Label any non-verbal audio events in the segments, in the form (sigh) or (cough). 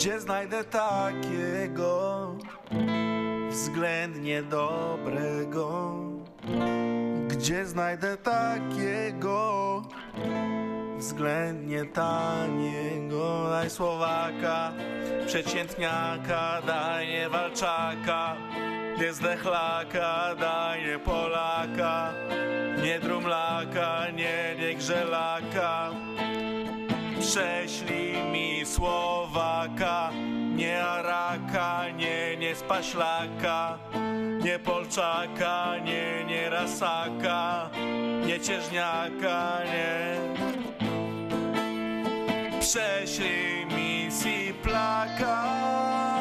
Gdzie znajdę takiego względnie dobrego? Gdzie znajdę takiego względnie taniego? Daj Słowaka, przeciętniaka, daj nie Walczaka, nie Zdechlaka, daj nie Polaka, nie Drumlaka, nie, nie Grzelaka. Prześlij mi Słowaka, nie Araka, nie, nie Spaślaka, nie Polczaka, nie, nie Rasaka, nie Cieżniaka, nie. Prześlij mi Siplaka.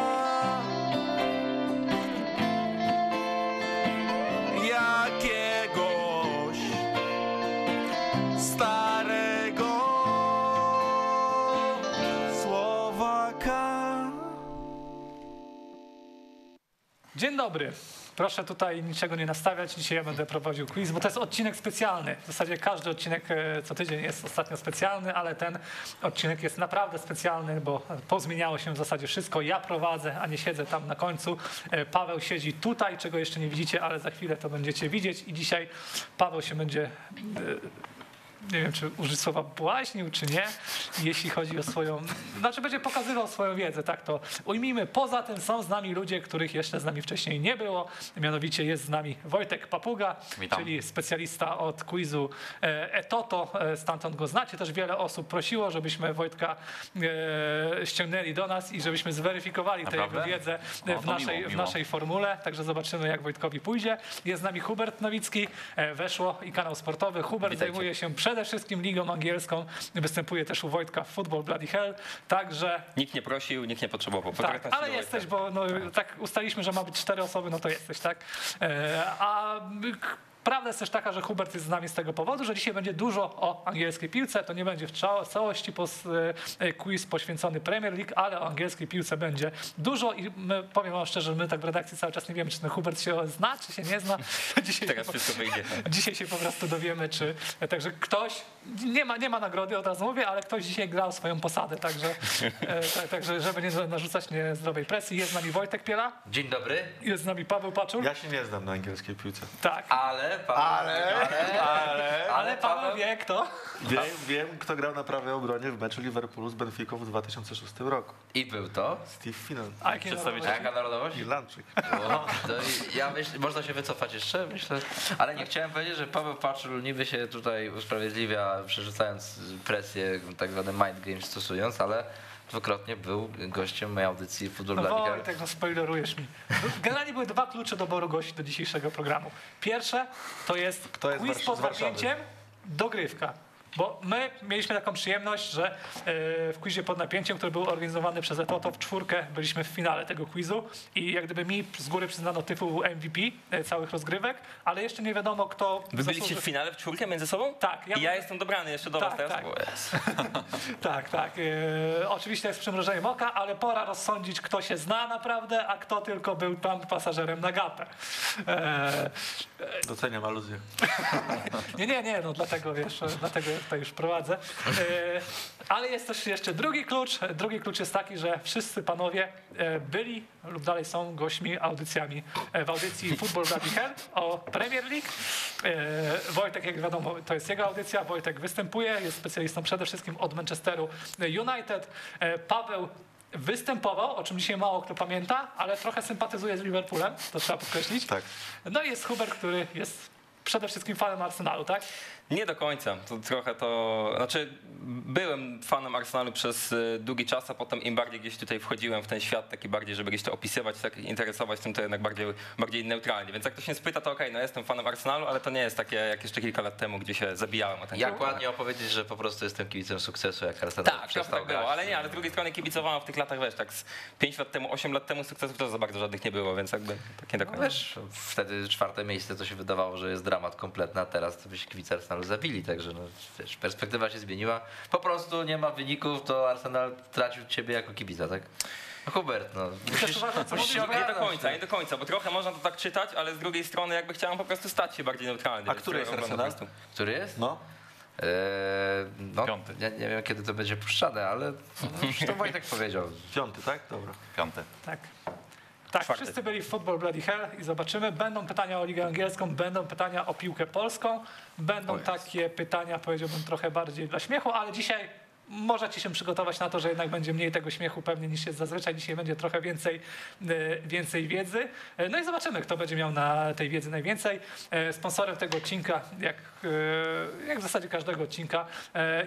Dzień dobry. Proszę tutaj niczego nie nastawiać. Dzisiaj ja będę prowadził quiz, bo to jest odcinek specjalny. W zasadzie każdy odcinek e, co tydzień jest ostatnio specjalny, ale ten odcinek jest naprawdę specjalny, bo pozmieniało się w zasadzie wszystko. Ja prowadzę, a nie siedzę tam na końcu. E, Paweł siedzi tutaj, czego jeszcze nie widzicie, ale za chwilę to będziecie widzieć i dzisiaj Paweł się będzie e, nie wiem, czy użyć słowa błaźnił, czy nie, jeśli chodzi o swoją, znaczy będzie pokazywał swoją wiedzę, tak to ujmijmy. Poza tym są z nami ludzie, których jeszcze z nami wcześniej nie było, mianowicie jest z nami Wojtek Papuga, Witam. czyli specjalista od quizu e, Etoto, E, stamtąd go znacie, też wiele osób prosiło, żebyśmy Wojtka e, ściągnęli do nas i żebyśmy zweryfikowali tę jego wiedzę O, w naszej, miło, w miło. naszej formule, także zobaczymy jak Wojtkowi pójdzie. Jest z nami Hubert Nowicki, weszło i kanał sportowy. Hubert Witajcie. zajmuje się przede wszystkim ligą angielską, występuje też u Wojtka w Football Bloody Hell, także Nikt nie prosił, nikt nie potrzebował. tak, ale się jesteś, bo no, tak ustaliliśmy, że ma być cztery osoby, no to jesteś, tak? E, a Prawda jest też taka, że Hubert jest z nami z tego powodu, że dzisiaj będzie dużo o angielskiej piłce. To nie będzie w całości pos, e, quiz poświęcony Premier League, ale o angielskiej piłce będzie dużo i my, powiem wam szczerze, my tak w redakcji cały czas nie wiemy, czy ten Hubert się zna, czy się nie zna. (laughs) Dzisiaj Teraz się wszystko wyjdzie. Dzisiaj się po prostu dowiemy, czy także ktoś, nie ma, nie ma nagrody, od razu mówię, ale ktoś dzisiaj grał swoją posadę, także, tak, także żeby nie narzucać niezdrowej presji. Jest z nami Wojtek Piela, Dzień dobry, jest z nami Paweł Paczul. Ja się nie znam na angielskiej piłce. Tak, ale Paweł, Ale, ale, ale Paweł wie kto. wiem, wiem, kto grał na prawej obronie w meczu Liverpoolu z Benficą w 2006 roku. I był to. Steve Finnan, A jakie Przedstawić- A jaka narodowość? Irlandczyk. O, to ja myślę, można się wycofać jeszcze, myślę. Ale nie chciałem powiedzieć, że Paweł Paczul niby się tutaj usprawiedliwia, przerzucając presję, tak zwany mind game stosując, ale dwukrotnie był gościem mojej audycji Football No. Wojtek, no spoilerujesz mi. Generalnie były dwa klucze doboru gości do dzisiejszego programu. Pierwsze to jest Kto jest quiz pod napięciem, dogrywka. Bo my mieliśmy taką przyjemność, że e, w quizie pod napięciem, który był organizowany przez Etoto w czwórkę, byliśmy w finale tego quizu i jak gdyby mi z góry przyznano tytuł MVP e, całych rozgrywek, ale jeszcze nie wiadomo kto Wy byliście zasłuży- w finale w czwórkę między sobą? Tak, ja I ja jestem dobrany jeszcze do Tak, was teraz? tak. (laughs) (laughs) Tak, tak. E, oczywiście jest przymrużeniem oka, ale pora rozsądzić, kto się zna naprawdę, a kto tylko był tam pasażerem na gapę. E, Doceniam aluzję. (laughs) nie, nie, nie, no dlatego wiesz, dlatego tutaj już prowadzę. E, ale jest też jeszcze drugi klucz. Drugi klucz jest taki, że wszyscy panowie e, byli lub dalej są gośćmi audycjami e, w audycji Football Bloody Hell o Premier League. Wojtek, jak wiadomo, to jest jego audycja. Wojtek występuje, jest specjalistą przede wszystkim od Manchesteru United. Paweł występował, o czym dzisiaj mało kto pamięta, ale trochę sympatyzuje z Liverpoolem, to trzeba podkreślić. Tak. No i jest Hubert, który jest przede wszystkim fanem Arsenalu, tak? Nie do końca. To trochę to. Znaczy, byłem fanem Arsenalu przez y, długi czas, a potem im bardziej gdzieś tutaj wchodziłem w ten świat, taki bardziej, żeby gdzieś to opisywać, tak interesować tym, to jednak bardziej, bardziej neutralnie. Więc jak ktoś się spyta, to okej, no jestem fanem Arsenalu, ale to nie jest takie jak jeszcze kilka lat temu, gdzie się zabijałem o ten Jak ładnie opowiedzieć, że po prostu jestem kibicem sukcesu, jak Arsenal Tak, przestał tak grać. było, ale nie, ale z drugiej strony kibicowałem w tych latach, wiesz, tak z 5 lat temu, 8 lat temu sukcesów też za bardzo żadnych nie było, więc jakby tak nie do No końca. wiesz, wtedy czwarte miejsce to się wydawało, że jest dramat kompletny, a teraz to byś kibice Arsenalu zabili, także no, wiesz, perspektywa się zmieniła. Po prostu nie ma wyników, to Arsenal tracił ciebie jako kibica, tak? No Hubert, no. Musisz, uważam, co musisz się mówisz, Nie do końca, nie do końca, bo trochę można to tak czytać, ale z drugiej strony jakby chciałem po prostu stać się bardziej neutralny. A który jest Arsenal? Który jest? No. Eee, no, Piąty. Ja nie wiem, kiedy to będzie puszczane, ale no, już to Wojtek powiedział. Piąty, tak? Dobra. Piąty. Tak. Tak, Czwarty. wszyscy byli w Football Bloody Hell i zobaczymy. Będą pytania o Ligę Angielską, będą pytania o piłkę polską, będą takie pytania, powiedziałbym, trochę bardziej dla śmiechu, ale dzisiaj możecie się przygotować na to, że jednak będzie mniej tego śmiechu pewnie niż jest zazwyczaj. Dzisiaj będzie trochę więcej, e, więcej wiedzy. E, No i zobaczymy, kto będzie miał na tej wiedzy najwięcej. E, Sponsorem tego odcinka, jak, jak w zasadzie każdego odcinka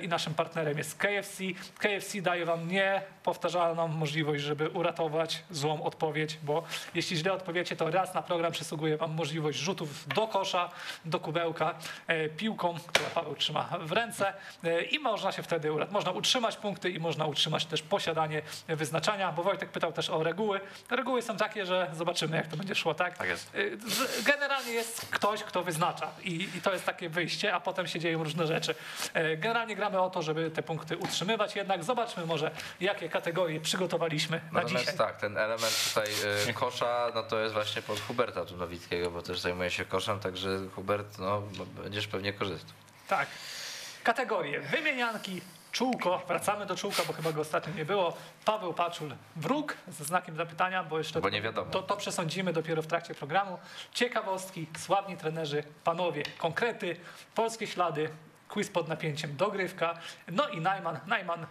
i naszym partnerem jest KFC. KFC daje wam niepowtarzalną możliwość, żeby uratować złą odpowiedź, bo jeśli źle odpowiecie, to raz na program przysługuje wam możliwość rzutów do kosza, do kubełka piłką, którą Paweł trzyma w ręce i można się wtedy uratować. Można utrzymać punkty i można utrzymać też posiadanie wyznaczania, bo Wojtek pytał też o reguły. Reguły są takie, że zobaczymy jak to będzie szło, tak? Tak jest. Y, Generalnie jest ktoś, kto wyznacza i, i to jest takie wyjście, a potem się dzieją różne rzeczy. E, Generalnie gramy o to, żeby te punkty utrzymywać, jednak zobaczmy może, jakie kategorie przygotowaliśmy na Natomiast dzisiaj. tak, ten element tutaj y, kosza, no to jest właśnie pod Huberta tu Nowickiego, bo też zajmuje się koszem, także Hubert, no będziesz pewnie korzystał. Tak. Kategorie. Wymienianki, czółko. Wracamy do czółka, bo chyba go ostatnio nie było. Paweł Paczul, wróg, ze znakiem zapytania, bo jeszcze Bo to, nie wiadomo. To, to przesądzimy dopiero w trakcie programu. Ciekawostki, sławni trenerzy, panowie, konkrety, polskie ślady, quiz pod napięciem, dogrywka, no i Najman, Najman, e,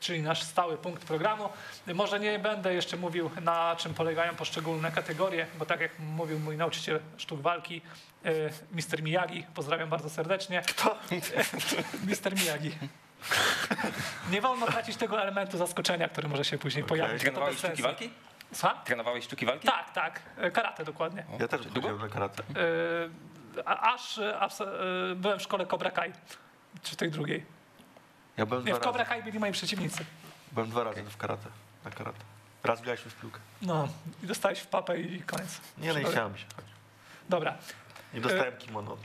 czyli nasz stały punkt programu. Może nie będę jeszcze mówił, na czym polegają poszczególne kategorie, bo tak jak mówił mój nauczyciel sztuk walki, e, Mr. Miyagi, pozdrawiam bardzo serdecznie. Kto? Mr. Miyagi. Nie wolno tracić tego elementu zaskoczenia, który może się później pojawić. To Trenowałeś sztuki walki? Słucham? Trenowałeś sztuki walki? Tak, tak. E, Karate dokładnie. Ja też chodziłem na karate. A- Aż e, byłem w szkole Cobra Kai. Czy tej drugiej? Ja byłem Nie, dwa w Cobra. Kai byli moi przeciwnicy. Byłem dwa razy w karate. Na karate. Raz graliśmy w piłkę. No, i dostałeś w papę i koniec. Nie, no nie chciałem się. Dobra. Nie dostałem kimono.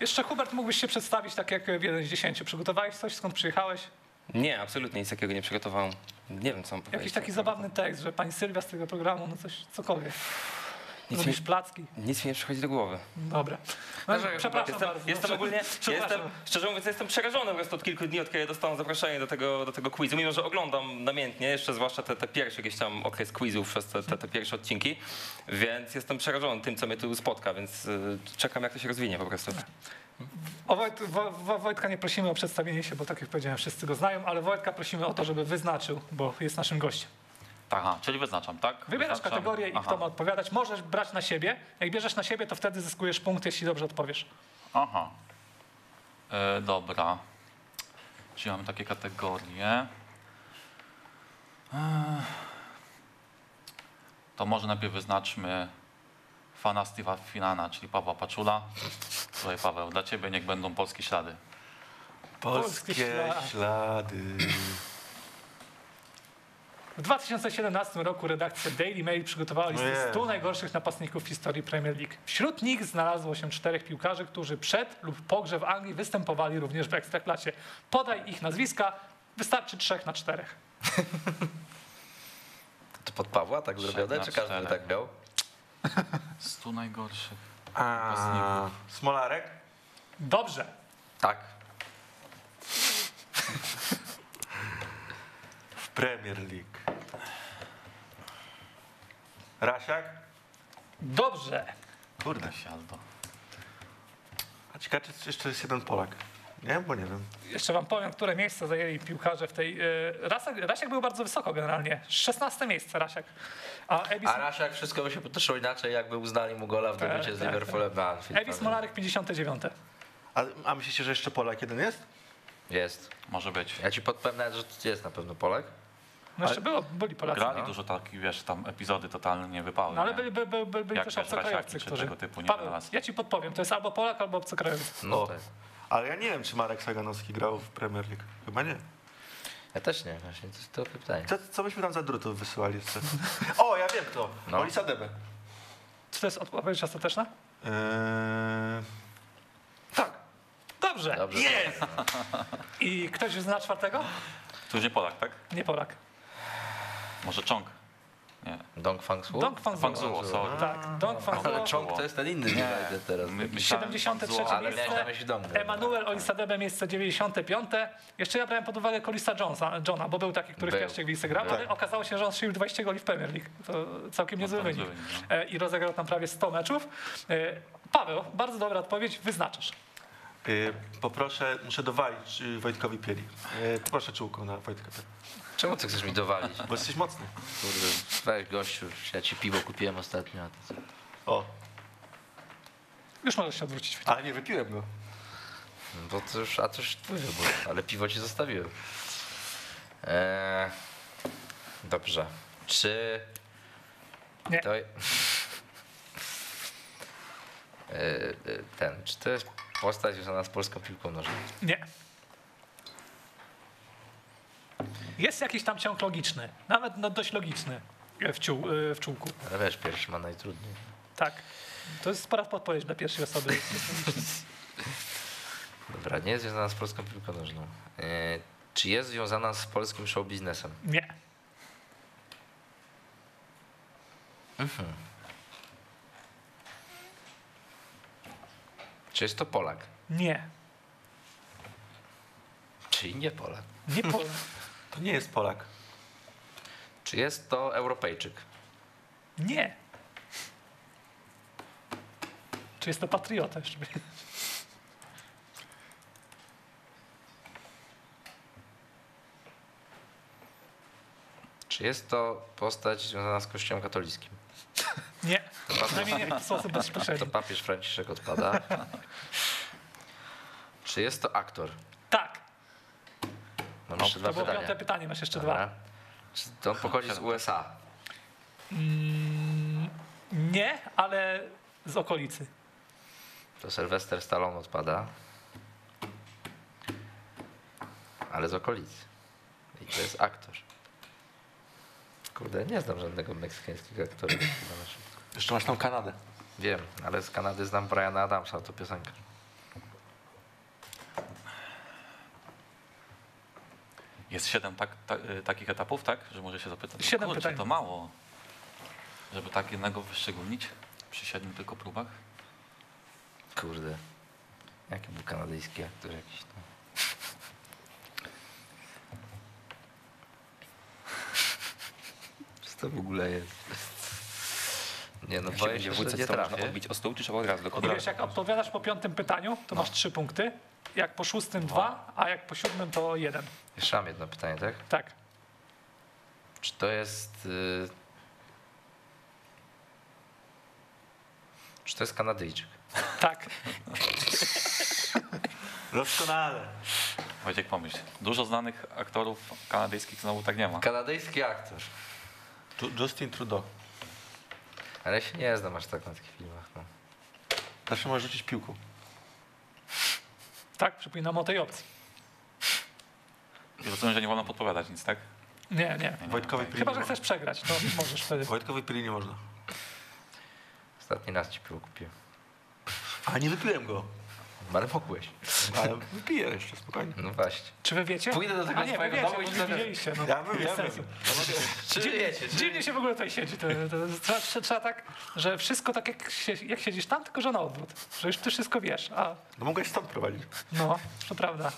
Jeszcze Hubert, mógłbyś się przedstawić tak jak w 1 z 10. Przygotowałeś coś, skąd przyjechałeś? Nie, absolutnie nic takiego nie przygotowałem. Nie wiem, co mam powiedzieć. Jakiś taki zabawny tekst, że pani Sylwia z tego programu, no coś, cokolwiek. Nic mi, Lubisz placki? nic mi nie przychodzi do głowy. Dobra. No, przepraszam Jestem, bardzo. jestem ogólnie, Przepraszam. jestem, szczerze mówiąc, jestem przerażony po prostu od kilku dni, od kiedy dostałem zaproszenie do tego, do tego quizu, mimo że oglądam namiętnie, jeszcze zwłaszcza te, te pierwsze jakieś tam okres quizów przez te, te, te pierwsze odcinki, więc jestem przerażony tym, co mnie tu spotka, więc y, czekam, jak to się rozwinie po prostu. O Wojt, Wo, Wo, Wojtka nie prosimy o przedstawienie się, bo tak jak powiedziałem, wszyscy go znają, ale Wojtka prosimy o to, żeby wyznaczył, bo jest naszym gościem. Aha, czyli wyznaczam, tak? Wybierasz Wyznaczam. kategorię i Aha. kto ma odpowiadać. Możesz brać na siebie. Jak bierzesz na siebie, to wtedy zyskujesz punkt, jeśli dobrze odpowiesz. Aha. E, dobra. Czyli mamy takie kategorie. E, to może najpierw wyznaczmy fana Steve'a Finana, czyli Pawła Paczula. Tutaj Paweł, dla ciebie niech będą polskie ślady. Polskie Polskie ślady. W 2017 roku redakcja Daily Mail przygotowała listę Ojej. 100 najgorszych napastników w historii Premier League. Wśród nich znalazło się czterech piłkarzy, którzy przed lub po grze w Anglii występowali również w Ekstraklasie. Podaj ich nazwiska, wystarczy trzech na czterech. (laughs) To pod Pawła tak zrobione, czy każdy tak miał? (laughs) 100 najgorszych. A, Smolarek? Dobrze. Tak. W Premier League. Rasiak? Dobrze. Kurde. Sialdo. A ciekawe, czy jeszcze jest jeden Polak. Nie, bo nie wiem. Jeszcze wam powiem, które miejsca zajęli piłkarze w tej... Yy, Rasiak, Rasiak był bardzo wysoko generalnie. 16 miejsce Rasiak. A Ebis, A Rasiak wszystko by się potoczyło inaczej, jakby uznali mu gola w Tak, debiucie z tak, Liverpoolem na Anfield. Ebis Molarek 59. A, a myślicie, że jeszcze Polak jeden jest? Jest. Może być. Ja ci podpowiem nawet, że to jest na pewno Polak. No jeszcze było, byli Polacy. Grali no. dużo takich, wiesz, tam epizody totalnie nie wypały. No ale byli, byli, byli, byli, byli Jak też obcokrajowcy, którzy... tego typu, nie Paweł, ja ci podpowiem, to jest albo Polak, albo obcokrajowiec. No O. tak. Ale ja nie wiem, czy Marek Saganowski grał w Premier League. Chyba nie. Ja też nie, właśnie to jest to pytanie. Co, co byśmy tam za drutów wysyłali jeszcze? (laughs) O, ja wiem kto. No. Olisa Debe. Czy to jest odpowiedź ostateczna? Eee... Tak. Dobrze. Dobrze. Jest! I ktoś zna czwartego? To już nie Polak, tak? Nie Polak. Może Czong. Nie. Dong Fang Su? Dong Fan Fang Zuo, sorry. Tak, Dong Fan Ale Zuo. Chong to jest ten inny United teraz. My- myślałem, 73 Zuo, Ale miałeś na miejsce. Dong. Emanuel Olisadebe miejsce 95. Jeszcze ja brałem pod uwagę Colisa Jonesa, Johna, bo był taki, który w Był. pierwszej lidze grał, ale okazało się, że on strzelił 20 goli w Premier League. To całkiem niezły wynik. niezły wynik, no. E, I rozegrał tam prawie 100 meczów. E, Paweł, bardzo dobra odpowiedź, wyznaczasz. Y, Poproszę, muszę dowalić y, Wojtkowi Pieli. Poproszę czułką na Wojtka Pieli. Czemu ty chcesz mi dowalić? Bo jesteś mocny. Kurde, weź gościu, ja ci piwo kupiłem ostatnio. a ty co? O, Już możesz się odwrócić. ale nie wypiłem go. Bo to już, a to już twój wybór, ale piwo ci zostawiłem. Eee, dobrze. Czy Nie. to... Eee, (laughs) e, ten, czy to jest postać związana z polską piłką nożną? Nie. Jest jakiś tam ciąg logiczny, nawet no, dość logiczny e, w, ciół, e, w czółku. Ale wiesz, pierwszy ma najtrudniej. Tak. To jest spora podpowiedź dla pierwszej osoby. (laughs) Dobra, nie jest związana z polską piłką nożną. Eee, czy jest związana z polskim show biznesem? Nie. Czy jest to Polak? Nie. Czyli nie Polak? Nie (laughs) po... To nie jest Polak. Czy jest to Europejczyk? Nie. Czy jest to patriota jeszcze? Czy jest to postać związana z Kościołem katolickim? Nie. Przynajmniej nie w sposób To bezpośredni. papież Franciszek odpada. Czy jest to aktor? Jeszcze To dwa było pytania. piąte pytanie, masz jeszcze Dobra. dwa. Czy to pochodzi z USA? Mm, nie, ale z okolicy. To Sylwester Stallone odpada. Ale z okolicy. I to jest aktor. Kurde, nie znam żadnego meksykańskiego aktora. Jeszcze masz tam Kanadę. Wiem, ale z Kanady znam Briana Adamsa, to piosenka. Jest siedem tak, ta, y, takich etapów, tak? Że może się zapytać. Siedem Kurczę, pytań. to mało. Żeby tak jednego wyszczególnić przy siedmiu tylko próbach. Kurde. Jaki był kanadyjski aktor jakiś tam? Co to w ogóle jest? Nie no, Jak boję się, że nie trafię. odbić o stół, czy trzeba od razu do wiesz, jak odpowiadasz po piątym pytaniu, to masz trzy punkty. Jak po szóstym dwa, a jak po siódmym to jeden. Jeszcze mam jedno pytanie, tak? Tak. Czy to jest... Y... Czy to jest Kanadyjczyk? Tak. (laughs) Doskonale. Wojciech, pomyśl. Dużo znanych aktorów kanadyjskich znowu tak nie ma. Kanadyjski aktor. Ju- Justin Trudeau. Ale ja się nie znam aż tak na tych filmach. No. Zawsze możesz rzucić piłką. Tak, przypominam o tej opcji. I rozumiem, że nie wolno podpowiadać nic, tak? Nie, nie. Wojtkowi Pieli Chyba, nie że chcesz przegrać, to możesz wtedy. Wojtkowi Pieli nie można. Ostatni raz ci piwo kupiłem. A nie wypiłem go. Ale mogłeś. Ale wypiję jeszcze, spokojnie. No właśnie. Czy wy wiecie? Pójdę do tego A nie, wy swojego wiecie, domu i bo wy widzieliście. No. Ja bym, ja bym. sensu. Czy wiecie? Dziwnie się w ogóle tutaj siedzi. To, to, trzeba, trzeba, trzeba tak, że wszystko tak jak, się, jak siedzisz tam, tylko że na odwrót. Że już ty wszystko wiesz. A No mogłeś stąd prowadzić. no, to prawda.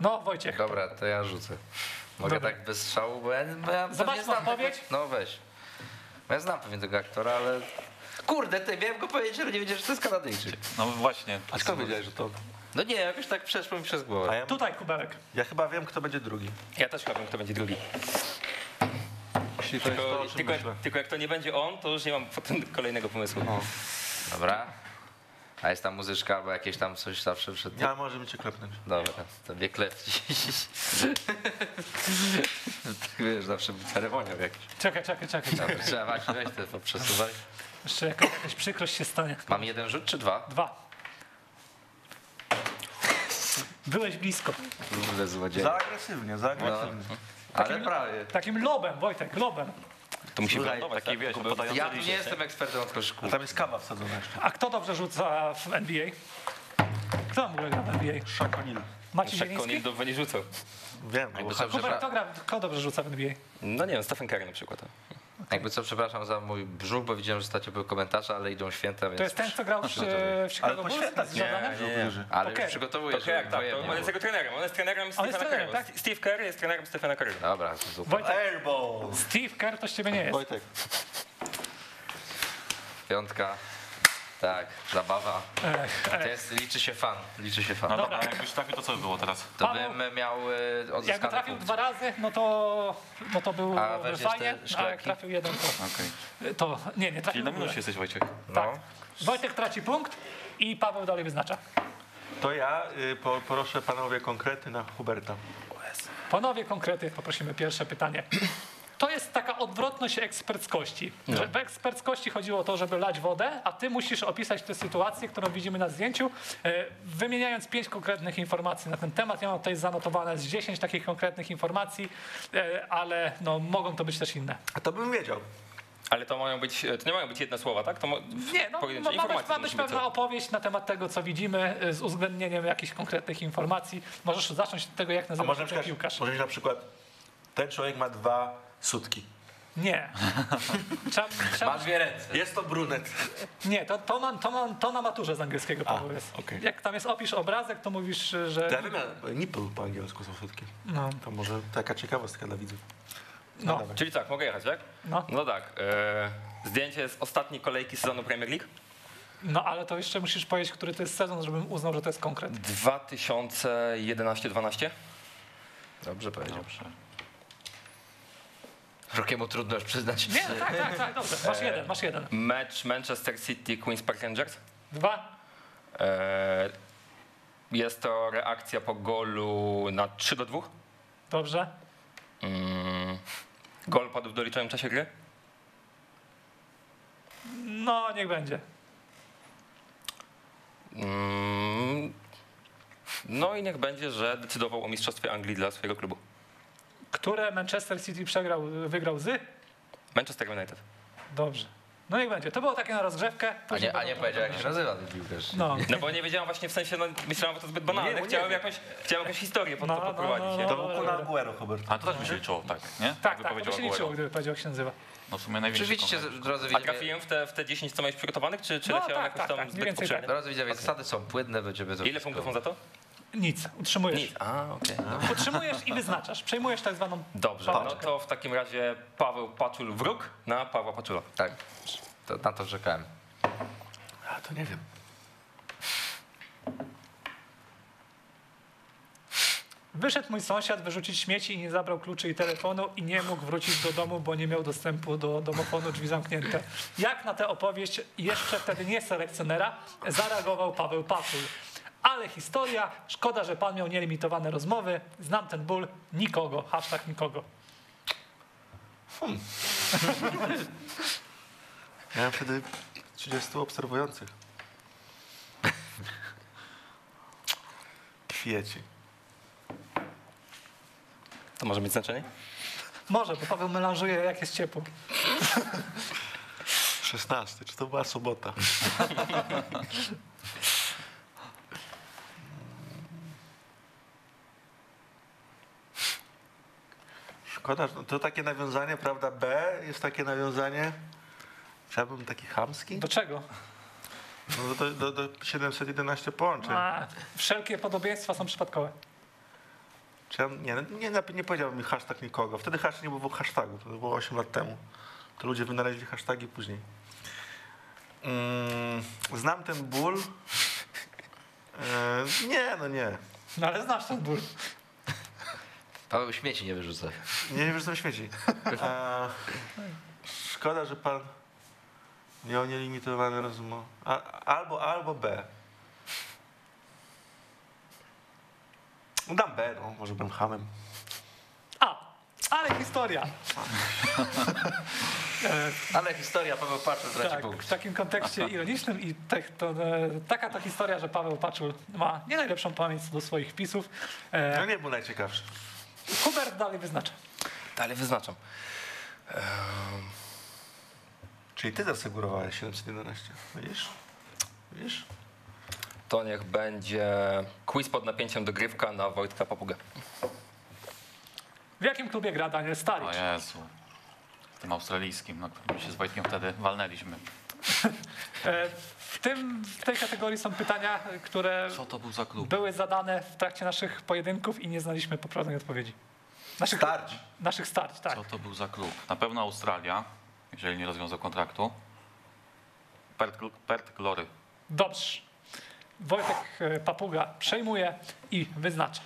No, Wojciech. Dobra, to ja rzucę. Mogę Dobra. tak bez strzału, bo ja, bo ja Zobaczmy znam odpowiedź. Tego, no weź. Bo ja znam pewnie tego aktora, ale... Kurde, ty, miałem go powiedzieć, ale nie wiedziałem, że to jest Kanadyjczyk. No właśnie. A skąd wiedziałeś, że to... No nie, jakoś tak przeszło mi przez A głowę. ja, Tutaj, Kubełek. ja chyba wiem, kto będzie drugi. Ja też chyba wiem, kto będzie drugi. Jeśli to jest to, Tylko, czym tylko, myślę. tylko jak to nie będzie on, to już nie mam (laughs) potem kolejnego pomysłu. Dobra. A jest tam muzyczka albo jakieś tam coś zawsze przed... Ja może mi cię klepnąć. Dobra, to mnie klepci. (laughs) tak wiesz, zawsze był ceremoniał jakiś. Czekaj, czekaj, czekaj. czekaj. Dobra, trzeba właśnie weź te poprzesuwaj. Jeszcze jakaś, jakaś przykrość się stanie. Mam jeden rzut czy dwa? Dwa. Byłeś blisko. Kurde, złodziej. Za agresywnie, za agresywnie. Ale prawie. Takim lobem, Wojtek, lobem. To musi wylądować, taki, tak? wiesz, podający Ja tu nie jestem ekspertem od A koszykówki. tam jest kawa wsadzona jeszcze. A kto dobrze rzuca w NBA? Kto tam w ogóle gra w NBA? O'Neal. Maciej Tak Zieliński? do nie rzucał. Wiem, Jakby gra, kto dobrze rzuca w NBA? No nie wiem, Stephen Curry na przykład. Jakby co, przepraszam za mój brzuch, bo widziałem, że ostatnio były komentarze, ale idą święta, więc... To jest ten, kto grał (laughs) w, w Ale Chicago Bulls z nie, Jordanem? nie, nie. Ale Okej. już przygotowuję, To żeby jak tak, wojemnie on jest jego trenerem, on jest trenerem Stephena trenerem, Curry'ego. tak? Steve Curry jest trenerem Stephena Curry'ego. Dobra, zupa. Wojtek, Airball! Steve Kerr to z ciebie nie jest. Wojtek, Piątka. Tak, zabawa. Ech, To ech. jest, liczy się fan, liczy się fan. No Dobra. dobra, jakbyś trafił, to co by było teraz? To Paweł, bym miał Jakby odzyskany trafił punkt. dwa razy, no to, no to był A weźmiesz fajnie, te a jak szklaki? trafił jeden, to, Okej. to nie, nie trafił Czyli w na ogóle. minusie jesteś, Wojciech. Tak. No. Wojtek traci punkt i Paweł dalej wyznacza. to ja y, po, proszę panowie konkrety na Huberta. Panowie konkrety, poprosimy pierwsze pytanie. To jest taka odwrotność eksperckości. Że w eksperckości chodziło o to, żeby lać wodę, a ty musisz opisać tę sytuację, którą widzimy na zdjęciu, e, wymieniając pięć konkretnych informacji na ten temat. Ja mam tutaj zanotowane z 10 takich konkretnych informacji, e, ale no, mogą to być też inne. A to bym wiedział. Ale to mają być, to nie mają być jedne słowa, tak? To mo- Nie, no, no ma być, ma być pewna co? opowieść na temat tego, co widzimy, e, z uwzględnieniem jakichś konkretnych informacji. Możesz zacząć od tego, jak A nazywa może się piłkarz. może na przykład ten człowiek ma dwa sutki. Nie. Trzeba, trzeba, Ma dwie ręce. Jest to brunet. Nie, to, to, na, to, na, to na maturze z angielskiego Paweł jest. okej. Jak tam jest opisz obrazek, to mówisz, że... Ja wiem, nipple po angielsku są sutki. No, To może taka ciekawostka dla widzów. no, dawaj. Czyli tak, mogę jechać, tak? no, No tak. E, zdjęcie z ostatniej kolejki sezonu Premier League. no, ale to jeszcze musisz powiedzieć, który to jest sezon, żebym uznał, że to jest konkret. 2011-12. Dobrze powiedział. Dobrze. Rokiemu trudno już przyznać. Nie, no tak, tak, tak, dobrze. Masz jeden, masz jeden. Mecz Manchester City Queen's Park Rangers. Dwa, E, jest to reakcja po golu na 3 do 2. dobrze. Mm, gol padł w doliczonym czasie gry. No, niech będzie. Mm, no i niech będzie, że decydował o mistrzostwie Anglii dla swojego klubu. Które Manchester City przegrał, wygrał z? Manchester United. Dobrze. No niech będzie. To było takie na rozgrzewkę. A nie, a nie powiedział, jak się nazywa ten piłkarz. No. No bo nie wiedziałem właśnie w sensie, no myślałem, że to zbyt banalne. Nie, chciałem, jakąś, chciałem jakąś historię pod No, to no, poprowadzić. no, no. To był Kun Aguero, Hubert. A to też by się liczyło, tak, nie? Tak, tak, to by się liczyło, gdyby powiedział, jak się nazywa. No w sumie największy Czy widzicie, drodzy A widzowie, trafiłem w te, w te 10, co miałeś przygotowanych, czy, czy No, leciałem tak, jakoś tak, tam tak, mniej zbyt drodzy widzowie, zasady są płynne, będziemy to Ile punktów są za to? Nic, utrzymujesz. Nic. A, okej. (laughs) Utrzymujesz i wyznaczasz. Przejmujesz tak zwaną Dobrze, no to w takim razie Paweł Paczul wróg na Pawła Paczula. Tak, to, na to czekałem. A to nie wiem. Wyszedł mój sąsiad wyrzucić śmieci i nie zabrał kluczy i telefonu i nie mógł wrócić do domu, bo nie miał dostępu do domofonu, drzwi zamknięte. Jak na tę opowieść jeszcze wtedy nie selekcjonera zareagował Paweł Pacul. Ale historia, szkoda, że pan miał nielimitowane rozmowy, znam ten ból, nikogo, hashtag nikogo. (laughs) Miałem wtedy 30 obserwujących. Kwieci. To może mieć znaczenie? Może, bo Paweł melanżuje jak jest ciepło. 16. Czy to była sobota? (laughs) Że to takie nawiązanie, prawda? B jest takie nawiązanie. Chciałbym taki chamski. Do czego? No do, do, do 711 połączeń. A, wszelkie podobieństwa są przypadkowe. Czy ja, nie, nie, nie, powiedziałbym mi hashtag nikogo. Wtedy hashtag nie było hashtagu. To było 8 lat temu. To ludzie wynaleźli hashtagi później. Mm, znam ten ból. E, nie, no nie. No ale znasz ten ból. Paweł śmieci nie wyrzuca. Nie, nie wyrzucam śmieci. E, szkoda, że pan miał nielimitowany rozum. A, albo, albo B. Dam B, no. Może byłem hamem. A, ale historia. E, (laughs) Ale historia, Paweł Patrz traci Tak, punkt. w takim kontekście ironicznym i te, to, e, taka to historia, że Paweł Paczul ma nie najlepszą pamięć co do swoich wpisów. No E, nie był najciekawszy. Hubert dalej wyznacza. Dalej wyznaczam. Ehm, Czyli ty zasegurowałeś 711. Widzisz? Widzisz? To niech będzie quiz pod napięciem dogrywka na Wojtka Papugę. W jakim klubie gra Daniel O Staric? Jezu. Tym australijskim, na którym się z Wojtkiem wtedy walnęliśmy. (laughs) E, W, tym, w tej kategorii są pytania, które Co to był za klub? były zadane w trakcie naszych pojedynków i nie znaliśmy poprawnej odpowiedzi. Naszych Starć. Naszych starć, tak. Co to był za klub? Na pewno Australia, jeżeli nie rozwiązał kontraktu. Perth, Perth Glory. Dobrze. Wojtek e, Papuga przejmuje i wyznacza.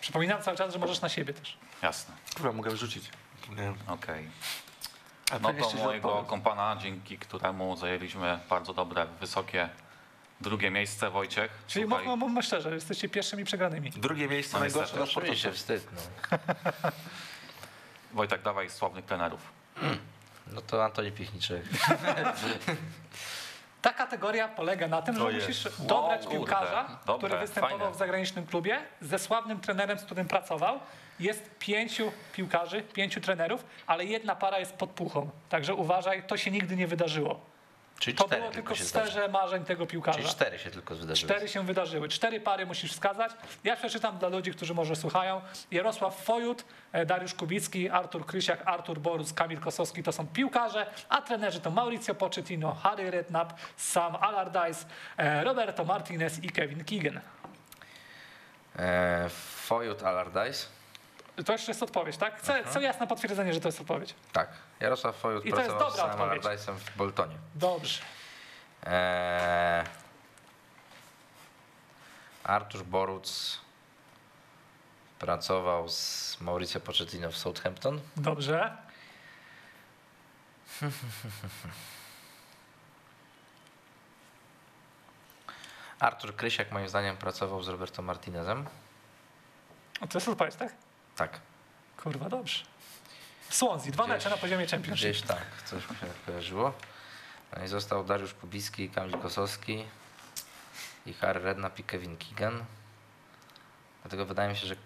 Przypominam cały czas, że możesz na siebie też. Jasne, Kurwa, mogę wiem. okej. A No to mojego kompana, dzięki któremu zajęliśmy bardzo dobre, wysokie drugie miejsce, Wojciech. Czyli Słuchaj, mówmy, mówmy szczerze, jesteście pierwszymi przegranymi. Drugie miejsce No najgorsze na sportowe. wstyd. No. (laughs) Wojtek, dawaj sławnych trenerów. (clears throat) no to Antoni Piechniczek. (laughs) Ta kategoria polega na tym, że To jest. musisz dobrać kurde, piłkarza, dobre, który występował fajne. w zagranicznym klubie, ze sławnym trenerem, z którym pracował. Jest pięciu piłkarzy, pięciu trenerów, ale jedna para jest pod puchą. Także uważaj, to się nigdy nie wydarzyło. Czyli To cztery było tylko tylko w marzeń tego Czyli piłkarza. cztery się tylko wydarzyły. Cztery się wydarzyły. Cztery pary musisz wskazać. Ja przeczytam dla ludzi, którzy może słuchają. Jarosław Fojut, e, Dariusz Kubicki, Artur Krysiak, Artur Borus, Kamil Kosowski to są piłkarze, a trenerzy to Mauricio Pochettino, Harry Redknapp, Sam Allardyce, e, Roberto Martinez i Kevin Keegan. E, Fojut Allardyce. To jeszcze jest odpowiedź, tak? Chcę, chcę jasne potwierdzenie, że to jest odpowiedź. Tak. Jarosław Fojut I pracował z Samem. Allardyce'em w Boltonie. Dobrze. Eee, Artur Boruc pracował z Mauricio Pochettino w Southampton. Dobrze. (laughs) Artur Krysiak moim zdaniem pracował z Roberto Martinezem. O, to jest tak? Tak, Kurwa, dobrze. Swansea, dwa Gdzieś- mecze na poziomie Championship. gdzieś tak, coś mi się tak kojarzyło. No i został Dariusz Kubicki, Kamil Kosowski i Harry Redknapp i Kevin Keegan. Dlatego wydaje mi się, że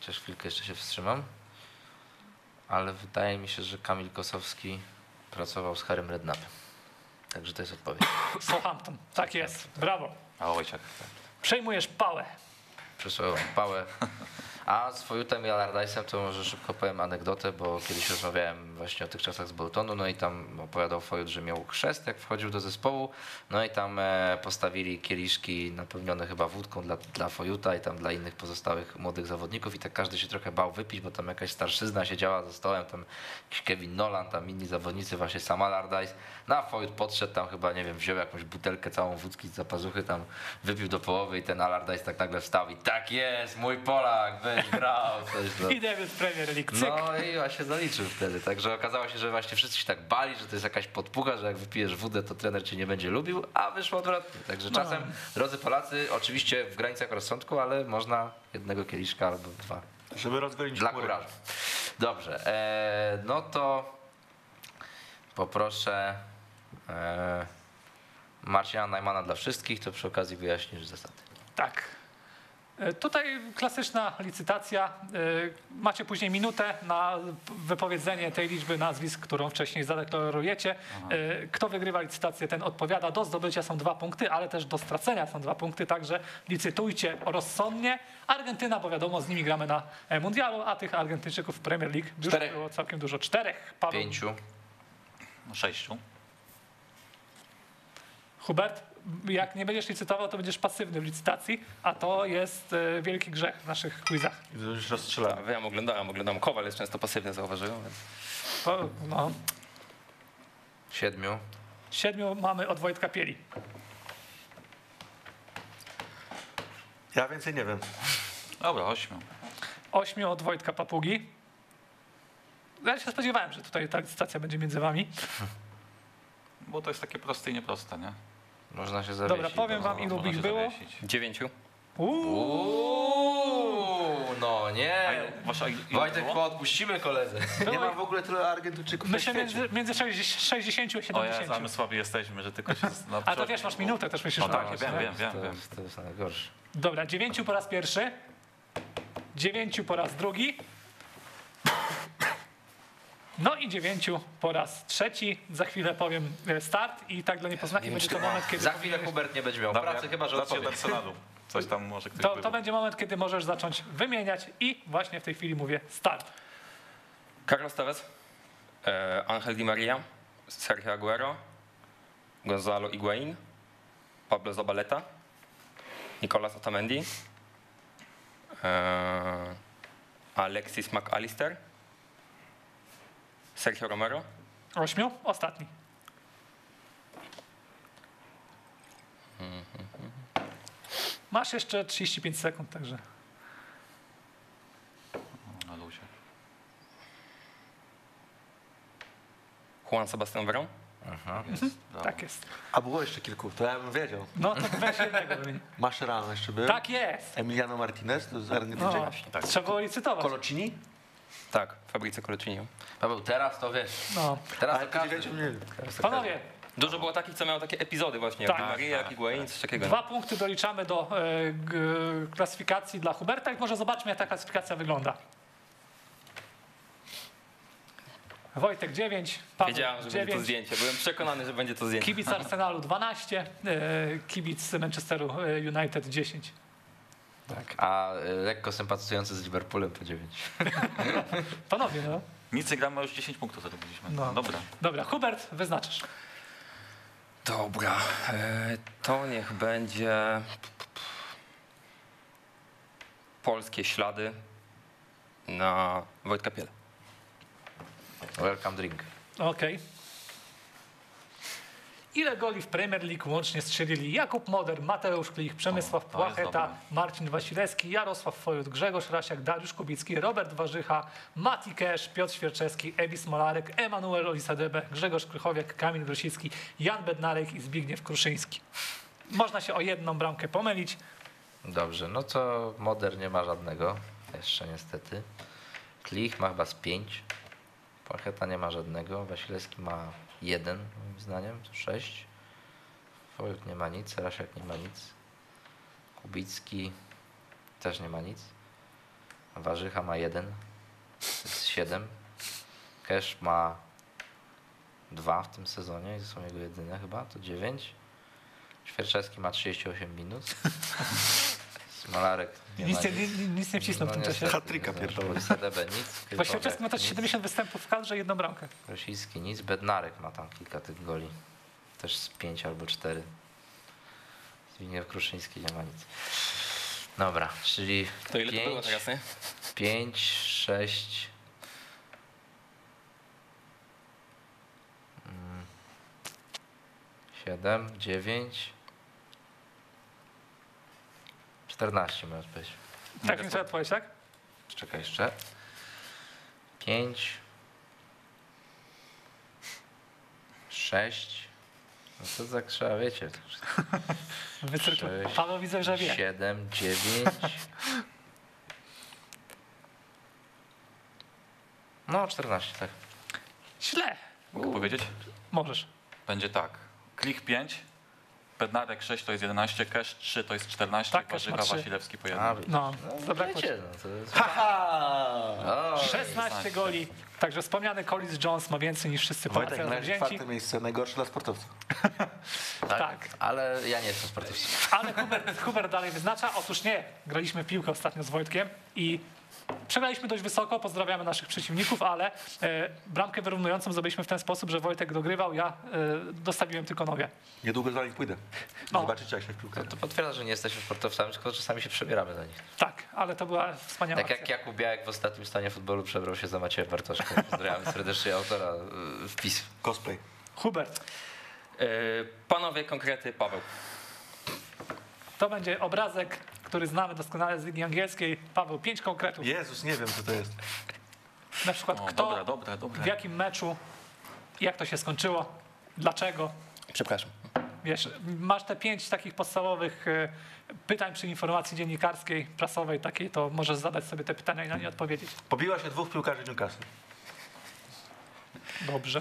chociaż chwilkę jeszcze się wstrzymam, ale wydaje mi się, że Kamil Kosowski pracował z Harrym Redknappem. Także to jest odpowiedź. (coughs) Southampton, tak jest. Brawo. A Wojciech. Przejmujesz pałę. Przysłałem pałę. A z Fojutem i Allardyce'em to może szybko powiem anegdotę, bo kiedyś rozmawiałem właśnie o tych czasach z Boltonu, no i tam opowiadał Fojut, że miał chrzest, jak wchodził do zespołu, no i tam e, postawili kieliszki napełnione chyba wódką dla, dla Fojuta i tam dla innych pozostałych młodych zawodników. I tak każdy się trochę bał wypić, bo tam jakaś starszyzna siedziała za stołem, tam jakiś Kevin Nolan, tam inni zawodnicy, właśnie sam Allardyce, no a Fojut podszedł tam chyba, nie wiem, wziął jakąś butelkę całą wódki z pazuchy, tam wypił do połowy i ten Allardyce tak nagle wstał i tak jest, mój Polak, będziesz grał, coś no. I debiut Premier League. Cyk. No i właśnie zaliczył wtedy. Także okazało się, że właśnie wszyscy się tak bali, że to jest jakaś podpucha, że jak wypijesz wódę, to trener cię nie będzie lubił, a wyszło odwrotnie. Także No. czasem, drodzy Polacy, oczywiście w granicach rozsądku, ale można jednego kieliszka albo dwa. Żeby rozgonić Dla kurażu. Dobrze, e, no to poproszę e, Marcina Najmana dla wszystkich, to przy okazji wyjaśnisz zasady. Tak. E, Tutaj klasyczna licytacja. E, Macie później minutę na wypowiedzenie tej liczby nazwisk, którą wcześniej zadeklarujecie. E, Kto wygrywa licytację, ten odpowiada. Do zdobycia są dwa punkty, ale też do stracenia są dwa punkty, także licytujcie rozsądnie. Argentyna, bo wiadomo, z nimi gramy na mundialu, a tych Argentyńczyków w Premier League już Czterech. było całkiem dużo. Czterech. Paweł, Pięciu. Sześciu. Hubert, jak nie będziesz licytował, to będziesz pasywny w licytacji, a to jest e, wielki grzech w naszych quizach. I to już rozstrzelamy. Tak, wiem, oglądałem, oglądam. Kowal jest często pasywny, zauważyłem. Więc... To, no, Siedmiu. Siedmiu mamy od Wojtka Pieli. Ja więcej nie wiem. Dobra, ośmiu. Ośmiu od Wojtka Papugi. Ja się spodziewałem, że tutaj ta licytacja będzie między wami. Bo to jest takie proste i nieproste, nie? Można się zawiesić. Dobra, powiem wam, ilu ich było. zawiesić. Dziewięciu. Uuu, no nie. wasza- Wojtek, było? poodpuścimy koledze. Nie ma w ogóle tyle Argentyńczyków myślę między, między 60 a O Jezu, a 70. my słabi jesteśmy, że tylko się... Na A to wiesz, masz minutę też myślisz, No że tak, tak, wiem, nie? wiem, wiem, to, wiem. jest- to jest najgorsze. Dobra, dziewięciu po raz pierwszy. Dziewięciu po raz drugi. No i dziewięciu po raz trzeci. Za chwilę powiem e, start i tak dla niepoznaki będzie to moment, kiedy Za chwilę Hubert nie będzie miał Dobra, pracy, chyba że odpowie. od Arsenalu. Coś tam może ktoś to, to będzie moment, kiedy możesz zacząć wymieniać i właśnie w tej chwili mówię start. Carlos Tevez, e, Angel Di Maria, Sergio Aguero, Gonzalo Higuain, Pablo Zabaleta, Nicolas Otamendi, e, Alexis McAllister, Sergio Romero, Ośmiu, ostatni. Masz jeszcze 35 sekund, także Na luzie. Juan Sebastian Verón, Brawo. tak jest. A było jeszcze kilku, to ja bym wiedział. No to weź jednego. Mascherano jeszcze był. Tak jest. Emiliano Martinez, to z No, Argentyńczyka. Tak. trzeba było licytować. Colocini? Tak, Fabrizio Colocini. Paweł, teraz to wiesz. No. Teraz to każdy. Teraz to Panowie, Dużo było takich, co miały takie epizody właśnie, Tak. jak Maria, jak Higuain, coś takiego. dwa punkty doliczamy do e, g, klasyfikacji dla Huberta i może zobaczmy, jak ta klasyfikacja wygląda. Wojtek 9, Paweł Wiedziałem, że będzie to 9, zdjęcie. Byłem przekonany, że będzie to zdjęcie. kibic Arsenalu 12, e, kibic Manchesteru e, United 10. Tak. A y, lekko sympatyzujący z Liverpoolem po 9. (laughs) Panowie, no. Nic nie gramy, już 10 punktów zarobiliśmy. No. Dobra. Dobra, Hubert, wyznaczysz. Dobra, e, to niech będzie polskie ślady na Wojtka Piele. Welcome drink. Okej. Ile goli w Premier League łącznie strzelili Jakub Moder, Mateusz Klich, Przemysław O, Płacheta. Marcin Wasilewski, Jarosław Fojut, Grzegorz Rasiak, Dariusz Kubicki, Robert Warzycha, Mati Kesz, Piotr Świerczewski, Ebis Molarek, Emanuel Olisadebe, Grzegorz Krychowiak, Kamil Grosicki, Jan Bednarek i Zbigniew Kruszyński. Można się o jedną bramkę pomylić. Dobrze, no to Moder nie ma żadnego. Jeszcze niestety. Klich ma chyba z 5. Pacheta nie ma żadnego. Wasilewski ma jeden, moim zdaniem, 6. Wojut nie ma nic, Rasiak nie ma nic. Kubicki też nie ma nic. Warzycha ma jeden, to jest 7. Kesz ma dwa w tym sezonie i są jego jedyne chyba, to 9. Świerczewski ma 38 minut. (laughs) Smolarek nie Nic nie, nic, nie wcisnął w tym czasie. znaczy, pierdolę. Nic. (laughs) Bo Świerczewski ma też nic. 70 występów w kadrze, jedną bramkę. Rosicki nic. Bednarek ma tam kilka tych goli. Też z 5 albo 4. Zbigniew Kruszyński nie ma nic. Dobra, czyli To ile to było teraz, nie? 5, 6. mm, 7, 9. 14 miał być. Tak mi sobie odpowiedź, tak? Czekaj jeszcze. 5. 6. No to tak trzeba, wiecie. (laughs) Paweł widzę, że wie. 7, 9. No, 14, tak. Źle. Mogę powiedzieć? Możesz. Będzie tak. Klik 5, Bednarek 6 to jest 11, Cash 3 to jest 14, Tak, ma Warzycha, trzy. Wasilewski po A, 1. widzisz. No, no zabrakło wiecie, no to jest... Haha! O, 16 goli. Także wspomniany Collins Jones ma więcej niż wszyscy Wojtek Polacy na razem razie wzięci. czwarte miejsce, najgorsze dla sportowców. (laughs) Tak. Ale ja nie jestem sportowcem. Ale Hubert, Hubert dalej wyznacza. Otóż nie, graliśmy w piłkę ostatnio z Wojtkiem i przegraliśmy dość wysoko. Pozdrawiamy naszych przeciwników, ale e, bramkę wyrównującą zrobiliśmy w ten sposób, że Wojtek dogrywał, ja e, dostawiłem tylko nogę. Niedługo za nich pójdę. No. Zobaczycie jak się w piłkę. To potwierdza, że nie jesteśmy sportowcami, tylko czasami się przebieramy za nich. Tak, ale to była wspaniała Tak jak akcja. Jakub Białek w ostatnim stanie futbolu przebrał się za Macieja Bartoszka. (laughs) Pozdrawiam serdecznie autora y, wpisu. Cosplay. Hubert, E, panowie, konkrety, Paweł. to będzie obrazek, który znamy doskonale z Ligi Angielskiej. Paweł, pięć konkretów. Jezus, nie wiem co to jest. Na przykład O, kto, dobra, dobra, dobra. w jakim meczu, jak to się skończyło, dlaczego. Przepraszam. Wiesz, masz te pięć takich podstawowych e, pytań przy informacji dziennikarskiej, prasowej takiej, to możesz zadać sobie te pytania i na nie odpowiedzieć. Pobiła się dwóch piłkarzy Newcastle. Dobrze.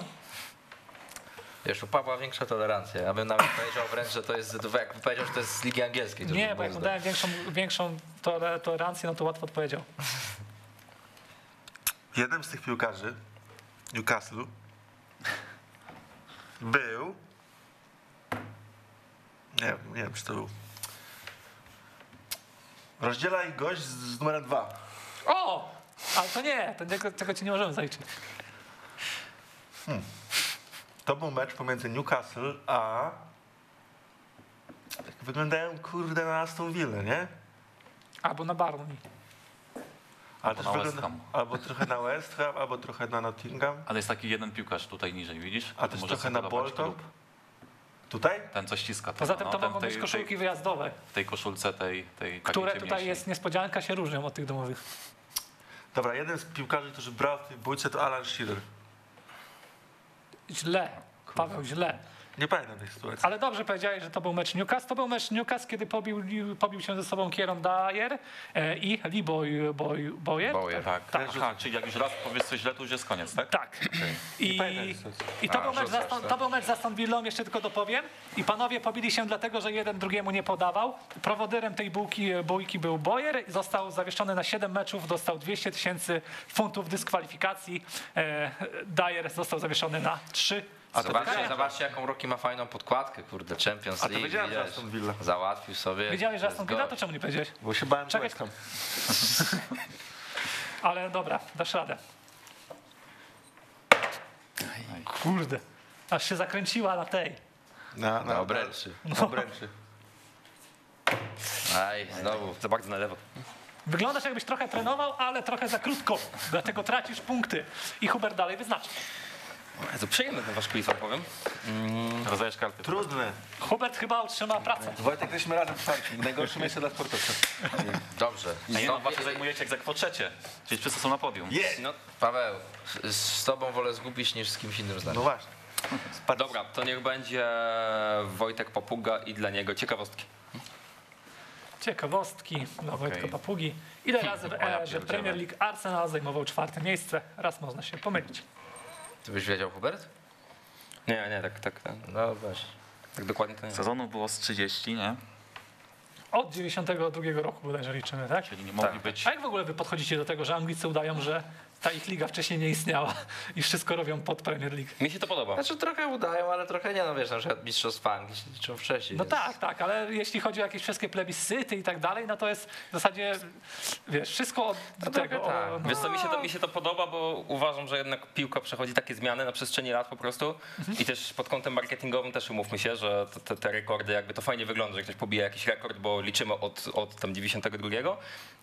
Wiesz, u Pawła większa tolerancja. Ja bym nawet powiedział wręcz, że to jest, jakby powiedział, że to jest z Ligi Angielskiej. Nie, bo jak mu dałem większą, większą tole- tolerancję, no to łatwo odpowiedział. Jeden z tych piłkarzy Newcastle był. Nie, wiem, nie wiem, czy to był. Rozdziela ich gość z, z numerem 2. O! Ale to nie, to tego, tego ci nie możemy zaliczyć. To był mecz pomiędzy Newcastle a. Jak wyglądają kurde na Aston Villa, nie? Albo na Barney. Ale Albo też na West wygląda, Ham. albo trochę na West Ham, albo trochę na Nottingham. Ale jest taki jeden piłkarz tutaj niżej, widzisz? A też trochę na Bolton. klub. Tutaj? Ten, co ściska. Poza tym to no, mogą być koszulki tej- wyjazdowe, W tej koszulce tej, tej które tutaj ciemniejszej. jest niespodzianka, się różnią od tych domowych. Dobra, jeden z piłkarzy, który brał w tej bójce, to Alan Shearer. Źle. Paweł, źle. Nie pamiętam tej sytuacji. Ale dobrze powiedziałeś, że to był mecz Newcastle. To był mecz Newcastle, kiedy pobił, pobił się ze sobą Kieron Dyer e, i Lee Boy, Boy, Boyer. Boyer. Tak, Tak. Aha, czyli jak już raz powiesz coś źle, to już jest koniec, tak? Tak. I, tej sytuacji. i to, A, był mecz za, rzucasz, tak? to był mecz za Aston Villą, jeszcze tylko dopowiem. I panowie pobili się dlatego, że jeden drugiemu nie podawał. Prowodyrem tej bułki, bójki był Boyer. Został zawieszony na 7 meczów, dostał 200 tysięcy funtów dyskwalifikacji. E, Dyer został zawieszony na 3 A zobaczcie, spotkania. zobaczcie, jaką Rocky ma fajną podkładkę, kurde, Champions A to League, wiedziałem, że. Aston Villa. Załatwił sobie. Wiedziałeś, że To Aston Villa, to czemu nie powiedziałeś? Bo się bałem Czekaj. West (laughs) Ham. Ale dobra, dasz radę. Kurde. Aż się zakręciła na tej. Na, Na obręczy. Na obręczy. Aj, znowu. Za bardzo na lewo. Wyglądasz jakbyś trochę trenował, ale trochę za krótko. Dlatego tracisz punkty. I Hubert dalej wyznaczy. To przyjemny ten wasz quiz, wam powiem. Rozdajesz karty. Trudne. Hubert chyba utrzyma pracę. Wojtek, jesteśmy razem w czwartym. Najgorsze miejsce dla sportowców. Dobrze. A nie, no, Stop, zajmujecie jak za trzecie. Czyli wszyscy są na podium. Jest! no, Paweł, z, z tobą wolę zgubić niż z kimś innym No zdaniem. właśnie. Spadł. Dobra, to niech będzie Wojtek Papuga i dla niego ciekawostki. Ciekawostki dla Wojtka Papugi. Ile razy w ja erze. Premier League Arsenal zajmował czwarte miejsce? Raz można się pomylić. Ty byś wiedział, Hubert? Nie, nie, tak, tak, tak, No właśnie. tak dokładnie to nie. Sezonów było z 30, nie? Od 92 roku bodajże liczymy, tak? Czyli nie mogli być... A jak w ogóle wy podchodzicie do tego, że Anglicy udają, że ta ich liga wcześniej nie istniała i wszystko robią pod Premier League? Mi się to podoba. Znaczy trochę udają, ale trochę nie, no wiesz, na przykład Mistrzostwa Anglii się liczą wcześniej. No więc- tak, tak, ale jeśli chodzi o jakieś wszystkie plebiscyty i tak dalej, no to jest w zasadzie, wiesz, wszystko od No tego. tak. o, no. Wiesz co, mi się, to, mi się to podoba, bo uważam, że jednak piłka przechodzi takie zmiany na przestrzeni lat po prostu i też pod kątem marketingowym też umówmy się, że te, te, rekordy jakby to fajnie wygląda, że ktoś pobije jakiś rekord, bo liczymy od, od tam 92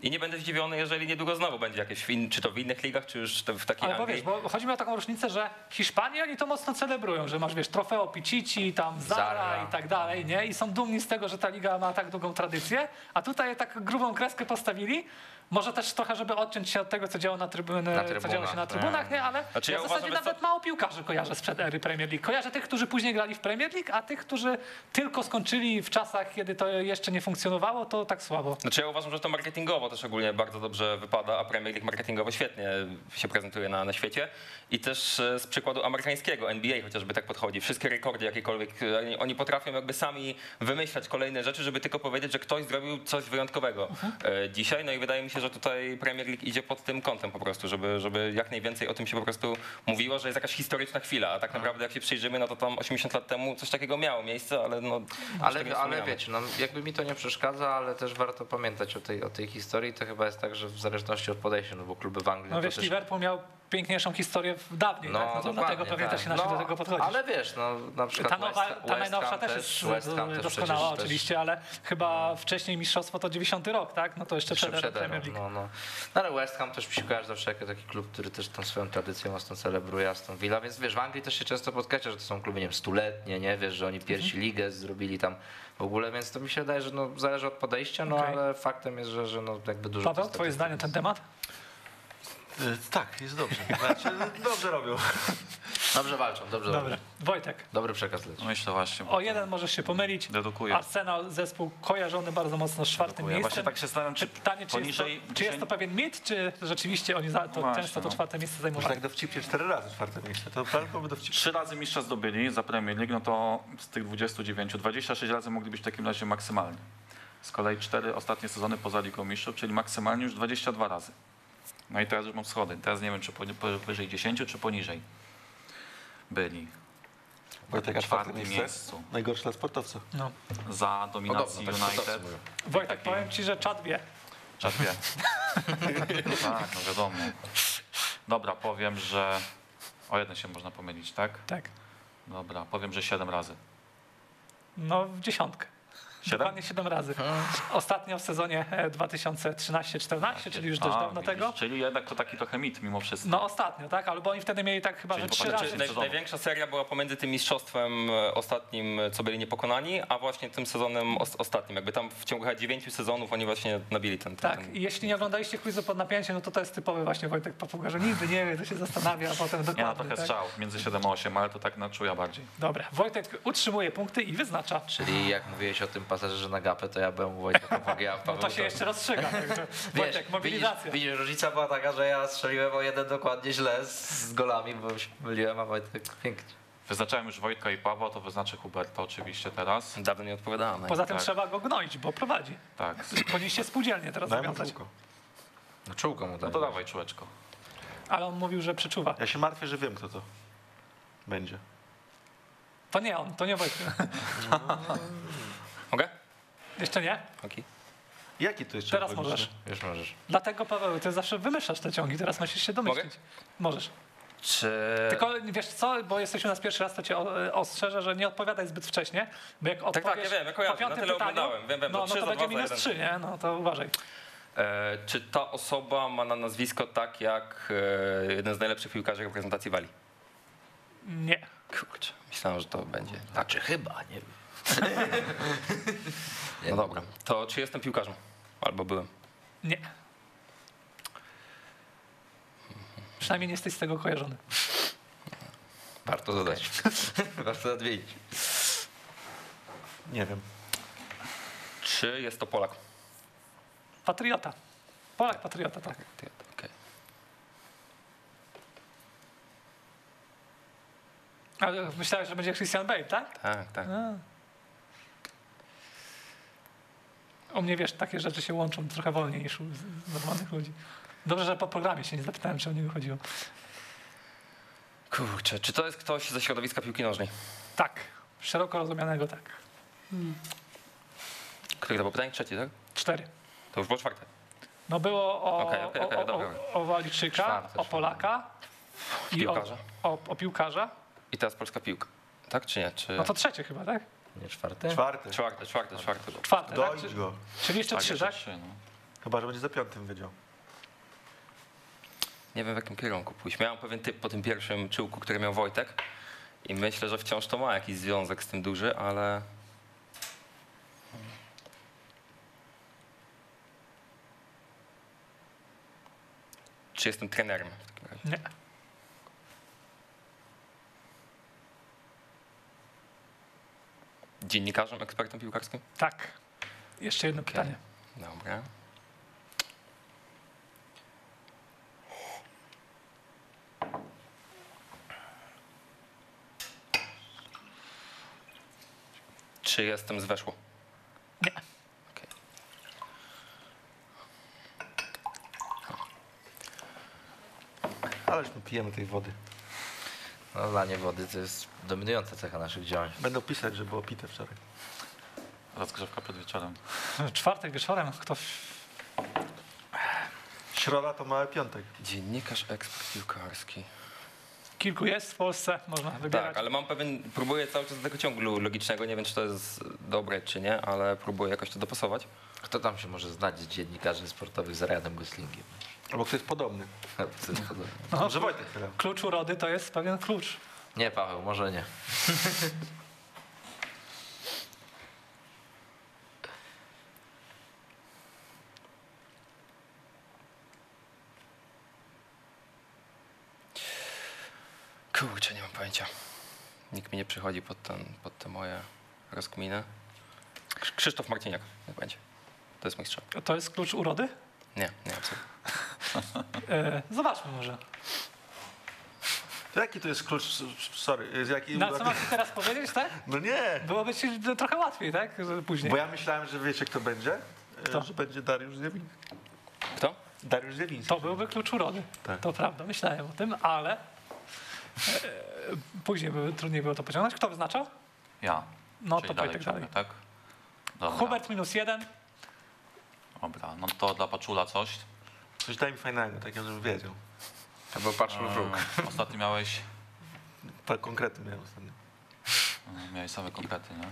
i nie będę zdziwiony, jeżeli niedługo znowu będzie jakieś, czy to w innych ligach, czy już w takiej Ale bo Anglii. wiesz, bo chodzi mi o taką różnicę, że Hiszpanii oni to mocno celebrują, że masz, wiesz, trofeo Pichici, tam Zara, Zara. i tak dalej, nie? I są dumni z tego, że ta liga ma tak długą tradycję, a tutaj tak grubą kreskę postawili. Może też trochę, żeby odciąć się od tego, co działo na, trybuny, Na co działo się na trybunach, nie? Ale Znaczy, ja ja w zasadzie uważam, nawet mało piłkarzy kojarzę sprzed ery Premier League. Kojarzę tych, którzy później grali w Premier League, a tych, którzy tylko skończyli w czasach, kiedy to jeszcze nie funkcjonowało, to tak słabo. Znaczy ja uważam, że to marketingowo też ogólnie bardzo dobrze wypada, a Premier League marketingowo świetnie się prezentuje na, na świecie. I też e, z przykładu amerykańskiego, NBA chociażby tak podchodzi. Wszystkie rekordy jakiekolwiek, e, oni- potrafią jakby sami wymyślać kolejne rzeczy, żeby tylko powiedzieć, że ktoś zrobił coś wyjątkowego e, dzisiaj. No i wydaje mi się, że tutaj Premier League idzie pod tym kątem po prostu, żeby, żeby jak najwięcej o tym się po prostu mówiło, że jest jakaś historyczna chwila, a tak naprawdę jak się przyjrzymy, no to tam 80 lat temu coś takiego miało miejsce, ale no... Ale, ale wiecie, no, jakby mi to nie przeszkadza, ale też warto pamiętać o tej, o tej historii. To chyba jest tak, że w zależności od podejścia, no bo kluby w Anglii... No to wiesz, też... Liverpool miał piękniejszą historię w dawniej, No, tak? no to dlatego pewnie tak. też inaczej no, do tego podchodzisz. Ale wiesz, no na przykład Ta, nowa, West, ta najnowsza też jest West Ham doskonała też- oczywiście, ale chyba wcześniej mistrzostwo to 90 rok, tak? No to jeszcze Jeszcze przed, przed Premier League. no, no. no ale West Ham też mi się kojarzy zawsze jako taki klub, który też tą swoją tradycją mocno celebruje Aston Villa, więc wiesz, w Anglii też się często podkreśla, że to są kluby, nie wiem, stuletnie, nie, wiesz, że oni pierwsi Mhm. ligę zrobili tam w ogóle, więc to mi się wydaje, że no, zależy od podejścia, no Okej. ale faktem jest, że, że no, jakby dużo... Paweł, twoje zdanie na ten temat? Y, Tak, jest dobrze. Znaczy, dobrze robią. Dobrze walczą, dobrze, dobrze. Wojtek, Dobry przekaz leci. No myślę właśnie. bo o jeden możesz się pomylić. Dedukuję. Arsenal, zespół kojarzony bardzo mocno z czwartym Dedukuję. Właśnie miejscem. tak się zastanawiam, czy Pytanie, czy, jest to, czy jest to pewien mit, czy rzeczywiście oni za, to Właśnie, często to no. czwarte miejsce zajmowali? tak dowcipnie cztery razy czwarte miejsce. To dowcipnie. Trzy razy mistrza zdobyli za Premier League, no to z tych 29, 26 razy mogli być w takim razie maksymalnie. Z kolei cztery ostatnie sezony poza Ligą Mistrzów, czyli maksymalnie już 22 razy No i teraz już mam schody. Teraz nie wiem, czy po- powyżej 10, czy poniżej byli. Wojtek, a czwarte czwartym miejsce? miejscu. Najgorszy dla sportowca. No. Za dominację Podobno, tak United. Wojtek, powiem ci, że czat wie. Czapie. (laughs) tak, no wiadomo. Dobra, powiem, że o jeden się można pomylić, tak? Tak. Dobra, powiem, że 7 razy. No w dziesiątkę. Siedem? Dokładnie 7 razy. Ostatnio w sezonie e, 2013-14, czyli już dość A, dawno widzisz, tego. Czyli jednak to taki trochę mit mimo wszystko. No ostatnio, tak? Albo oni wtedy mieli tak chyba, Czyli że trzy popatrzcie, razy. naj- sezonu. największa seria była pomiędzy tym mistrzostwem e, ostatnim, e, co byli niepokonani, a właśnie tym sezonem os, ostatnim. Jakby tam w ciągu chyba dziewięciu sezonów oni właśnie nabili ten. ten, Tak, ten. i jeśli nie oglądaliście quizu pod napięciem, no to to jest typowy właśnie Wojtek Papuga, że (laughs) nigdy nie wie, to się zastanawia, a potem Nie, no dokładnie. trochę tak? strzał, między 7 a 8, ale to tak na czuja bardziej. Dobra, Wojtek utrzymuje punkty i wyznacza. Czyli jak mówiłeś o tym pasażerze na gapę, to ja byłem u Wojtka (laughs) No to się jeszcze rozstrzyga. (laughs) Także Wiesz, Wojtek, widzisz, mobilizacja. widzisz, różnica była taka, że ja strzeliłem o jeden dokładnie źle z, z golami, bo się myliłem, a Wojtek pięknie. Wyznaczałem już Wojtka i Pawła, to wyznaczę Huberta oczywiście teraz. Dawno nie odpowiadałem. Poza tym tak. trzeba go gnoić, bo prowadzi. Tak. Powinniście spółdzielnie teraz Daj zawiązać. No czułko mu No daj. to dawaj czułeczko. Ale on mówił, że przeczuwa. Ja się martwię, że wiem, kto to będzie. To nie on, to nie Wojtek. (laughs) Mogę? Jeszcze nie? Okej. Jaki to jest Teraz możesz. Już możesz. Dlatego Paweł, ty zawsze wymyślasz te ciągi, teraz musisz się domyślić. Możesz. Czy... Tylko wiesz co, bo jesteś u nas pierwszy raz, to cię o- ostrzeżę, że nie odpowiadaj zbyt wcześnie, bo jak tak, odpowiesz ja wiem, jako po ja, na piątym tyle pytaniu, oglądałem. Wiem, wiem, no, to no to będzie minus trzy, nie? No to uważaj. E, czy ta osoba ma na nazwisko tak jak e, jeden z najlepszych piłkarzy reprezentacji Walii? Nie. Kurczę, myślałem, że to będzie. Znaczy chyba, nie wiem. (laughs) No dobra. To czy jestem piłkarzem? Albo byłem. Nie. Przynajmniej nie jesteś z tego kojarzony. Warto dodać. (laughs) Warto nadmienić. Nie wiem. Czy jest to Polak? Patriota. Polak patriota, tak. Ty- okej. Ale myślałeś, że będzie Christian Bale, tak? Tak, tak. A. U mnie wiesz, takie rzeczy się łączą trochę wolniej niż u normalnych ludzi. Dobrze, że po programie się nie zapytałem, czy o niego chodziło. Kurczę, czy to jest ktoś ze środowiska piłki nożnej? Tak, szeroko rozumianego tak. Który to był pytanie? Trzeci, tak? Cztery. To już było czwarte. No było o, Okej, okej, okej, o, dobra. o, o Czwarte, o Polaka i o, Piłkarza. o, o piłkarza. I teraz polska piłka. Tak czy nie? Czy... No to trzecie chyba, tak? Nie czwarte? Czwarty. Czwarte, czwarte, czwarte. Czwarte, tak? Dojdź go. Czyli jeszcze trzy, tak? trzy, no. Chyba, że będzie za piątym wiedział. Nie wiem w jakim kierunku pójść. Miałem pewien typ po tym pierwszym czyłku, który miał Wojtek. I myślę, że wciąż to ma jakiś związek z tym duży, ale. Czy jestem trenerem w takim razie? Nie. Dziennikarzem, ekspertem piłkarskim? Tak. Jeszcze jedno pytanie. Dobra. Czy jestem z Weszło? Nie. Okej. Ależ my pijemy tej wody. No lanie wody to jest dominująca cecha naszych działań. Będą pisać, że było pite wczoraj. Rozgrzewka przed wieczorem. Czwartek wieczorem ktoś... Środa to mały piątek. Dziennikarz, ekspert piłkarski. Kilku jest w Polsce, można wybierać. Tak, ale mam pewien, próbuję cały czas do tego ciągu logicznego, nie wiem czy to jest dobre czy nie, ale próbuję jakoś to dopasować. Kto tam się może znać z dziennikarzy sportowych z Ryanem Goslingiem? Albo ktoś jest podobny. No, Może Wojtek klucz urody to jest pewien klucz. Nie, Paweł, może nie. (laughs) Kurczę, nie mam pojęcia. Nikt mi nie przychodzi pod, ten, pod te moje rozkminy. Krz- Krzysztof Marciniak, nie będzie. To jest mój strzał. To jest klucz urody? Nie, nie, absolutnie. E, zobaczmy może. Jaki to jest klucz? Sorry. Z jaki... Na co masz teraz powiedzieć, tak? No nie! Byłoby ci trochę łatwiej, tak? Później. Bo ja myślałem, że wiecie kto będzie? E, Kto? Że będzie Dariusz Zjewin. Kto? Dariusz Zieliński. To byłby klucz urody. Tak. To prawda, myślałem o tym, ale e, później były, trudniej było to pociągnąć. Kto wyznaczał? Ja. No Czyli to dalej Wojtek dalej. tak? Dobra. Hubert minus jeden. Dobra, no to dla Paczula coś. Coś daj mi fajnego, takiego, żebym wiedział. Albo patrzył wróg. Eee, (laughs) Ostatnio miałeś, Tak konkretny miałem ostatnio. miałeś same konkrety, nie?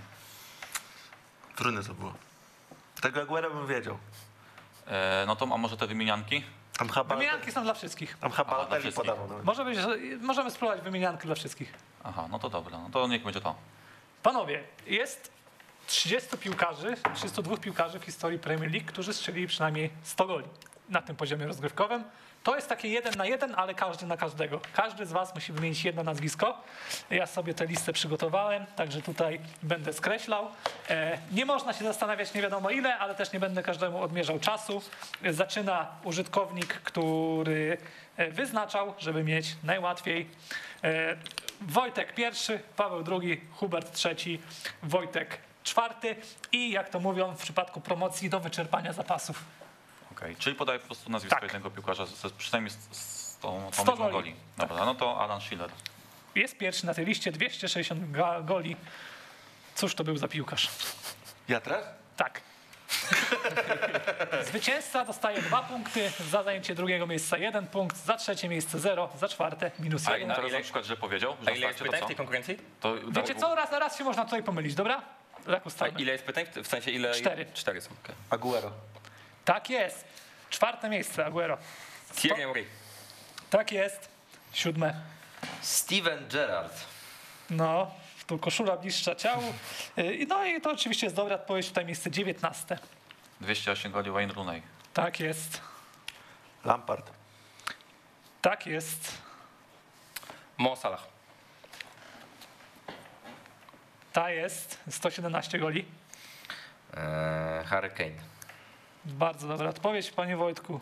Trudne to było. Tego Aguero bym wiedział. E, no to, a może te wymienianki? Tam chyba... Wymienianki są dla wszystkich. Tam chyba A, dla wszystkich. podawał nawet. Może być, że możemy spróbować wymienianki dla wszystkich. Aha, no to dobra, no to niech będzie to. Panowie, jest 30 piłkarzy, 32 piłkarzy w historii Premier League, którzy strzelili przynajmniej 100 goli na tym poziomie rozgrywkowym. To jest takie jeden na jeden, ale każdy na każdego. Każdy z Was musi wymienić jedno nazwisko. Ja sobie tę listę przygotowałem, także tutaj będę skreślał. E, nie można się zastanawiać nie wiadomo ile, ale też nie będę każdemu odmierzał czasu. Zaczyna użytkownik, który e, wyznaczał, żeby mieć najłatwiej. E, Wojtek pierwszy, Paweł drugi, Hubert trzeci, Wojtek czwarty i jak to mówią w przypadku promocji do wyczerpania zapasów. Okej, czyli podaję po prostu nazwisko Tak. jednego piłkarza, przynajmniej z, z tą, tą 100 liczbą goli. goli. Dobra, no to Alan Schiller. Jest pierwszy na tej liście, 260 ga- goli. Cóż to był za piłkarz? Ja teraz? Tak. (laughs) Zwycięzca dostaje dwa punkty, za zajęcie drugiego miejsca jeden punkt, za trzecie miejsce zero, za czwarte minus A jeden. ile- Teraz ile- na przykład, że powiedział, A że ile jest starcie, pytań to w tej konkurencji? To Wiecie co, raz, raz się można tutaj pomylić, dobra? Tak A ustalmy. ile jest pytań? W sensie ile? Cztery. Cztery są. Okay. Aguero. Tak jest. Czwarte miejsce, Aguero. Thierry Henry. Tak jest. Siódme. Steven Gerrard. No, tu koszula bliższa ciału. Y, No i to oczywiście jest dobra odpowiedź, tutaj miejsce 19. 208 goli Wayne Rooney. Tak jest. Lampard. Tak jest. Mo Salah. Ta jest. 117 goli. Eee, Harry Kane. Bardzo dobra odpowiedź, panie Wojtku.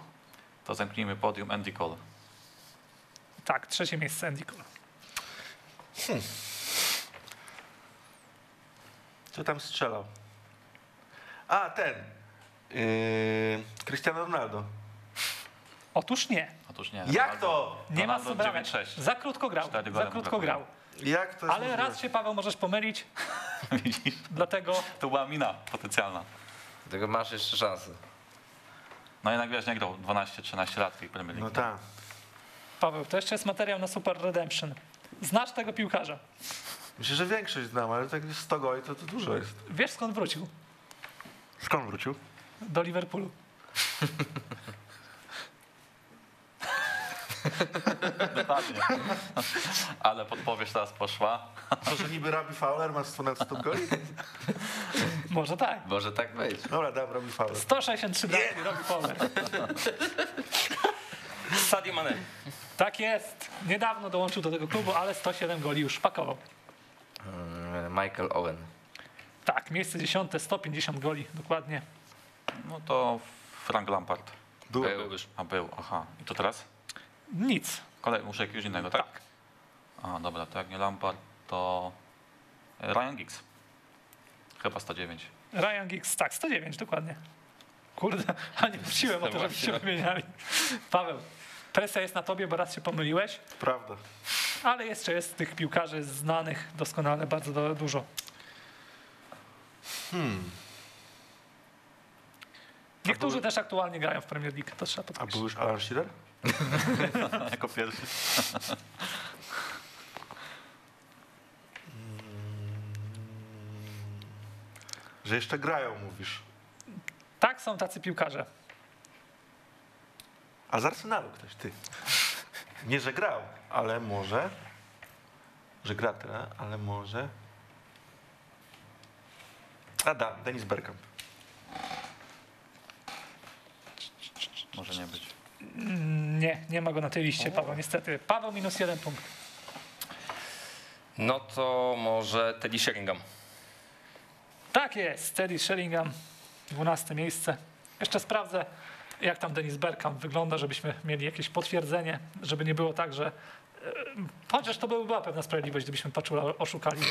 To zamknijmy podium Andy Cole. Tak, trzecie miejsce Andy Cole. Co tam strzelał? A, ten. Yy, Cristiano Ronaldo. Otóż nie. Otóż nie. Jak Ronaldo- to? Nie ma co. 9-6. Za krótko grał. Za krótko grał. Jak to jest Ale raz się, Paweł, możesz pomylić, (laughs) Widzisz? dlatego To była mina potencjalna. Dlatego masz jeszcze szansę. No jednak wiesz, nie grał 12-13 lat w tej Premier No League. tak. Paweł, to jeszcze jest materiał na Super Redemption. Znasz tego piłkarza. Myślę, że większość znam, ale tak 100 goli to, to dużo jest. Wiesz skąd wrócił? Skąd wrócił? Do Liverpoolu. (laughs) (laughs) Dokładnie. Ale podpowiedź teraz poszła. To, że niby Robbie Fowler ma 100 nad 100 goli? Może tak. Może tak być. Dobra, dam Robbie Fowler. 163 bramki robi Power. Sadio Mane. Tak jest. Niedawno dołączył do tego klubu, ale 107 goli już pakował. Eee, Michael Owen. Tak, miejsce 10, 150 goli dokładnie. No to Frank Lampard. Był. Był już. A był, aha. I to teraz? Nic. Kolej, muszę jakiegoś innego, tak? Tak. A, dobra, to jak nie Lampard, to Ryan Giggs. Chyba 109. Ryan Giggs, tak, 109 dokładnie. Kurde, (laughs) a nie (laughs) prosiłem o to, żebyście się wymieniali. Paweł, presja jest na tobie, bo raz się pomyliłeś, Prawda. ale jeszcze jest tych piłkarzy znanych doskonale bardzo dużo. Niektórzy też aktualnie grają w Premier League, to trzeba A podkreślić. był już Alan Shearer? (laughs) jako pierwszy. (laughs) Że jeszcze grają, mówisz. Tak, są tacy piłkarze. A z Arsenalu ktoś, ty. Nie, że grał, ale może. Że gra teraz, ale może. A da, Denis Bergkamp. Może nie być. Nie, nie ma go na tej liście, Paweł, niestety. Paweł minus jeden punkt. No to może Teddy Sheringham. Tak jest, Teddy Sheringham, 12 miejsce. Jeszcze sprawdzę, jak tam Denis Bergkamp wygląda, żebyśmy mieli jakieś potwierdzenie, żeby nie było tak, że Chociaż to by była pewna sprawiedliwość, gdybyśmy Paczula oszukali.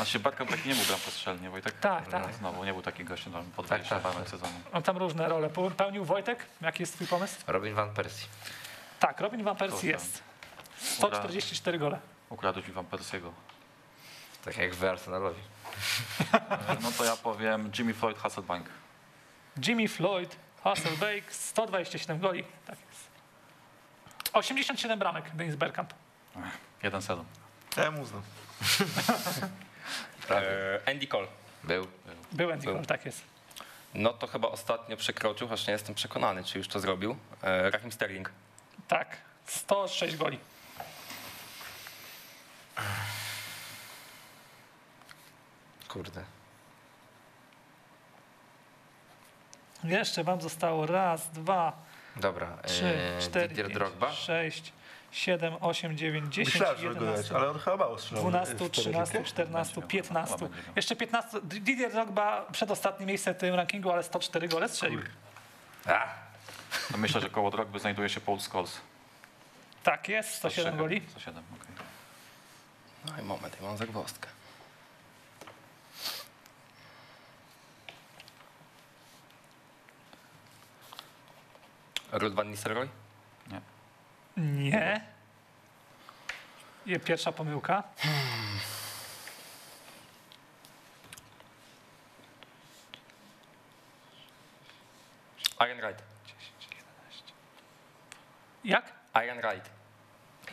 A się Barkem taki nie był bram postrzelnie, Wojtek? Tak, tak. Znowu nie był taki gościem tam po 20 tak, parę tak. sezonu. On tam różne role pełnił. Wojtek, jaki jest twój pomysł? Robin Van Persie. Tak, Robin Van Persie jest. 144 gole. Ukradłeś mi wam Persiego. Tak jak wy Arsenalowi. No to ja powiem Jimmy Floyd Hasselbank. Jimmy Floyd, Hasselbeck, 127 goli. Tak. 87 bramek, Dennis Bergkamp. Jeden sezon. Ja mu znam. Prawie. E, Andy Cole. Był. Był Andy Był. Cole, tak jest. No to chyba ostatnio przekroczył, chociaż nie jestem przekonany, czy już to zrobił. E, Raheem Sterling. Tak, 106 goli. Kurde. Jeszcze wam zostało raz, dwa, Dobra. trzy, eee, cztery, Didier pięć, Drogba. sześć, siedem, osiem, dziewięć, dziesięć, Myślałem, że go dać, jedenaście. ale on chyba mało strzelał. 12, w czterech 13, ligach. 14, Będzie miał, 15. chyba będzie miał. Jeszcze 15. Didier Drogba przedostatnie miejsce w tym rankingu, ale 104 gole strzelił. A, To myślę, że koło Drogby znajduje się Paul Scholes. Tak jest, 107 goli. 107, okej. No i moment, ja mam zagwozdkę. Ruud van Nistelrooy? Nie. I pierwsza pomyłka. Ian Wright. Jak? Ian Wright.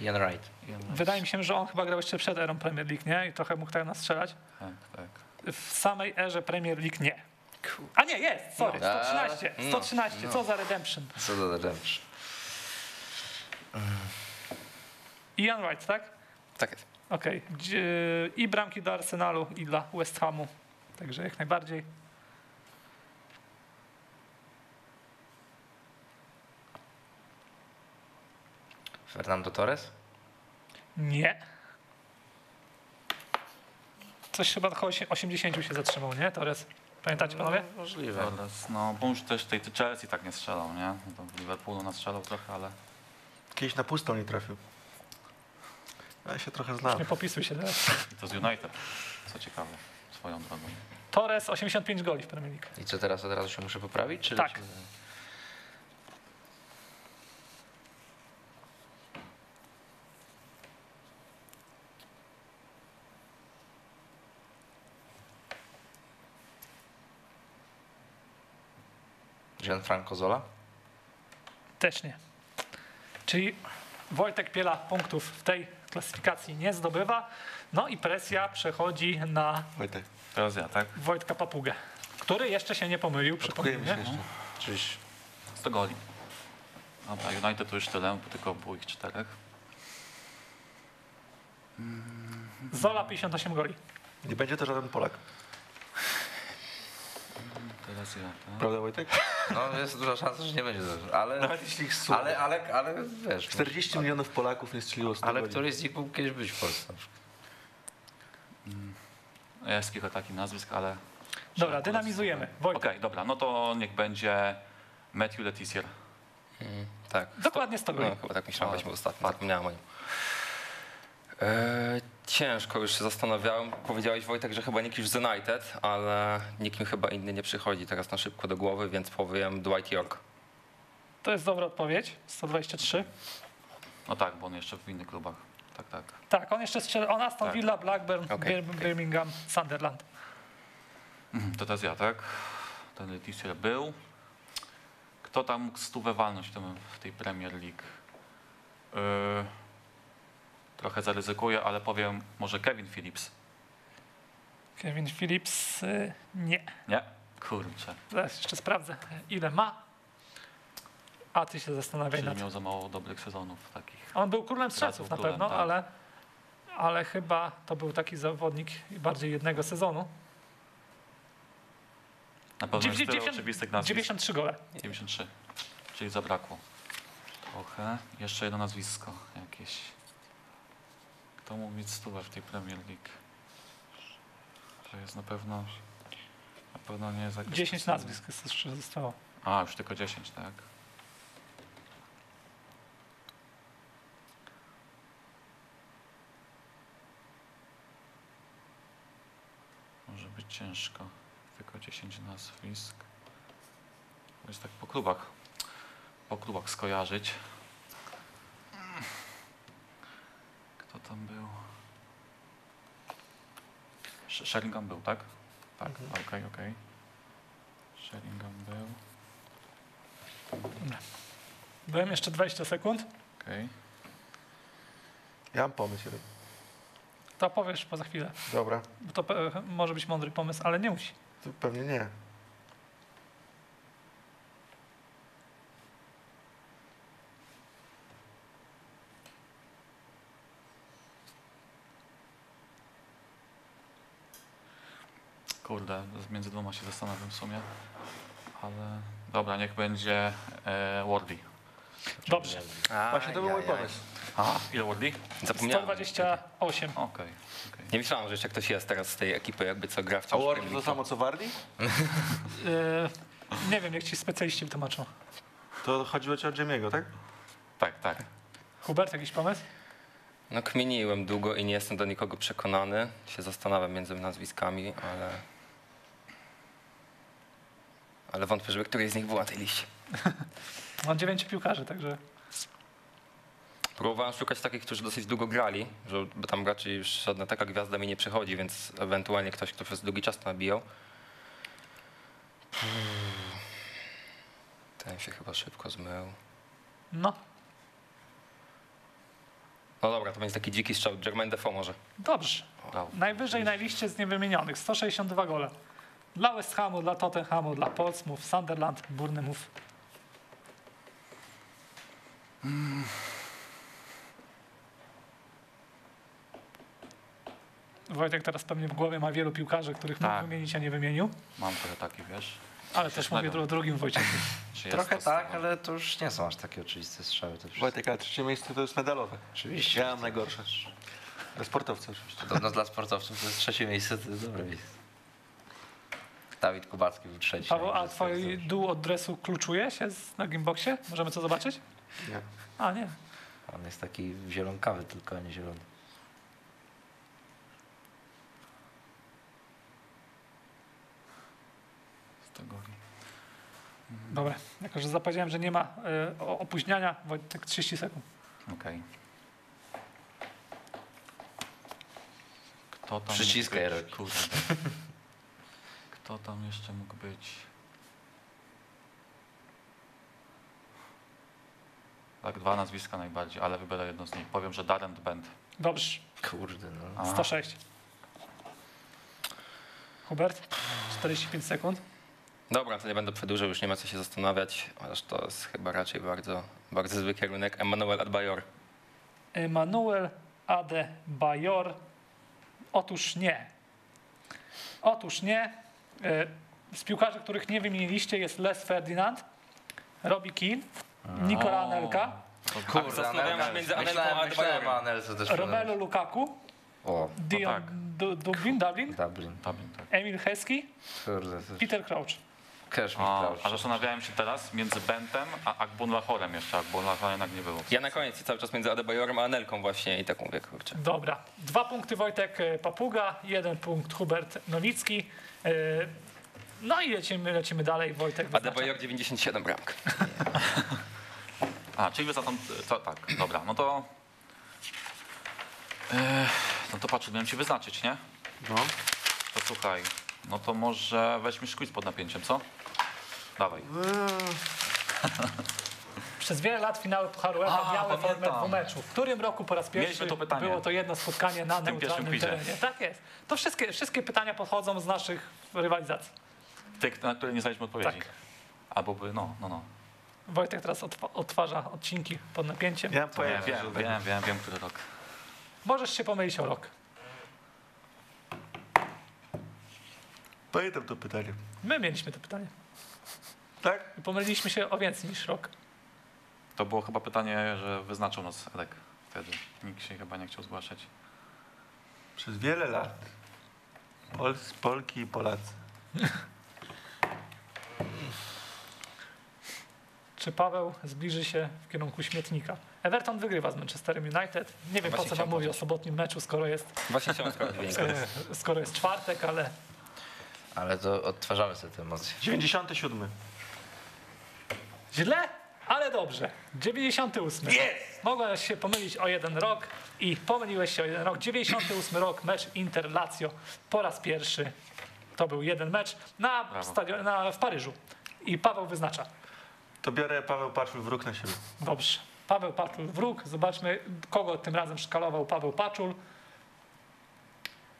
Ian Wright. Wydaje mi się, że on chyba grał jeszcze przed erą Premier League, nie? I trochę mógł tak nastrzelać. Tak, tak. W samej erze Premier League nie. A nie, jest, sorry, No. 113, No, 113, no. co za redemption. Co do redemption. Ian Wright, tak? Tak jest. Okej. I bramki do Arsenalu, i dla West Hamu. Także jak najbardziej. Fernando Torres? Nie. Coś chyba około 80 się zatrzymał, nie? Torres. Pamiętacie panowie? Możliwe. Torres, no bo już też tej Chelsea tak nie strzelał, nie? No to w Liverpoolu nastrzelał trochę, ale Kiedyś na pustą nie trafił. Ja się trochę znam. Nie popisuj się teraz. i to z United, co ciekawe, swoją drogą. Torres 85 goli w Premier League. I co teraz od razu się muszę poprawić? Czy Tak. Gianfranco Zola? Też nie. Czyli Wojtek Piela punktów w tej klasyfikacji nie zdobywa. No i presja przechodzi na Wojtek, Teraz ja, tak? Wojtka Papugę, który jeszcze się nie pomylił, przypomnę. się jeszcze. Czyś 100 goli. Dobra, United to już tyle, bo tylko było ich czterech. Zola 58 goli. Nie będzie to żaden Polak. Teraz ja, tak? Prawda Wojtek? No jest duża szansa, że nie będzie dobrze, ale, Nawet jeśli ich słucha. ale, ale, ale wiesz, 40 milionów Polaków nie strzeliło 100 ale któryś z nich mógł kiedyś być w Polsce. na przykład. Jest kilka takich nazwisk, ale... Dobra, dynamizujemy. Wojtek. Okej, dobra, no to niech będzie Matthew Letizier. Tak. Dokładnie 100 goli. No, chyba tak myślałem, weźmy ostatnio, zapomniałem o nim. E, ciężko już się zastanawiałem. Powiedziałeś Wojtek, że chyba nikt już z United, ale nikt mi chyba inny nie przychodzi teraz na szybko do głowy, więc powiem Dwight York. To jest dobra odpowiedź. 123. No tak, bo on jeszcze w innych klubach. Tak, tak. Tak, on jeszcze strzelał. On Aston Tak. Villa, Blackburn, Bir- Birmingham, Sunderland. Mhm, To teraz ja, tak? Ten Letizier był. Kto tam mógł stówę walnąć w, tym, w tej Premier League? Yy, trochę zaryzykuję, ale powiem może Kevin Phillips. Kevin Phillips y, nie. Nie? Kurczę, Zaraz jeszcze sprawdzę, ile ma. A ty się zastanawiaj czyli nad miał za mało dobrych sezonów takich. On był królem strzelców na pewno, tak. ale, ale chyba to był taki zawodnik bardziej jednego sezonu. Na pewno jest tyle 90 oczywistych nazwisk. 93 gole. 93, czyli zabrakło. Trochę. Jeszcze jedno nazwisko jakieś to mógł mieć stówę w tej Premier League. To jest na pewno, na pewno nie jest 10 nazwisk jest jeszcze zostało. A, już tylko 10, tak? Może być ciężko, tylko 10 nazwisk. Jest tak po klubach, po klubach skojarzyć. Tam był? Sh- Sheringham był, tak? Tak, okej, okej. Sheringham był, Byłem jeszcze 20 sekund. okej. Ja mam pomysł jeden. To powiesz poza chwilę. Dobra, Bo to może być mądry pomysł, ale nie musi. to pewnie nie. Kurde, między dwoma się zastanawiam w sumie. Ale dobra, niech będzie e, Wardy. Dobrze. Właśnie to był mój pomysł. A, ile Wardy? Zapomniałem. 128. Okej. okej. Nie myślałem, że jeszcze ktoś jest teraz z tej ekipy, jakby co gra A w Ward Premier to samo co Wardy? Yy, (laughs) nie wiem, jak ci specjaliści wytłumaczą. To chodziło ci o Jimmy'ego, tak? Tak, tak. Hubert, jakiś pomysł? No kmieniłem długo i nie jestem do nikogo przekonany. Się zastanawiam między nazwiskami, ale... Ale wątpię, żeby któryś z nich był na tej liście. (laughs) Mam 9 piłkarzy, także Próbowałem szukać takich, którzy dosyć długo grali, że, tam raczej już żadna taka gwiazda mi nie przychodzi, więc ewentualnie ktoś, kto przez długi czas to nabijał. Ten się chyba szybko zmył. no, No dobra, to będzie taki dziki strzał. Jermaine Defoe może. dobrze. Najwyżej na liście z niewymienionych. 162 gole. Dla West Hamu, dla Tottenhamu, dla Portsmouth, Sunderland, Bournemouth. Wojtek teraz pewnie w głowie ma wielu piłkarzy, których mógł Tak. wymienić, a nie wymienił. Mam trochę taki, wiesz. Ale też mówię o drugim Wojciechu. (laughs) Trochę tak, ale to już nie są aż takie oczywiste strzały. To Wojtek, a trzecie miejsce to jest medalowe. Oczywiście. Ja mam najgorsze. Dla sportowca oczywiście. To, no, dla sportowców to jest trzecie miejsce, to jest dobre miejsce. Dawid Kubacki był trzeci. Paweł, a twój dół od dresu kluczuje się na Gimboxie? Możemy to zobaczyć? Nie. A, nie. On jest taki zielonkawy tylko, a nie zielony. Z tego. Dobra, jako że zapowiedziałem, że nie ma y, opóźniania, Wojtek 30 sekund. Okej. Kto tam Przyciskaj. Kurde. Kto tam jeszcze mógł być? Tak, dwa nazwiska najbardziej, ale wybiorę jedno z nich. Powiem, że Darren Bent. Dobrze, Kurde, no. A, 106. Hubert, 45 sekund. Dobra, to nie będę przedłużał, już nie ma co się zastanawiać, chociaż to jest chyba raczej bardzo, bardzo zły kierunek. Emmanuel Adbayor. Emanuel Adebayor. Otóż nie. Otóż nie. Y, Z piłkarzy, których nie wymieniliście jest Les Ferdinand, Robbie Keane, Nikola Anelka, Kurde, zastanawiałem się między Anelką a Adebayorem. Romelu Lukaku, O, Dion tak. Du- Dublin, Dublin, Dublin. Dublin, tak. Emil Heskey, Peter Crouch. Cash mi A, zastanawiałem się teraz między Bentem a Akbunlachorem jeszcze. Akbunlachor jednak nie było. Ja na koniec cały czas między Adebayorem a Anelką właśnie i tak mówię, kurczę. Dobra. Dwa punkty Wojtek e, Papuga, jeden punkt Hubert Nowicki. E, No i lecimy, lecimy dalej. Wojtek wyznacza. Adebayor 97 bramk. A, czyli wy za tą, to, tak, dobra, no to... E, no to patrz, miałem ci wyznaczyć, nie? No. To słuchaj, no to może weźmy quiz pod napięciem, co? Dawaj. (laughs) Przez wiele lat finały Pucharu UEFA miały formę dwumeczu. W którym roku po raz pierwszy to było to jedno spotkanie na neutralnym terenie? Tak jest. To wszystkie, wszystkie pytania pochodzą z naszych rywalizacji. Tych, na które nie znaliśmy odpowiedzi. Tak. Albo by, no, no, no. Wojtek teraz odtwarza odcinki pod napięciem. Ja wiem, wiem, wiem, wiem, wiem, który rok. Możesz się pomylić o rok. Pamiętam to pytanie. My mieliśmy to pytanie. Tak? I pomyliliśmy się o więcej niż rok. To było chyba pytanie, że wyznaczył nas Edek wtedy. Nikt się chyba nie chciał zgłaszać. Przez wiele lat. Pol Polki i Polacy. (laughs) Czy Paweł zbliży się w kierunku śmietnika? Everton wygrywa z Manchesterem United. Nie wiem po Właśnie co wam mówię o sobotnim meczu, skoro jest, Właśnie chciałem sprawdzić (laughs) skoro jest czwartek, ale Ale to odtwarzamy sobie te emocje. 97. Źle, ale dobrze. 98. Jest! Mogłeś się pomylić o jeden rok i pomyliłeś się o jeden rok. 98 rok, mecz Inter-Lazio. Po raz pierwszy to był jeden mecz na Brawo. stadion, na, w Paryżu. I Paweł wyznacza. To biorę Paweł Paczul wróg na siebie. Dobrze. Paweł Paczul wróg. Zobaczmy, kogo tym razem szkalował Paweł Paczul.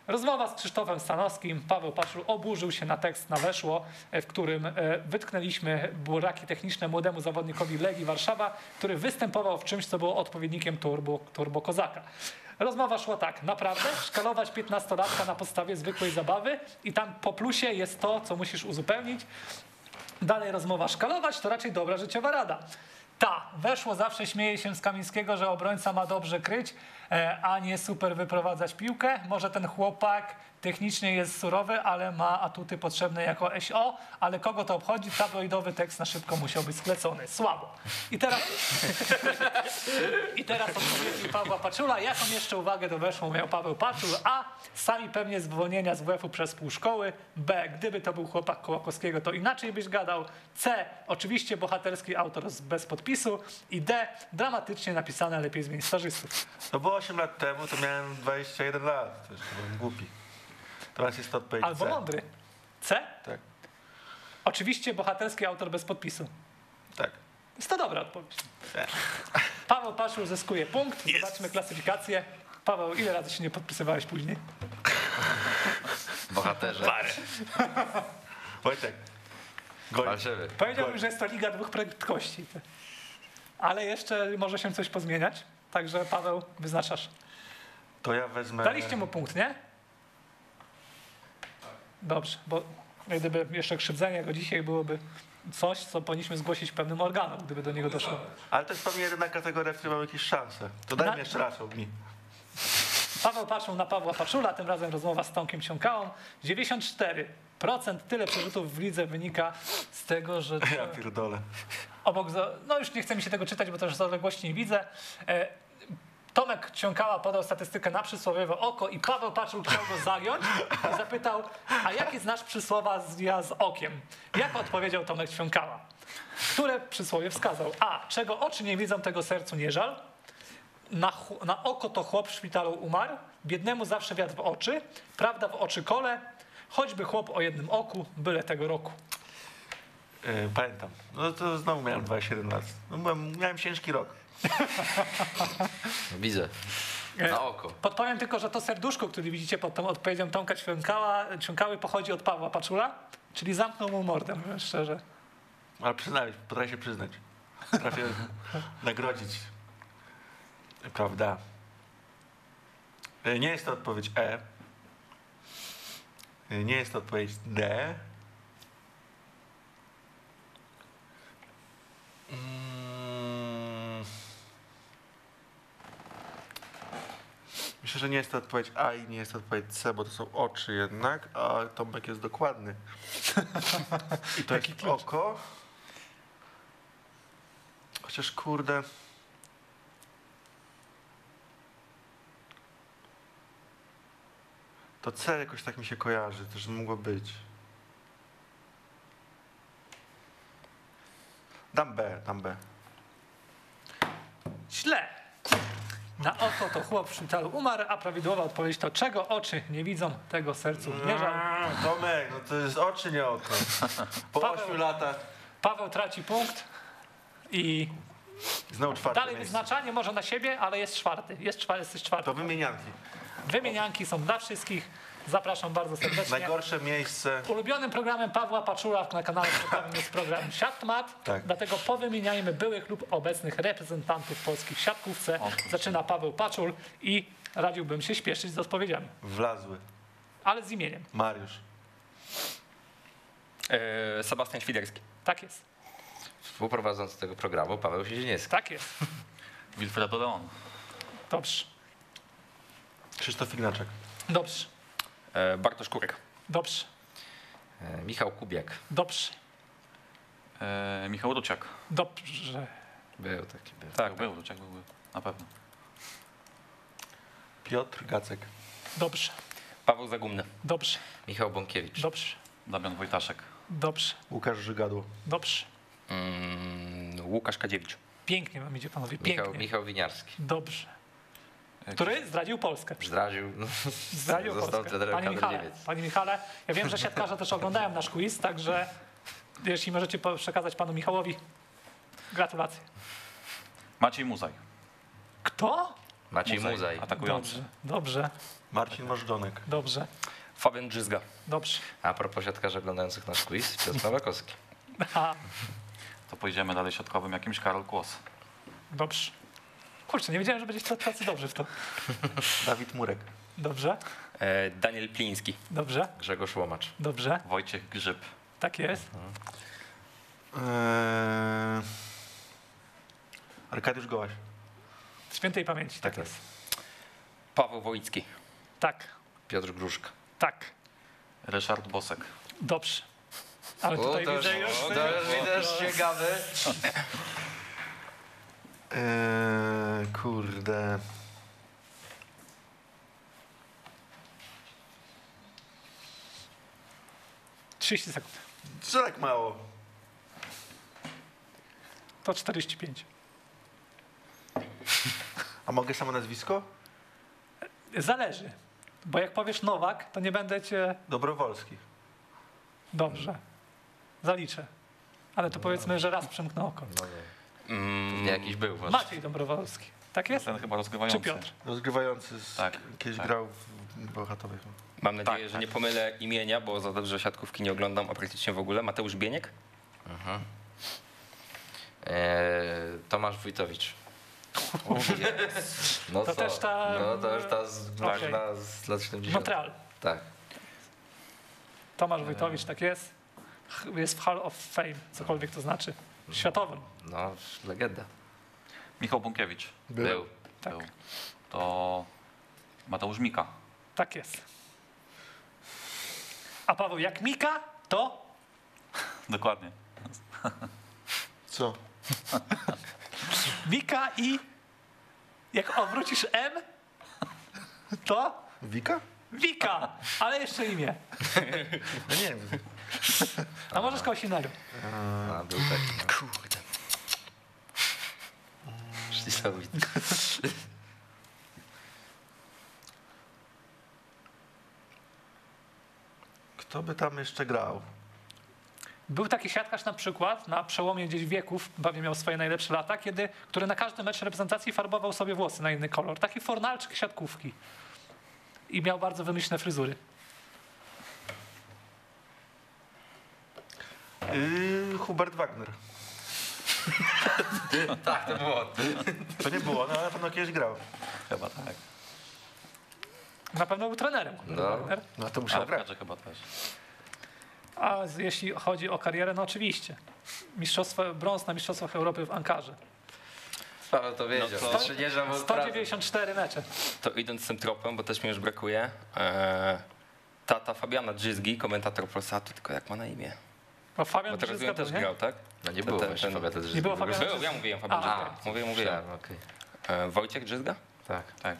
Rozmowa z Krzysztofem Stanowskim. Paweł Paczul oburzył się na tekst na weszło, e, w którym e, wytknęliśmy buraki techniczne młodemu zawodnikowi Legii Warszawa, który występował w czymś, co było odpowiednikiem Turbo, turbo Kozaka. Rozmowa szła tak, naprawdę szkalować 15-latka na podstawie zwykłej zabawy i tam po plusie jest to, co musisz uzupełnić. Dalej rozmowa szkalować to raczej dobra życiowa rada. Ta, weszło zawsze śmieje się z Kamińskiego, że obrońca ma dobrze kryć, a nie super wyprowadzać piłkę. Może ten chłopak technicznie jest surowy, ale ma atuty potrzebne jako SO, ale kogo to obchodzi? Tabloidowy tekst na szybko musiał być sklecony. Słabo. I teraz, (laughs) I teraz odpowiedzi Pawła Paczula. Jaką jeszcze uwagę do weszło miał Paweł Paczul? A. Sami pewnie zwolnienia z WF-u przez pół szkoły. B. Gdyby to był chłopak Kołakowskiego, to inaczej byś gadał. C. Oczywiście bohaterski autor bez podpisu. I D. Dramatycznie napisane, lepiej zmienić stażystów. To było 8 lat temu, to miałem 21 lat. To jeszcze byłem głupi. Teraz jest to odpowiedź Albo C. mądry. C. Tak, Oczywiście bohaterski autor bez podpisu. tak. Jest to dobra odpowiedź. C. Paweł Paszul zyskuje punkt. Zobaczmy klasyfikację. Paweł, ile razy się nie podpisywałeś później? Bohaterze. Wojtek. Goń. Powiedziałbym, że jest to liga dwóch prędkości. Ale jeszcze może się coś pozmieniać. Także Paweł, wyznaczasz. To ja wezmę... Daliście mu punkt, nie? Dobrze, bo gdyby jeszcze krzywdzenie go dzisiaj byłoby coś, co powinniśmy zgłosić pewnym organom, gdyby do niego doszło. Ale to jest pewnie jedyna kategoria, w której mam jakieś szanse. To daj Na- mi jeszcze raz mi. Paweł patrzył na Pawła Paczula, tym razem rozmowa z Tomkiem Ciąkałą. 94% tyle przerzutów w lidze wynika z tego, że Ja pierdolę. Obok, no już nie chce mi się tego czytać, bo też z odległości nie widzę. E, Tomek Ciąkała podał statystykę na przysłowiowe oko i Paweł Paczul chciał go zagiąć i zapytał, a jakie znasz przysłowa z, ja z okiem? Jak odpowiedział Tomek Ciąkała? Które przysłowie wskazał? A. Czego oczy nie widzą, tego sercu nie żal. Na, na oko to chłop w szpitalu umarł. Biednemu zawsze wiatr w oczy. Prawda w oczy kole. Choćby chłop o jednym oku, byle tego roku. Yy, pamiętam. No to znowu miałem 27 lat. No, byłem, miałem ciężki rok. (laughs) Widzę. Na oko. Podpowiem tylko, że to serduszko, które widzicie pod tą odpowiedzią Tomka Ćwiąkała, Ćwiąkały pochodzi od Pawła Paczula, czyli zamknął mu mordę, mówiąc szczerze. Ale przyznaj, potrafię się przyznać. Potrafię (laughs) nagrodzić. Prawda. Yy, Nie jest to odpowiedź E. Nie jest to odpowiedź D. Mm. Myślę, że nie jest to odpowiedź A i nie jest to odpowiedź C, bo to są oczy jednak, a Tomek jest dokładny. (laughs) I to jest oko. Chociaż kurde. To C jakoś tak mi się kojarzy, też mogło być. Dam B, dam B. Źle. Na oko to chłop w szpitalu umarł, a prawidłowa odpowiedź to czego oczy nie widzą, tego sercu nie żal. Mm, Tomek, no to jest oczy, nie oko. Po Paweł. 8 latach Paweł traci punkt i znowu czwarte dalej miejsce. wyznaczanie może na siebie, ale jest czwarty. Jest czwarty, jesteś czwarty. To wymienianki. Wymienianki są dla wszystkich. Zapraszam bardzo serdecznie. Najgorsze miejsce. Ulubionym programem Pawła Paczula na kanale jest program Siatmat. Tak. Dlatego powymieniajmy byłych lub obecnych reprezentantów polskich w siatkówce. Zaczyna Paweł Paczul i radziłbym się śpieszyć z odpowiedziami. Wlazły. Ale z imieniem. Mariusz. E, Sebastian Świderski. Tak jest. Współprowadzący tego programu Paweł Siedziński. Tak jest. Wilfredo Leon. Dobrze. Krzysztof Ignaczek. Dobrze. E, Bartosz Kurek. Dobrze. E, Michał Kubiak. Dobrze. E, Michał Ruciak. Dobrze. Był taki. Był. Tak, Był Ruciak, był, był. Na pewno. Piotr Gacek. Dobrze. Paweł Zagumny. Dobrze. Michał Bąkiewicz. Dobrze. Damian Wojtaszek. Dobrze, Łukasz Żygadło. dobrze. Mm, Łukasz Kadziewicz. Pięknie wam idzie, panowie, Michał, pięknie. Michał Winiarski. Dobrze. Który zdradził Polskę. Zdradził. Zdradził (laughs) Został Polskę. trenerem Panie Michale, panie Michale, ja wiem, że siatkarze też oglądają nasz quiz, także jeśli możecie przekazać panu Michałowi, gratulacje. Maciej Muzaj. Kto? Maciej Muzej, Muzaj. Atakujący. Dobrze, dobrze, Marcin Możdżonek. dobrze, Fabian Drzyzga. dobrze. A propos siatkarzy oglądających nasz quiz, Piotr Pawłakowski. (laughs) A, To pojedziemy dalej środkowym jakimś Karol Kłos. dobrze. Kurczę, nie wiedziałem, że będziecie tacy dobrzy w to. (laughs) Dawid Murek. Dobrze, E, Daniel Pliński. dobrze, Grzegorz Łomacz. dobrze, Wojciech Grzyb. tak jest. Eee... Arkadiusz Gołaś. Świętej pamięci, tak Tak jest. Paweł Wojicki. Tak, Piotr Gruszka. tak, Ryszard Bosek. dobrze. Ale tutaj to widzę już... To już widzę, że ciekawy. Eee, kurde. Trzydzieści sekund. Co tak mało? To 45. A mogę samo nazwisko? Zależy. Bo jak powiesz Nowak, to nie będę cię Dobrowolski. dobrze. Zaliczę. Ale to powiedzmy, że raz przymknę oko. No nie. Mm, Nie jakiś był. może. Maciej Dobrowolski. Tak jest? Ten chyba Czy rozgrywający. Piotr? Rozgrywający z... Tak, Kiedyś tak. grał w Bełchatowie. Mam nadzieję, Tak, że nie pomylę imienia, bo za dobrze siatkówki nie oglądam, a praktycznie w ogóle. Mateusz Bieniek? Mhm. Eee, Tomasz Wójtowicz. (laughs) No To co? też ta- No to już ta z, ważna z lat 70. Montreal. Tak. Tomasz Wojtowicz, tak jest. Jest w Hall of Fame, cokolwiek to znaczy. Światowym. No, legenda. Michał Bąkiewicz. Był. Tak. Był. To Mateusz Mika. Tak jest. A Paweł, jak Mika, to (laughs) Dokładnie. Co? (laughs) Mika i jak obrócisz M, to Wika? Wika, ale jeszcze imię. (laughs) No nie wiem. A możesz kogoś innego. A, był taki. No. Kurde. Niesamowity. Kto by tam jeszcze grał? Był taki siatkarz na przykład na przełomie gdzieś wieków, pewnie miał swoje najlepsze lata, kiedy, który na każdy mecz reprezentacji farbował sobie włosy na inny kolor. Taki fornalczyk siatkówki. I miał bardzo wymyślne fryzury. Yy, Hubert Wagner. tak, to było. To nie było, no ale na pewno kiedyś grał. Chyba tak. Na pewno był trenerem. No. Wagner. No to musiał grać. chyba też. A z- jeśli chodzi o karierę, no oczywiście. Mistrzostwo, brąz na Mistrzostwach Europy w Ankarze. Paweł to wiedział. No to- Znaczy nie, że mu sprawdził. 194 mecze. To idąc tym tropem, bo też mi już brakuje. E, tata Fabiana Drzyzgi, komentator Polsatu, tylko jak ma na imię? Bo Fabian Bo teraz też nie? grał, tak? No nie było ten- właśnie ten- Fabiana Nie było. Fabiana Był, ja mówiłem Fabian A, Drzyzga. Mówiłem, mówiłem. E, Wojciech Drzyzga? Tak. Tak.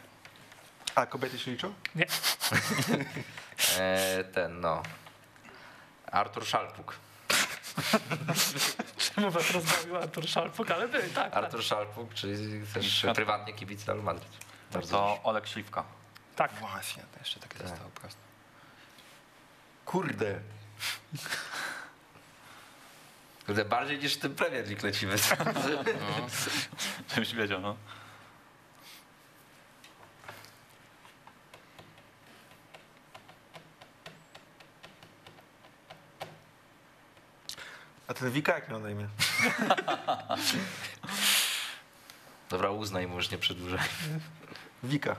A kobiety się liczą? (laughs) E, ten, no. Artur Szalpuk. (laughs) Czemu was rozbawił Artur Szalpuk, ale byli, tak. tak. Artur Szalpuk, czyli też prywatnie kibic Realu Madryt. Bardzo To Olek Śliwka. tak. Właśnie, to jeszcze takie Tak. zostało prosto. Kurde. Kurde, bardziej niż w tym Premier League lecimy. (laughs) Żebyś wiedział, no. A ten Wika jak miał na imię? (laughs) Dobra, uznaj mu, już nie przedłużaj. Wika.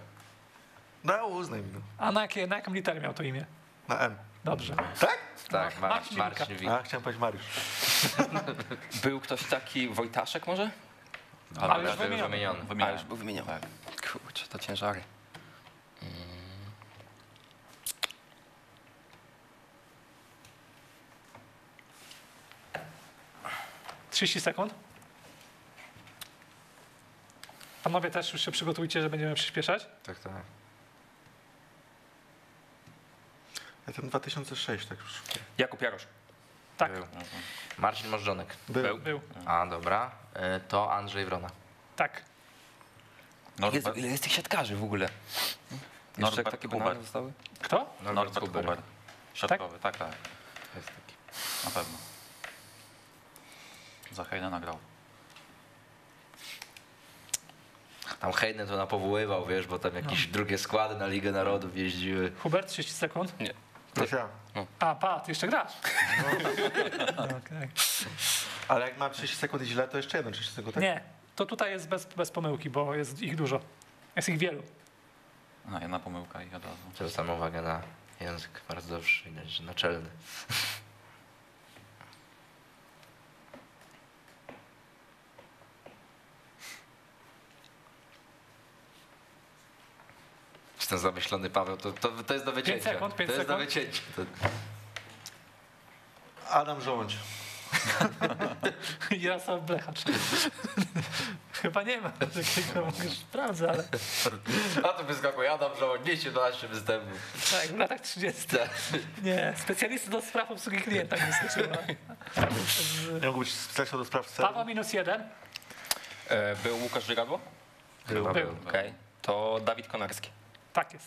No uznaj mi. no. A na, jakie, na jaką literę miał to imię? Na M. Dobrze. Tak, Mar- Marcin Marcin Wik. A, chciałem powiedzieć Mariusz. (laughs) Był ktoś taki Wojtaszek może? Ale Ale już był wymieniony. wymieniony. A Wymieniam. już był wymieniony. Tak. Kurczę, to ciężary. 30 sekund. Panowie też już się przygotujcie, że będziemy przyspieszać. Tak, tak. Ja ten 2006 tak już. Jakub Jarosz. Tak, Był. Marcin Możdżonek. Był. był. A, dobra. E, To Andrzej Wrona. Tak. Norbert, Jezu, ile jest tych siatkarzy w ogóle? Jeszcze Norbert takie Huber. zostały? Kto? Norbert Huber. Środkowy, tak, tak, Jest taki. na pewno. Za Hejna nagrał. Tam Hayden to napowoływał, wiesz, bo tam jakieś drugie składy na Ligę Narodów jeździły. Hubert, 30 sekund. To ja. A, pa, ty jeszcze grasz. Okej. (laughs) Ale jak mam 30 sekund i źle, to jeszcze jeden 30 sekund. Tak? Nie, to tutaj jest bez, bez pomyłki, bo jest ich dużo. Jest ich wielu. No, jedna pomyłka i od razu. Zwracam uwagę na język. Bardzo dobrze widać, że naczelny. Ten zamyślony Paweł, to, to, to jest do wycięcia. sekund, pięć to jest do sekund. wycięcia. To, Adam Żołądź. (laughs) Jarosław Blechacz. (laughs) Chyba nie ma takiego, mogę sprawdzę, ale (laughs) a to wyskakuje Adam Żołądź, 212 występów. tak, w latach 30. Tak. Nie, specjalista do spraw obsługi klienta nie skoczyła. Nie mógł być specjalistą do spraw celu. Paweł minus jeden. E, był Łukasz Żygadło? Chyba Był. Okej. To Dawid Konarski. Tak jest.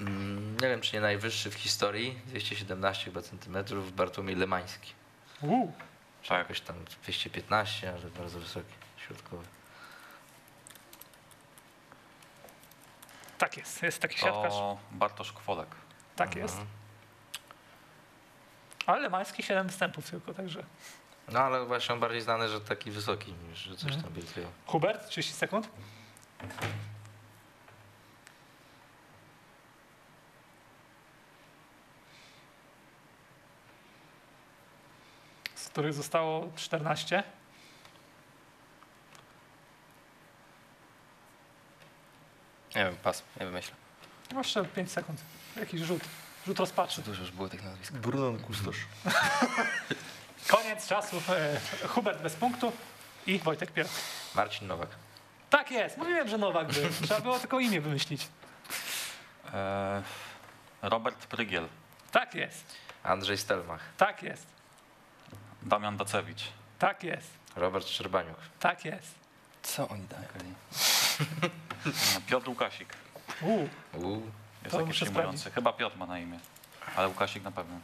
Mm, Nie wiem, czy nie najwyższy w historii, 217 chyba centymetrów, Bartłomiej Lemański. Uuu. Czy jakoś tam 215, ale bardzo wysoki, środkowy. Tak jest, jest taki siatkarz. To Bartosz Kwolek. Tak jest. Ale Lemański 7 występów tylko, także. No ale właśnie on bardziej znany, że taki wysoki, niż że coś tam wielkiego. Hubert, 30 sekund. Których zostało 14. Nie wiem, pas, nie wymyślę. Jeszcze 5 sekund. Jakiś rzut. Rzut rozpaczy. Dużo już było tych nazwisk. Brunon Kustosz. (laughs) Koniec czasu. E, Hubert bez punktu i Wojtek Pier. Marcin Nowak. Tak jest. Mówiłem, że Nowak był. Trzeba było tylko imię wymyślić. E, Robert Prygiel. Tak jest. Andrzej Stelmach. Tak jest. Damian Dacewicz. Tak jest. Robert Szczerbaniuk. Tak jest. Co oni dają? E, (laughs) Piotr Łukasik. Uuu. Uuu. Jest taki przyjmujący. Chyba Piotr ma na imię. Ale Łukasik na pewno.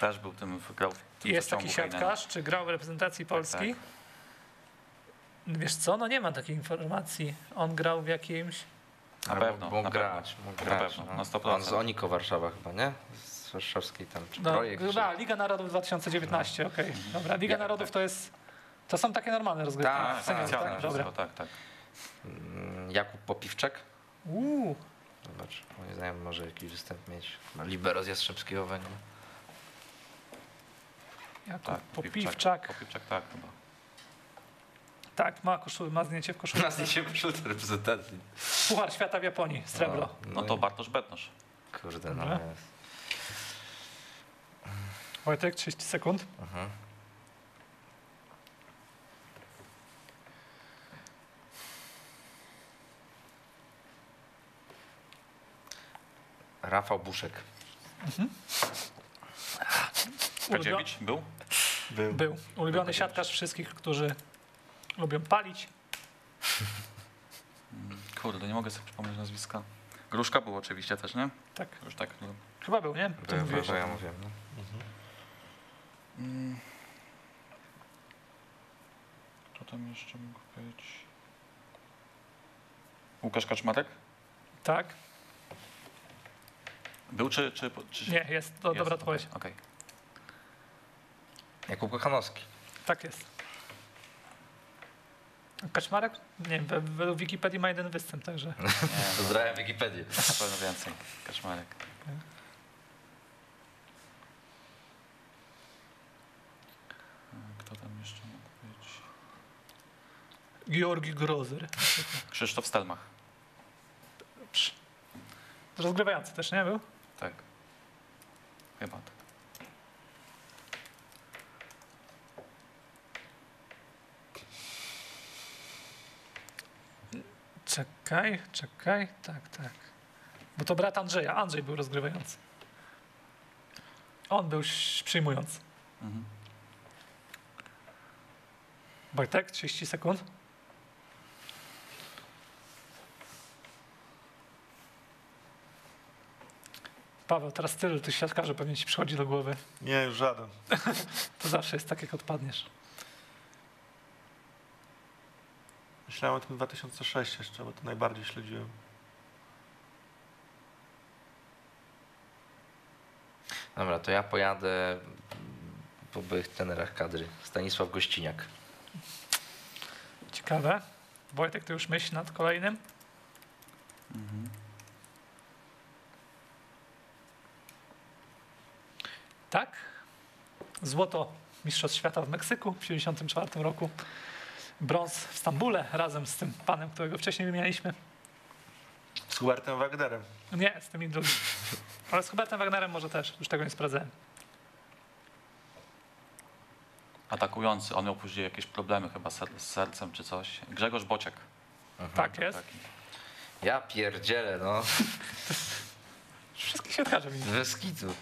Też był tym, grał w tym Jest taki siatkarz, czy grał w reprezentacji Polski? Wiesz co, no nie ma takiej informacji. On grał w jakimś... Na pewno, Mógł na grać. pewno. Mógł Na pewno, no. na 100%. On z Oniko Warszawa chyba, nie? Z warszawskiej tam, czy No, projekt. Czy... dobra, Liga Narodów 2019, okej. Dobra, Liga Ja- Narodów to jest... To są takie normalne rozgrywki. Tak, w seniorach, tak, tak? tak, Dobra. Tak, tak. Mm, Jakub Popiwczak. Uuu. Zobacz, moim zdaniem może jakiś występ mieć. Ma Libero z Jastrzębskiego Węgla. Jakub tak Popiwczak. Popiwczak, tak chyba. Tak, ma, koszul, ma zdjęcie w koszulce. Na zdjęciu koszulce reprezentacji. Puchar Świata w Japonii, srebro. No to i- Bartosz Betnosz. Kurde, no jest. Wojtek, 30 sekund. Mhm. Rafał Buszek. Kadziewicz był? Był. Był ulubiony siatkarz wszystkich, którzy lubią palić. (laughs) Kurde, nie mogę sobie przypomnieć nazwiska. Gruszka był oczywiście też, nie? Tak, Już tak. no. chyba był, nie? Był, mówiłeś. był, ja mówiłem. No. Kto tam jeszcze mógł być? Łukasz Kaczmarek? Tak? Był czy... czy, czy Nie, jest to jest? dobra odpowiedź. Okej. Jakub Kochanowski. Tak jest. Kaczmarek? Nie wiem, we- według Wikipedii ma jeden występ, także. Nie, (laughs) Pozdrawiam Wikipedię. na pewno więcej. Kaczmarek. Kto tam jeszcze mógł być? Georgi Grozer. Krzysztof Stelmach. Rozgrywający też, nie był? Tak. Chyba tak. Czekaj, czekaj, tak, tak. Bo to brat Andrzeja. Andrzej był rozgrywający. On był przyjmujący. Mhm. Wojtek, 30 sekund. Paweł, teraz tyle tych siatkarzy pewnie ci przychodzi do głowy. Nie, już żaden. (laughs) To zawsze jest tak, jak odpadniesz. Myślałem o tym 2006 jeszcze, bo to najbardziej śledziłem. Dobra, to ja pojadę po byłych trenerach kadry. Stanisław Gościniak. Ciekawe. Wojtek, ty już myśl nad kolejnym? Mhm. Tak. Złoto Mistrzostw Świata w Meksyku w 1974 roku. Brąz w Stambule razem z tym panem, którego wcześniej wymienialiśmy. Z Hubertem Wagnerem. Nie, z tymi drugimi. (laughs) Ale z Hubertem Wagnerem może też, już tego nie sprawdzałem. Atakujący, on miał później jakieś problemy chyba z sercem czy coś. Grzegorz Boczek. Tak jest. Taki. Ja pierdzielę, no. (laughs) Wszystkich siatkarzy widzę. Bez kitu.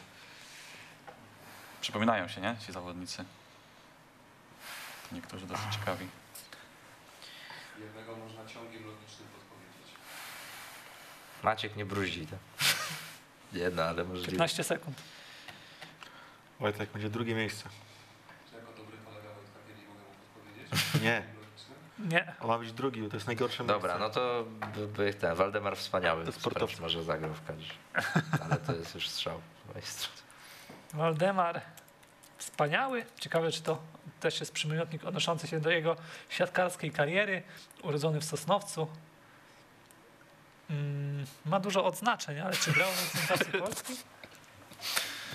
Przypominają się, nie? Ci zawodnicy. Niektórzy dosyć ciekawi. Jednego można ciągiem logicznym podpowiedzieć. Maciek nie bruździ. To. (laughs) Nie no, ale możliwe. 15 sekund. Wojtek będzie drugie miejsce. Czy jako dobry kolega Wojtka mogę mu podpowiedzieć? (laughs) Nie, Logicznym? Nie. on ma być drugi, bo to jest najgorsze Dobra, miejsce. no to by, by ten Waldemar wspaniały. To. Sprawdź, może zagrał w kadrze. Ale to jest już strzał. z mojej strony. Waldemar wspaniały. Ciekawe, czy to też jest przymiotnik odnoszący się do jego siatkarskiej kariery. Urodzony w Sosnowcu. Mm, ma dużo odznaczeń, ale czy grał w reprezentacji (laughs) Polski?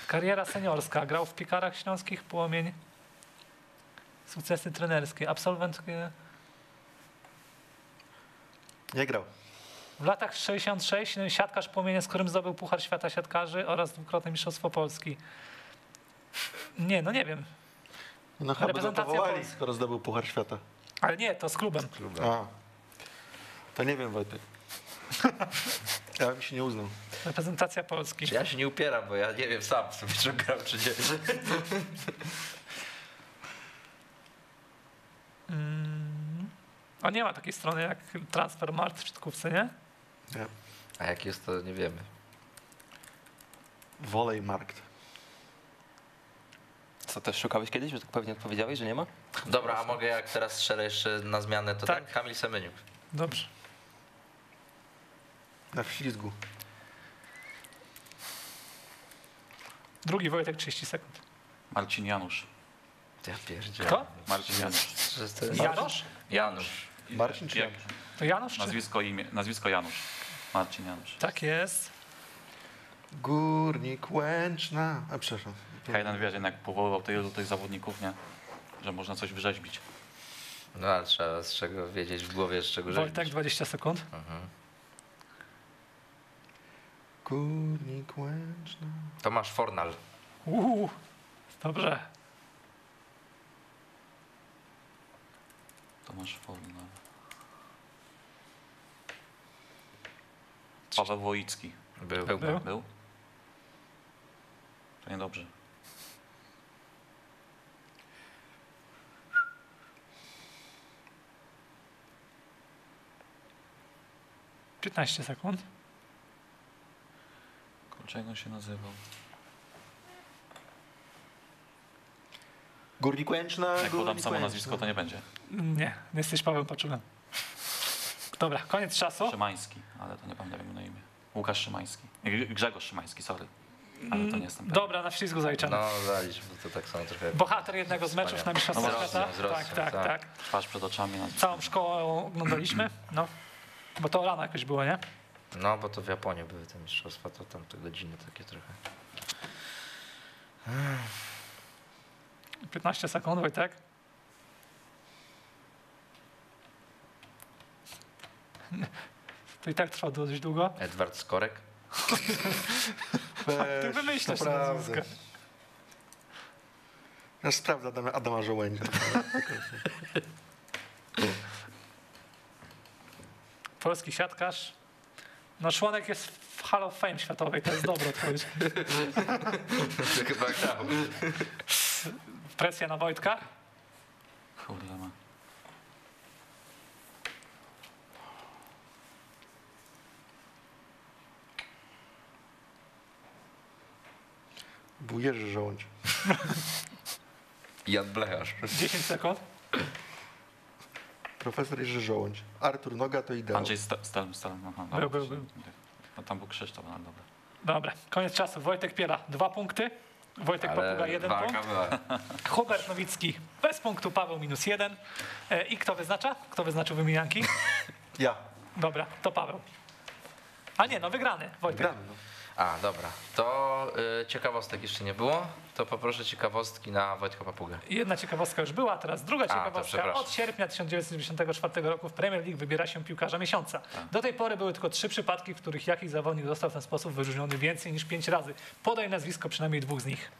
Kariera seniorska. Grał w Piekarach Śląskich, Płomień. Sukcesy trenerskie. Absolwent e, Nie grał. W latach 66 no, siatkarz Płomienia, z którym zdobył Puchar Świata Siatkarzy oraz dwukrotne Mistrzostwo Polski. Nie, no nie wiem. No chyba Reprezentacja Polski. skoro zdobył Puchar Świata. Ale nie, to z klubem. Klubem. A. To nie wiem, Wojtek. (laughs) Ja bym się nie uznał. Reprezentacja Polski. Czy ja się nie upieram, bo ja nie wiem sam, sobie, czy grał, czy nie. Mm. A nie ma takiej strony jak Transfermarkt w siatkówce, nie? Nie. A jak jest, to nie wiemy. Wolej Markt. Co też szukałeś kiedyś, że tak pewnie odpowiedziałeś, że nie ma? Dobra, a mogę jak teraz strzelę jeszcze na zmianę, to Tak. tak? Kamil Semeniuk. Dobrze. Na wślizgu. Drugi Wojtek 30 sekund. Marcin Janusz. Ja pierdzielę. Kto? Marcin Janusz. Janusz? Janusz. Marcin czy Janusz? To Janusz? Czy? nazwisko, imię, nazwisko Janusz. Marcin Janusz. Tak jest. Górnik Łęczna. A przepraszam. Hayden wiesz, jednak powoływał tylu tych zawodników, nie? Że można coś wyrzeźbić. No ale trzeba z czego wiedzieć w głowie, z czego Wojtek rzeźbić. 20 sekund. Mhm. Górnik Łęczna. Tomasz Fornal. Uuu. Dobrze. Tomasz Fornal. Paweł Wojicki. Był. Był. Był? Był? To niedobrze. - 15 sekund. Kurczę, jak on się nazywał? Górnik Łęczna. Jak podam Górnik samo Łęczna. nazwisko, to nie będzie. Nie, nie jesteś Pawłem Paczulem. Dobra, koniec czasu. Szymański, ale to nie pamiętam jak mu na imię. Łukasz Szymański. Grzegorz Szymański, sorry. Ale to nie jestem pewien. Dobra, na ślizgu zaliczamy. No zalicz, bo to tak samo trochę... Bohater jednego z meczów na Mistrzostwach Rosją, Świata. z Rosją, Tak, tak, tak. tak. Twarz przed oczami. nazwisko. Całą szkołę oglądaliśmy. (clears throat) No. Bo to rano jakoś było, nie? No, bo to w Japonii były te mistrzostwa, to tam te godziny takie trochę. 15 sekund, Wojtek. To i tak trwa dość długo. Edward Skorek. (laughs) Weź, Ty wymyślasz te naprawdę. nazwiska. Ja sprawdzę Adama, Adama Żołędzia. (laughs) Polski siatkarz. No członek jest w Hall of Fame światowej, to jest dobra odpowiedź. To (laughs) chyba. Presja na Wojtka. Kurde, ma. Był Jerzy Żołądź. Jan Blecharz. 10 sekund. Profesor Jerzy Żołądź. Artur Noga to ideał. Andrzej Sta- Stelm, Stelm, aha. Był, był, był. No tam był Krzysztof, no dobra. Dobra, koniec czasu. Wojtek Piela, dwa punkty. Wojtek Papuga, jeden punkt. była. (laughs) Hubert Nowicki bez punktu, Paweł minus jeden. E, I kto wyznacza? Kto wyznaczył wymienianki? Ja. Dobra, to Paweł. A nie, no wygrany, Wojtek. Gramy, no. A, dobra. To y, ciekawostek jeszcze nie było. To poproszę ciekawostki na Wojtka Papugę. Jedna ciekawostka już była, teraz druga to ciekawostka. przepraszam. Od sierpnia 1994 roku w Premier League wybiera się piłkarza miesiąca. Do tej pory były tylko trzy przypadki, w których jakiś zawodnik został w ten sposób wyróżniony więcej niż pięć razy. Podaj nazwisko przynajmniej dwóch z nich.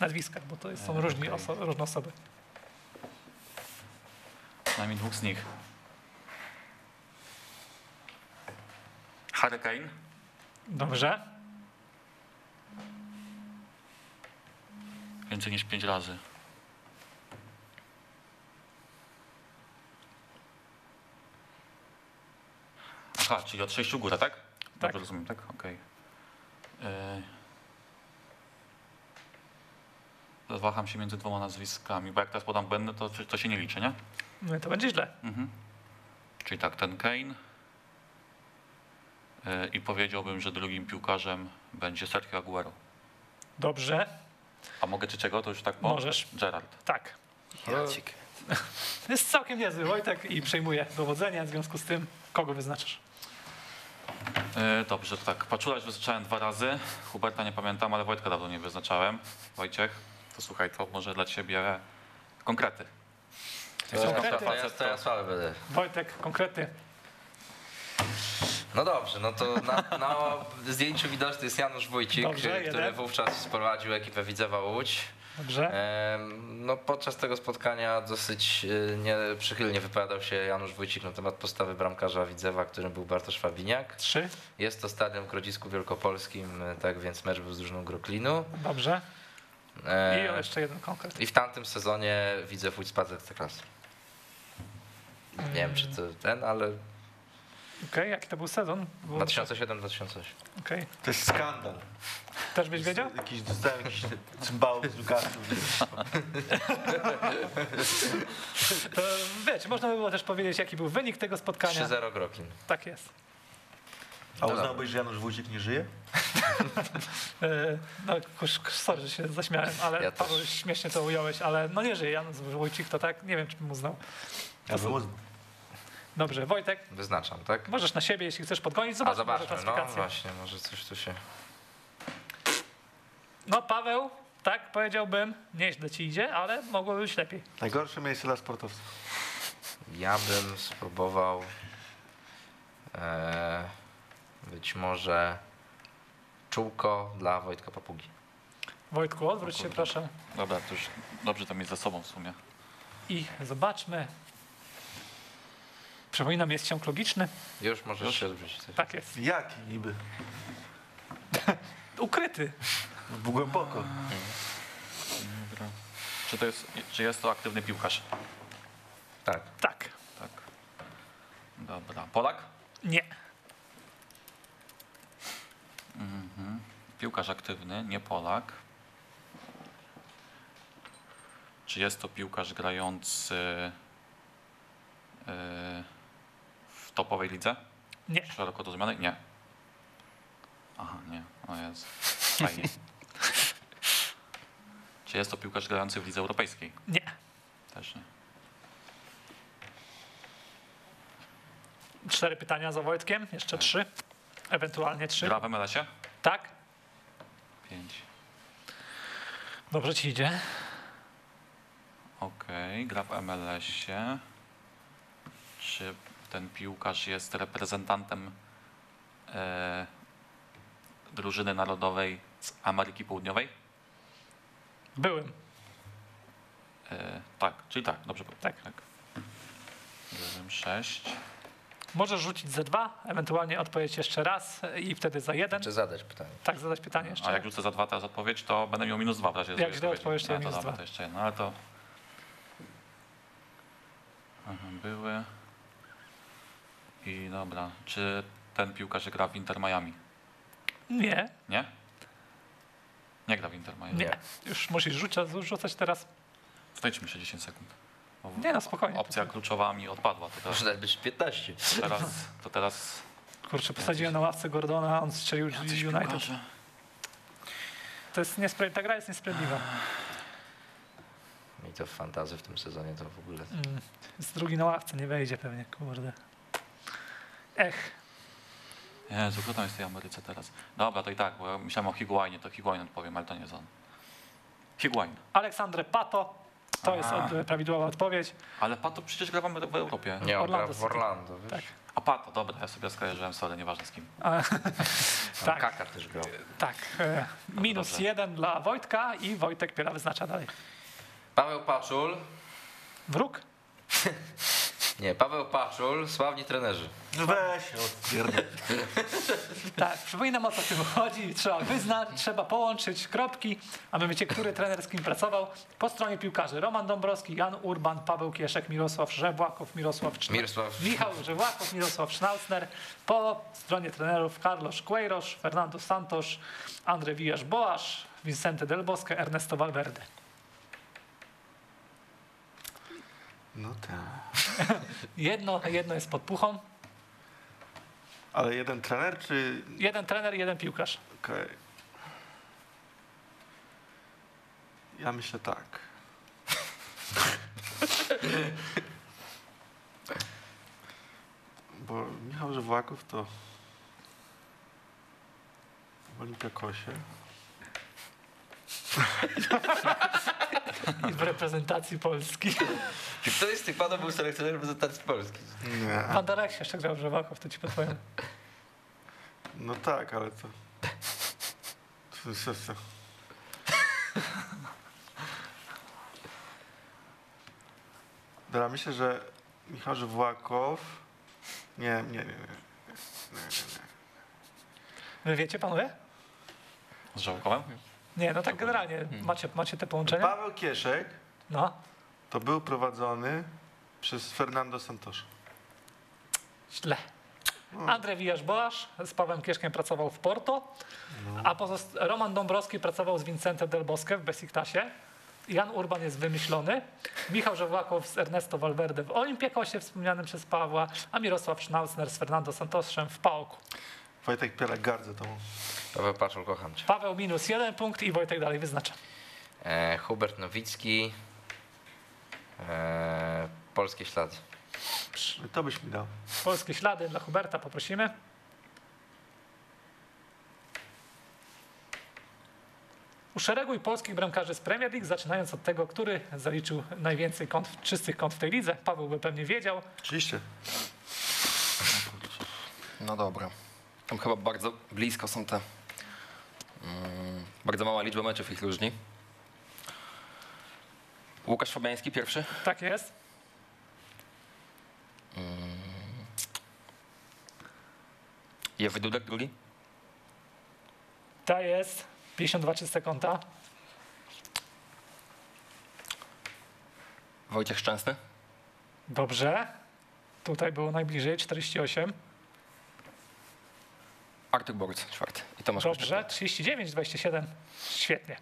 Nazwiska, bo to jest, są różni oso- różne osoby. Przynajmniej dwóch z nich. Hurricane. Dobrze. Więcej niż pięć razy. Aha, czyli od sześciu góra, tak? Dobrze Tak. rozumiem, tak? Okej. Okay. Waham się między dwoma nazwiskami, bo jak teraz podam błędne, to, to się nie liczy, nie? No i to będzie źle. Mhm. Czyli tak, ten Kane. Yy, I powiedziałbym, że drugim piłkarzem będzie Sergio Aguero. Dobrze, A mogę trzeciego? To już tak po? Możesz. Gerard. tak. Jacek. (laughs) Jest całkiem niezły Wojtek i przejmuje dowodzenie. W związku z tym, kogo wyznaczasz? E, dobrze, to tak. Paczula już wyznaczałem dwa razy. Huberta nie pamiętam, ale Wojtka dawno nie wyznaczałem. Wojciech, to słuchaj, to może dla ciebie konkrety. To, to, Konkrety. to, ja, to ja słaby będę. Wojtek, konkretny. No dobrze, no to na, na (laughs) zdjęciu widoczny jest Janusz Wójcik, Dobrze, który jeden. wówczas sprowadził ekipę Widzewa Łódź. Dobrze. No, podczas tego spotkania dosyć y, nieprzychylnie wypowiadał się Janusz Wójcik na temat postawy bramkarza Widzewa, którym był Bartosz Fabiniak. Trzy. Jest to stadion w Grodzisku Wielkopolskim, y, tak więc mecz był z drużyną Groklinu. Dobrze. E, I jeszcze jeden konkret. I w tamtym sezonie Widzew Łódź spadł z Ekstraklasy. Nie wiem, czy to ten, ale Okej, jaki to był sezon? Było 2007-2008. Okej. To jest skandal. Też byś wiedział? Jakiś, dostałem jakiś cymbał z Lukasem. To, wiecie, można by było też powiedzieć, jaki był wynik tego spotkania. 3-0 Groklin. Tak jest. A uznałbyś, że Janusz Wójcik nie żyje? E, No, kurz, sorry, że się zaśmiałem, ale Ja. Paweł, śmiesznie to ująłeś, ale no nie żyje Jan Wójcik, to tak, nie wiem, czy bym uznał. Ja bym uznał. Dobrze, Wojtek, Wyznaczam, tak? możesz na siebie, jeśli chcesz podgonić, A zobacz może zobaczmy, no klasyfikację. właśnie, może coś tu się... No Paweł, tak powiedziałbym, nieźle ci idzie, ale mogło być lepiej. Najgorsze miejsce dla sportowców. Ja bym spróbował e, być może czółko dla Wojtka Papugi. Wojtku, odwróć się proszę Dobra, to już dobrze to mieć za sobą w sumie. i zobaczmy. Przypominam, jest ciąg logiczny. Już możesz Już? się odwrócić. Tak jest. Jaki niby? (laughs) Ukryty. Głęboko. Dobra. Czy, to jest, czy jest to aktywny piłkarz? Tak. Tak. Tak. Dobra. Polak? Nie. Mhm. Piłkarz aktywny, nie Polak. Czy jest to piłkarz grający yy, topowej lidze? Nie. Szeroko rozumianej? Nie. Aha, nie. O jest. Fajnie. (laughs) Czy jest to piłkarz grający w lidze europejskiej? Nie. Też nie. Cztery pytania za Wojtkiem, jeszcze trzy. Ewentualnie trzy. Gra w MLS-ie? Tak? Pięć. Dobrze ci idzie. Okej, gra w MLS-ie. Czy ten piłkarz jest reprezentantem e, drużyny narodowej z Ameryki Południowej? Byłem. E, tak, czyli tak, dobrze. powiem. Tak. tak. Byłem sześć. Możesz rzucić za dwa, ewentualnie odpowiedzieć jeszcze raz i wtedy za jeden. Czy zadać pytanie? Tak, zadać pytanie jeszcze. A jak rzucę za dwa teraz odpowiedź, to będę miał minus dwa w razie Jak źle odpowiesz, to minus dwa. to jeszcze jedno, ale to... Aha, były... I dobra, czy ten piłkarz gra w Inter Miami? Nie, Nie? Nie gra w Inter Miami. nie. Już musisz rzucać, rzucać teraz. Wstańcie mi się 10 sekund. Bo Nie no, spokojnie. Opcja kluczowa mi odpadła. To teraz, Może nawet być 15. to teraz, to teraz Kurczę, posadziłem na ławce Gordona, on strzelił jacyś United. piłkarze. To jest niespra- ta gra jest niesprawiedliwa. Mi to w fantazy w tym sezonie to w ogóle. Mm, z drugi na ławce nie wejdzie pewnie, kurde. Ech, Jezu, kto tam jest w tej Ameryce teraz? Dobra, to i tak, bo ja myślałem o Higuainie, to Higuain odpowiem, ale to nie jest on. Higuain. Aleksandre Pato, to jest Aha. od, prawidłowa odpowiedź. Ale Pato przecież gra w Amery- w Europie. Nie, on gra Orlando w City. Orlando. Wiesz? Tak. A Pato, dobra, ja sobie skojarzyłem, sorry, nieważne z kim. A, (laughs) Tam tak, Kaka też grał. tak. E, minus dobrze. jeden dla Wojtka i Wojtek Piela wyznacza dalej. Paweł Paczul. Wróg? (laughs) Nie, Paweł Paczul, sławni trenerzy. No weź, odpierdol. (laughs) Tak, przypominam o co tym chodzi. Trzeba wyznać, trzeba połączyć kropki, aby wiecie, który trener z kim pracował. Po stronie piłkarzy Roman Dąbrowski, Jan Urban, Paweł Kieszek, Mirosław Żebłakow, Mirosław Czna- Mirosław. Michał Żebłakow, Mirosław Schnauzner. Po stronie trenerów Carlos Queiroz, Fernando Santos, Andrzej Wijasz-Boasz, Vicente Del Bosque, Ernesto Valverde. No tak. (laughs) Jedno, jedno jest pod puchą. Ale jeden trener, czy... Jeden trener, jeden piłkarz. Okej. Ja myślę tak. (laughs) Bo Michał Żywłaków to w Olimpiakosie. (laughs) I w reprezentacji Polski. Czy ktoś z tych panów był selekcjonerem reprezentacji Polski? Nie. Pan Darek się jeszcze grał w Żewakow, to ci podpowiem. No tak, ale to... Dobra, myślę, że Michał Żywłakow... Nie, nie, nie. nie. Wy wiecie, panowie? Z Żołkowem? Nie, no tak generalnie. Macie, macie te połączenia? Paweł Kieszek No, to był prowadzony przez Fernando Santos. źle. Andrzej Wijasz-Boasz z Pawłem Kieszkiem pracował w Porto, a pozost- Roman Dąbrowski pracował z Vincentem Del Bosque w Besiktasie. Jan Urban jest wymyślony, Michał Żewłakow z Ernesto Valverde w Olimpiakosie wspomnianym przez Pawła, a Mirosław Schnauzner z Fernando Santosem w Pałku. Wojtek Pielek gardzę tą. Paweł Paczul, kocham cię. Paweł minus jeden punkt i Wojtek dalej wyznacza. E, Hubert Nowicki. E, polskie ślady. To byś mi dał. Polskie ślady dla Huberta poprosimy. Uszereguj polskich bramkarzy z Premier League, zaczynając od tego, który zaliczył najwięcej kąt, czystych kąt w tej lidze. Paweł by pewnie wiedział. Oczywiście. No dobra. Tam chyba bardzo blisko są te. Mm, bardzo mała liczba meczów ich różni. Łukasz Fabiański pierwszy. Tak jest. Jewy Dudek drugi. Ta jest. 52 czyste konta. Wojciech Szczęsny. Dobrze. Tutaj było najbliżej 48. Artur Boruc czwarty. I Tomasz Dobrze. 39, 27. Świetnie.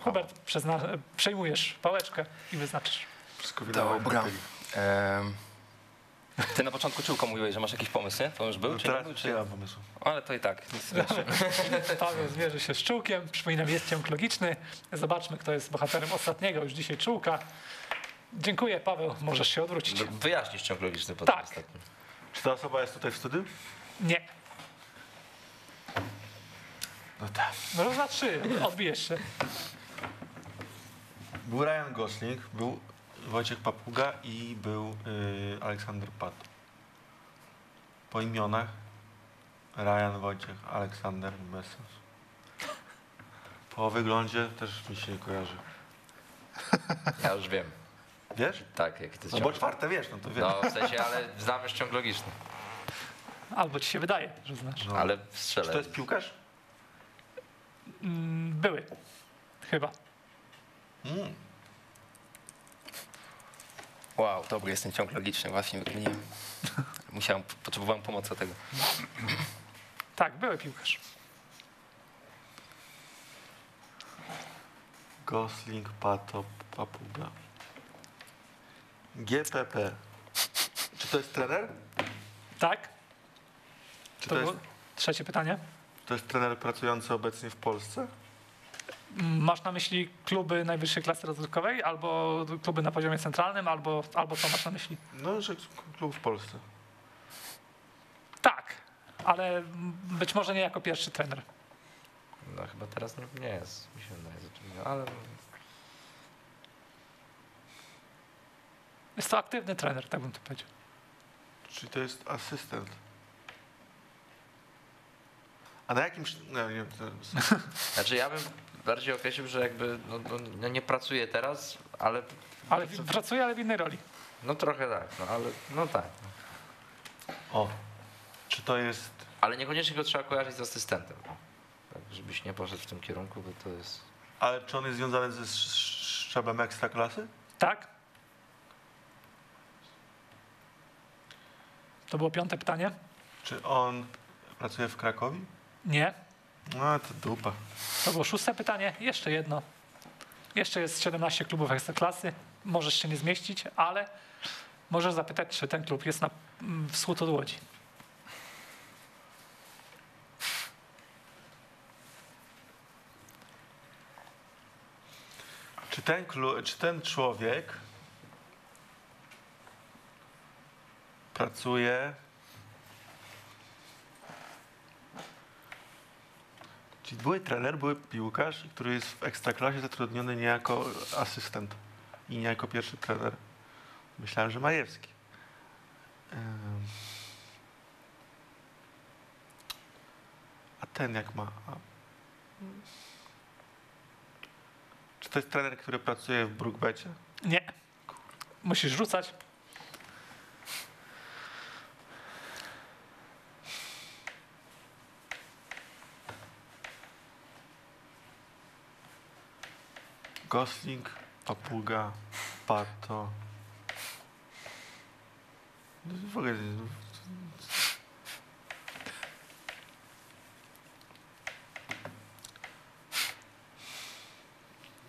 Hubert, przezna- przejmujesz pałeczkę i wyznaczysz. Wszystko widać. Dobra. Em, ty na początku czułko mówiłeś, że masz jakiś pomysł, nie? To już był? No czy nie teraz nie Czy... mam pomysłu. Ale to i tak. Nic. Paweł zmierzy (laughs) się z czułkiem. Przypominam, jest ciąg logiczny. Zobaczmy, kto jest bohaterem ostatniego już dzisiaj czułka. Dziękuję, Paweł. Możesz się odwrócić. Wyjaśnisz ciąg logiczny Tak. ostatnim. Czy ta osoba jest tutaj w studiu? Nie. No tak. No za trzy. Odbijesz się. Był Ryan Gosling, był Wojciech Papuga i był y, Aleksander Pat. Po imionach Ryan, Wojciech, Aleksander, bez sensu. Po wyglądzie też mi się nie kojarzy. Ja już wiem. Wiesz? Tak, jaki to jest No ciąg. bo czwarte wiesz, no to wiesz. No w sensie, ale znam już ciąg logiczny. Albo ci się wydaje, że znasz. No. Ale Czy to jest piłkarz? Mm, Były. Chyba. Mm. Wow, dobry, jestem ciąg logiczny, właśnie wykminiłem. (laughs) Musiałem, potrzebowałem pomocy do tego. Tak, były piłkarz. Gosling, Pato, Papuga. GPP. Czy to jest trener? Tak? Czy To to jest, trzecie pytanie. To jest trener pracujący obecnie w Polsce? Masz na myśli kluby najwyższej klasy rozrywkowej, albo kluby na poziomie centralnym, albo, albo co masz na myśli? No, że klub w Polsce. Tak, ale być może nie jako pierwszy trener. No chyba teraz nie, nie jest, mi się wydaje, zatrudniony, ale Jest to aktywny trener, tak bym to powiedział. Czy to jest asystent? A na jakimś... No, nie, to, (laughs) Znaczy ja bym bardziej określił, że jakby no, no, no nie pracuje teraz, ale Ale w- pracuje, ale w innej roli. no trochę tak, no ale no tak. o. Czy to jest... Ale niekoniecznie go trzeba kojarzyć z asystentem. no. Tak, żebyś nie poszedł w tym kierunku, bo to jest. Ale czy on jest związany ze sz- szczebem ekstraklasy? Tak? To było piąte pytanie? Czy on pracuje w Krakowie? Nie. No, to dupa. To było szóste pytanie. Jeszcze jedno. Jeszcze jest 17 klubów ekstraklasy. Możesz się nie zmieścić, ale możesz zapytać, czy ten klub jest na mm, wschód od Łodzi. Czy ten, czy ten człowiek pracuje. Czyli były trener, były piłkarz, który jest w ekstraklasie zatrudniony nie jako asystent i nie jako pierwszy trener. Myślałem, że Majewski. A ten jak ma? Czy to jest trener, który pracuje w Brookbecie? Nie. Musisz rzucać. Gosling, Papuga, Pato. No, W ogóle nie-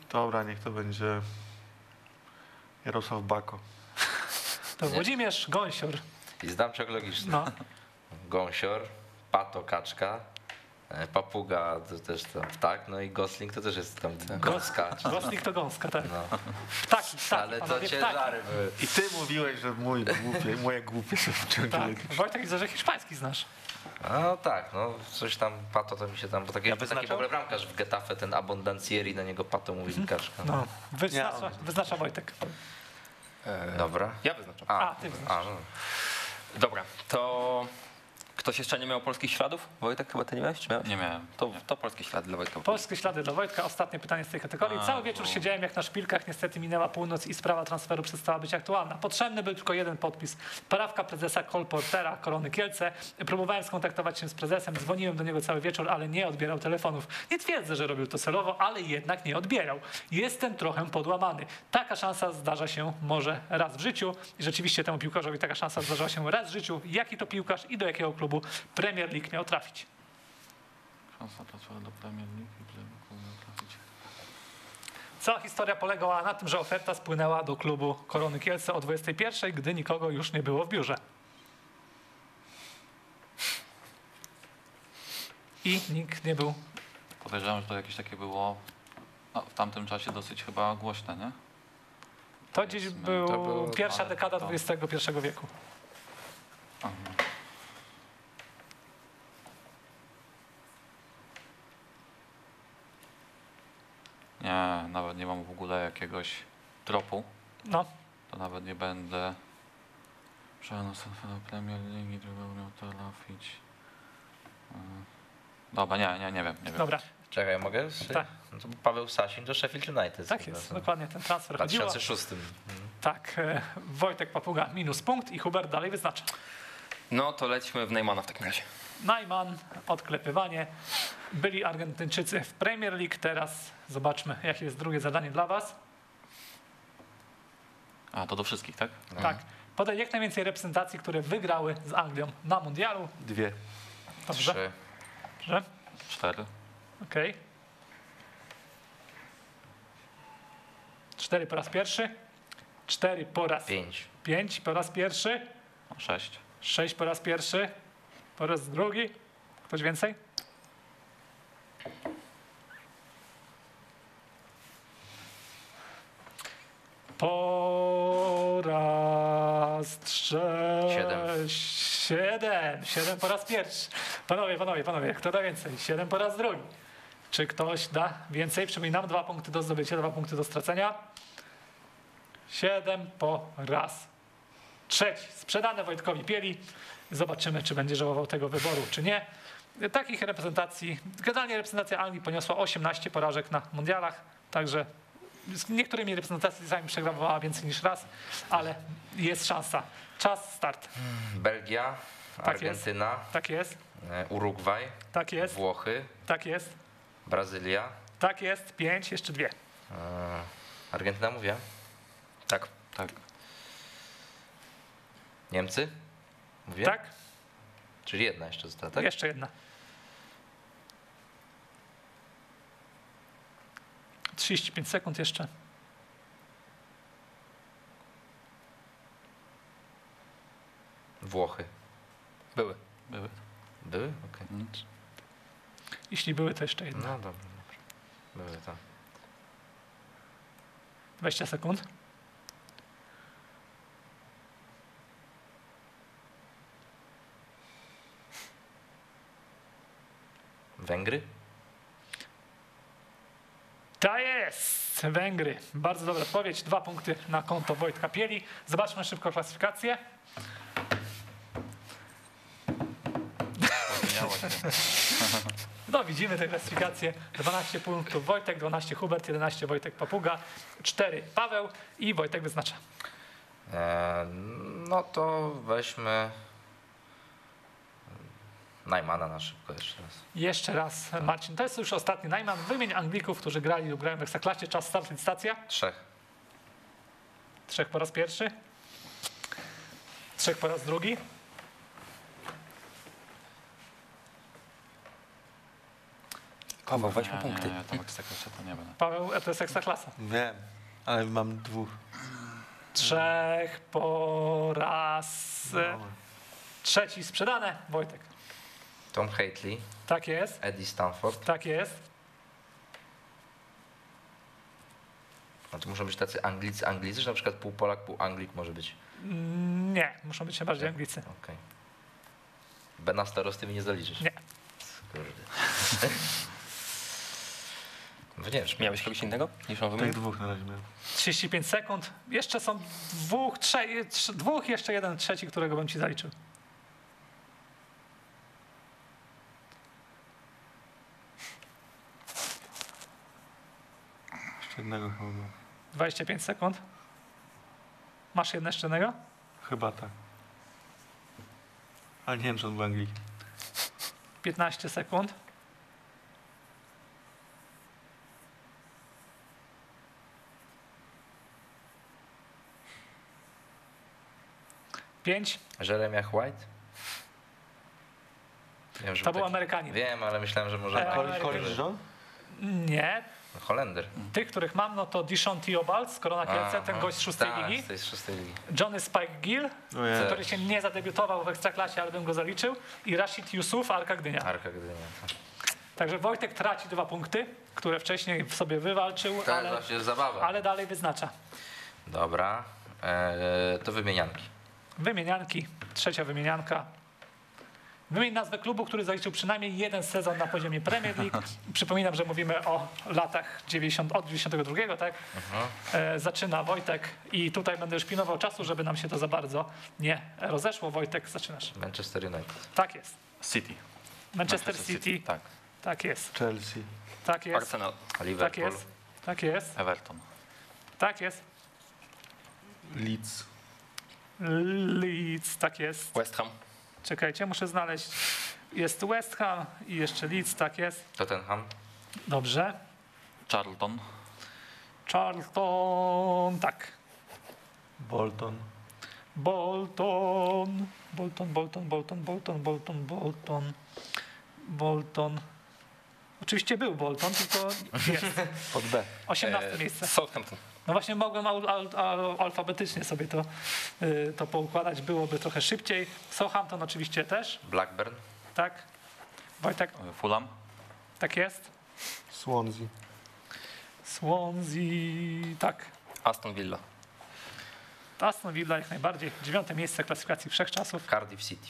Dobra, niech to będzie Jarosław Bako. To Nie. Włodzimierz Gąsior. I znam ciąg logiczny. No, Gąsior, pato, kaczka, papuga to też tam ptak, no i gosling to też jest tam gąska. czy- Gosling to gąska, tak. No. Ptaki, ptaki, Ale to panowie, ciężary były. I ty mówiłeś, że mój głupie, moje głupie są ciągle. Tak. Wojtek, widzę, że hiszpański znasz. No tak, no coś tam pato to mi się tam, bo taki, Ja taki w wyznaczam? ogóle bramkarz w Getafe, ten Abondancieri, na niego pato mówi kaczka. No, wyznacza, wyznacza Wojtek. Dobra. Ja wyznaczam. A, ty wyznaczasz. a, no. Dobra, to ktoś jeszcze nie miał polskich śladów? Wojtek, chyba ty nie miałeś? Czy miałeś? Nie miałem. To, to polskie ślady dla Wojtka. Polskie ślady dla Wojtka. Ostatnie pytanie z tej kategorii. A, Cały wieczór bo- siedziałem jak na szpilkach. Niestety minęła północ i sprawa transferu przestała być aktualna. Potrzebny był tylko jeden podpis. Parawka prezesa Kolportera Korony Kielce. Próbowałem skontaktować się z prezesem. Dzwoniłem do niego cały wieczór, ale nie odbierał telefonów. Nie twierdzę, że robił to celowo, ale jednak nie odbierał. Jestem trochę podłamany. Taka szansa zdarza się może raz w życiu. I rzeczywiście temu piłkarzowi taka szansa zdarzyła się raz w życiu. Jaki to piłkarz i do jakiego klubu Premier League miał trafić? Szansa do Premier League i żeby kurwa trafić. Cała historia polegała na tym, że oferta spłynęła do klubu Korony Kielce o 21, gdy nikogo już nie było w biurze. I nikt nie był. Podejrzewam, że to jakieś takie było no, w tamtym czasie dosyć chyba głośne, nie? To gdzieś był to było- pierwsza dekada to- XXI wieku. Aha. Nie, nawet nie mam w ogóle jakiegoś tropu. No, To nawet nie będę. Do Premier League, drugą miał to trafić. Yy. Dobra, nie, nie, nie wiem, nie wiem. dobra, Czekaj, mogę? Tak. No to Paweł Sasin do Sheffield United. tak jest, dokładnie ten transfer W chodziło. 2006. Mhm. Tak, e, Wojtek Papuga minus punkt i Hubert dalej wyznacza. No to lećmy w Neymana w takim razie. Najman, odklepywanie. Byli Argentyńczycy w Premier League. Teraz zobaczmy, jakie jest drugie zadanie dla Was. A, to do wszystkich, tak? Tak. Podaj jak najwięcej reprezentacji, które wygrały z Anglią na mundialu. Dwie. Dobrze? Trzy. Dobrze? Cztery. Okej. Cztery po raz pierwszy. Cztery po raz Pięć. pięć po raz pierwszy. Sześć. Sześć po raz pierwszy. Po raz drugi. Ktoś więcej? Po raz trzeci. Siedem. Siedem. Siedem po raz pierwszy. Panowie, panowie, panowie, kto da więcej? Siedem po raz drugi. Czy ktoś da więcej? Przypominam, dwa punkty do zdobycia, dwa punkty do stracenia. Siedem po raz trzeci. Sprzedane Wojtkowi Pieli. Zobaczymy, czy będzie żałował tego wyboru, czy nie. Takich reprezentacji, generalnie reprezentacja Anglii poniosła 18 porażek na mundialach, także z niektórymi reprezentacjami przegrała więcej niż raz, ale jest szansa. Czas, start. Belgia, Tak Argentyna, Tak jest, e, Urugwaj, tak jest, Włochy, tak jest, Brazylia. tak jest. Pięć, jeszcze dwie. E, Argentyna mówię. Tak. Tak. Niemcy? Mówię? Tak? Czyli jedna jeszcze została, tak? Jeszcze jedna. 35 sekund jeszcze. Włochy. Były. Były. Były? Okej. Mm. Jeśli były, to jeszcze jedna. No dobra, dobra. Były, tak. 20 sekund. Węgry? To jest Węgry. Bardzo dobra odpowiedź. Dwa punkty na konto Wojtka Pieli. Zobaczmy szybko klasyfikację. Zmieniało się. (laughs) No widzimy tę klasyfikację. 12 punktów Wojtek, 12 Hubert, 11 Wojtek Papuga, 4 Paweł i Wojtek wyznacza. E, no to weźmy Najmana na szybko jeszcze raz. Jeszcze raz Marcin. To jest już ostatni Najman. Wymień Anglików, którzy grali lub grają w Ekstraklasie. Czas start, licytacja. Trzech. Trzech po raz pierwszy. Trzech po raz drugi. Paweł, weźmy Nie, punkty. Nie, nie, tam ekstraklasie to nie będę. Paweł, to jest Ekstraklasa. Wiem, ale mam dwóch. Trzech po raz e, trzeci sprzedane. Wojtek. Tom Hately, Tak jest. Eddie Stanford. Tak jest. No to muszą być tacy Anglicy, Anglicy, że na przykład pół Polak, pół Anglik może być. Mm, Nie, muszą być bardziej Anglicy. Okej. Bena Starosty mi nie zaliczysz. Nie. Kurde. (laughs) No nie Miałeś kogoś innego niż on Tych wymienił? dwóch na razie miałem. 35 sekund. Jeszcze są dwóch, trzej, trz, dwóch, jeszcze jeden trzeci, którego bym ci zaliczył. Jeszcze jednego chyba miałem. 25 sekund. Masz jedno jeszcze jednego? Chyba tak. Ale nie wiem, czy on był Anglikiem. 15 sekund. Pięć. Jeremiah White? Wiem, że To był taki- Amerykanin. Wiem, ale myślałem, że może... E. Colin John? Nie. Holender. Tych, których mam, no to Dishon Theobald z Korona Kielce, ten gość z szóstej Tak, ligi. z tej z szóstej ligi. Johnny Spike Gill, Ojej. który się nie zadebiutował w Ekstraklasie, ale bym go zaliczył. I Rashid Yusuf, Arka Gdynia. Arka Gdynia. tak. Także Wojtek traci dwa punkty, które wcześniej w sobie wywalczył, To jest ale, ale dalej wyznacza. Dobra. E, to wymienianki. Wymienianki, trzecia wymienianka. Wymień nazwę klubu, który zaliczył przynajmniej jeden sezon na poziomie Premier League. (laughs) Przypominam, że mówimy o latach 90, od 92, tak? Mhm. E, zaczyna Wojtek i tutaj będę już pilnował czasu, żeby nam się to za bardzo nie rozeszło. Wojtek, zaczynasz. Manchester United. Tak jest. City. Manchester City. Tak. Tak jest. Chelsea. Tak jest. Arsenal. Tak Liverpool. jest. Tak jest. Everton. Tak jest. Leeds. Leeds. Tak jest. West Ham. Czekajcie, muszę znaleźć. Jest West Ham i jeszcze Leeds, tak jest. Tottenham. Dobrze. Charlton. Charlton, tak. Bolton. Bolton, Bolton, Bolton, Bolton, Bolton, Bolton, Bolton, Bolton. Oczywiście był Bolton, tylko (laughs) jest. Pod B. 18 E, miejsce. Southampton. No właśnie mogłem al, al, al, alfabetycznie sobie to, y, to poukładać, byłoby trochę szybciej. Southampton oczywiście też, Blackburn. tak? Wojtek, Fulham. tak jest. Swansea. Swansea, tak. Aston Villa. Aston Villa jak najbardziej. Dziewiąte miejsce klasyfikacji wszechczasów. Cardiff City.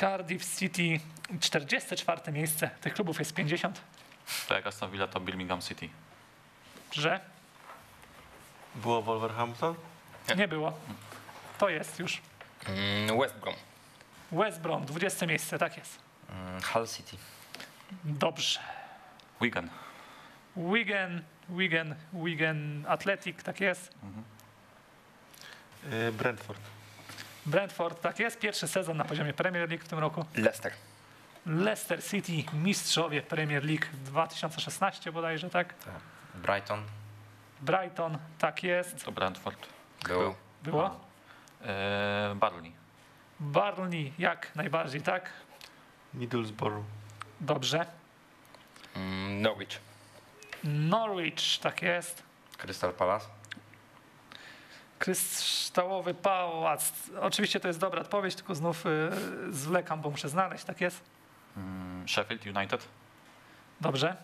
Cardiff City 44 miejsce. Tych klubów jest 50. To jak Aston Villa to Birmingham City. Że Było Wolverhampton? Nie. nie było. To jest już. Mm, West Brom. West Brom 20 miejsce, tak jest. Mm, Hull City. Dobrze. Wigan. Wigan, Wigan, Wigan Athletic, tak jest. Y, Brentford. Brentford, tak jest. Pierwszy sezon na poziomie Premier League w tym roku. Leicester. Leicester City, mistrzowie Premier League 2016 bodajże, tak? Brighton. Brighton, tak jest. To Brentford. Był. Było. E, Barley. Barney, jak najbardziej, tak? Middlesbrough. Dobrze. Mm, Norwich. Norwich, tak jest. Crystal Palace. Kryształowy pałac. Oczywiście to jest dobra odpowiedź, tylko znów y, zwlekam, bo muszę znaleźć, tak jest? Mm, Sheffield United. Dobrze.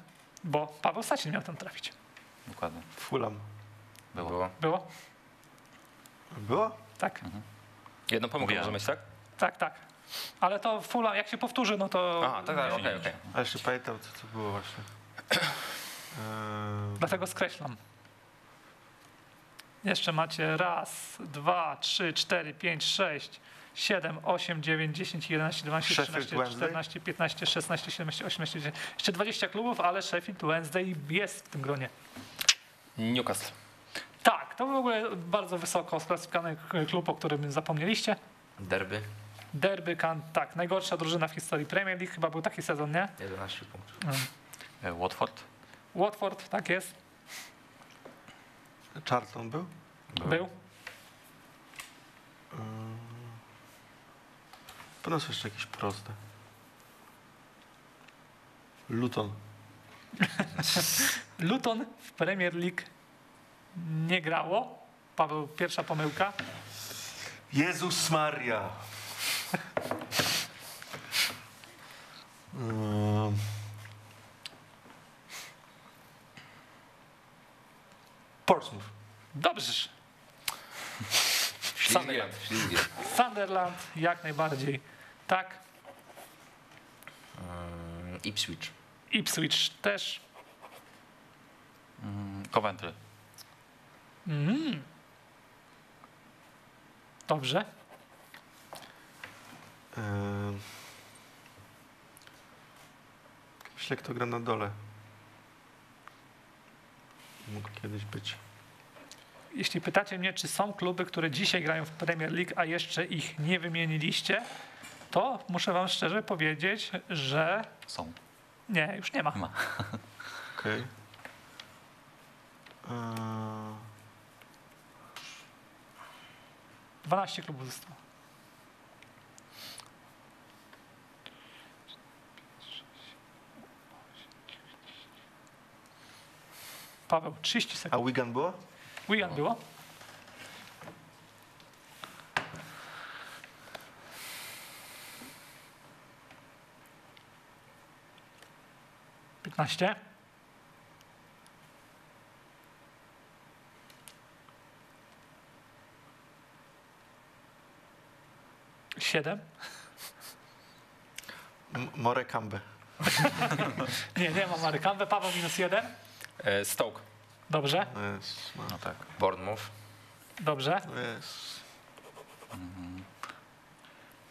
Bo Paweł Sacin miał tam trafić. Dokładnie. Fulham. Było. Było. Było? Było? Tak. Jedną pomyłkę może mieć, tak? Tak, tak. Ale to Fula, jak się powtórzy, no to. Aha, tak, tak, okej, okej. A jeszcze pamiętam, co to było właśnie. Eee, Dlatego skreślam. Jeszcze macie raz, dwa, trzy, cztery, pięć, sześć, siedem, osiem, dziewięć, dziesięć, jedenaście, dwanaście, trzynaście, czternaście, piętnaście, szesnaście, siedemnaście, osiemnaście, dziewiętnaście. Jeszcze 20 klubów, ale Sheffield Wednesday jest w tym gronie. Newcastle. Tak, to w ogóle bardzo wysoko sklasyfikowany klub, o którym zapomnieliście. Derby. Derby Kan, tak, najgorsza drużyna w historii Premier League, chyba był taki sezon, nie? 11 punktów. E, Watford. Watford, tak jest, Charlton był? był. Eee, Pewno są jeszcze jakieś proste. Luton. (laughs) Luton w Premier League nie grało. Paweł, pierwsza pomyłka. Jezus Maria. Eee, Portsmouth. Dobrze. Ślizgie. Sunderland jak najbardziej. Tak. Mm, Ipswich. Ipswich też. Mm, Coventry. Mm. Dobrze. Eee, Myślę, kto gra na dole. Mógł kiedyś być. Jeśli pytacie mnie, czy są kluby, które dzisiaj grają w Premier League, a jeszcze ich nie wymieniliście, to muszę wam szczerze powiedzieć, że Są. Nie, już nie ma. Ma. (laughs) Okej. Eee, 12 klubów zostało. Paweł, 30 A sekund. Wigan było? Wigan było? Piętnaście. Siedem. M- Morecambe. (laughs) Nie, nie ma Marykanwę. Paweł minus jeden. E, Stoke. Dobrze, Yes, no. No tak. Bournemouth. dobrze. Yes.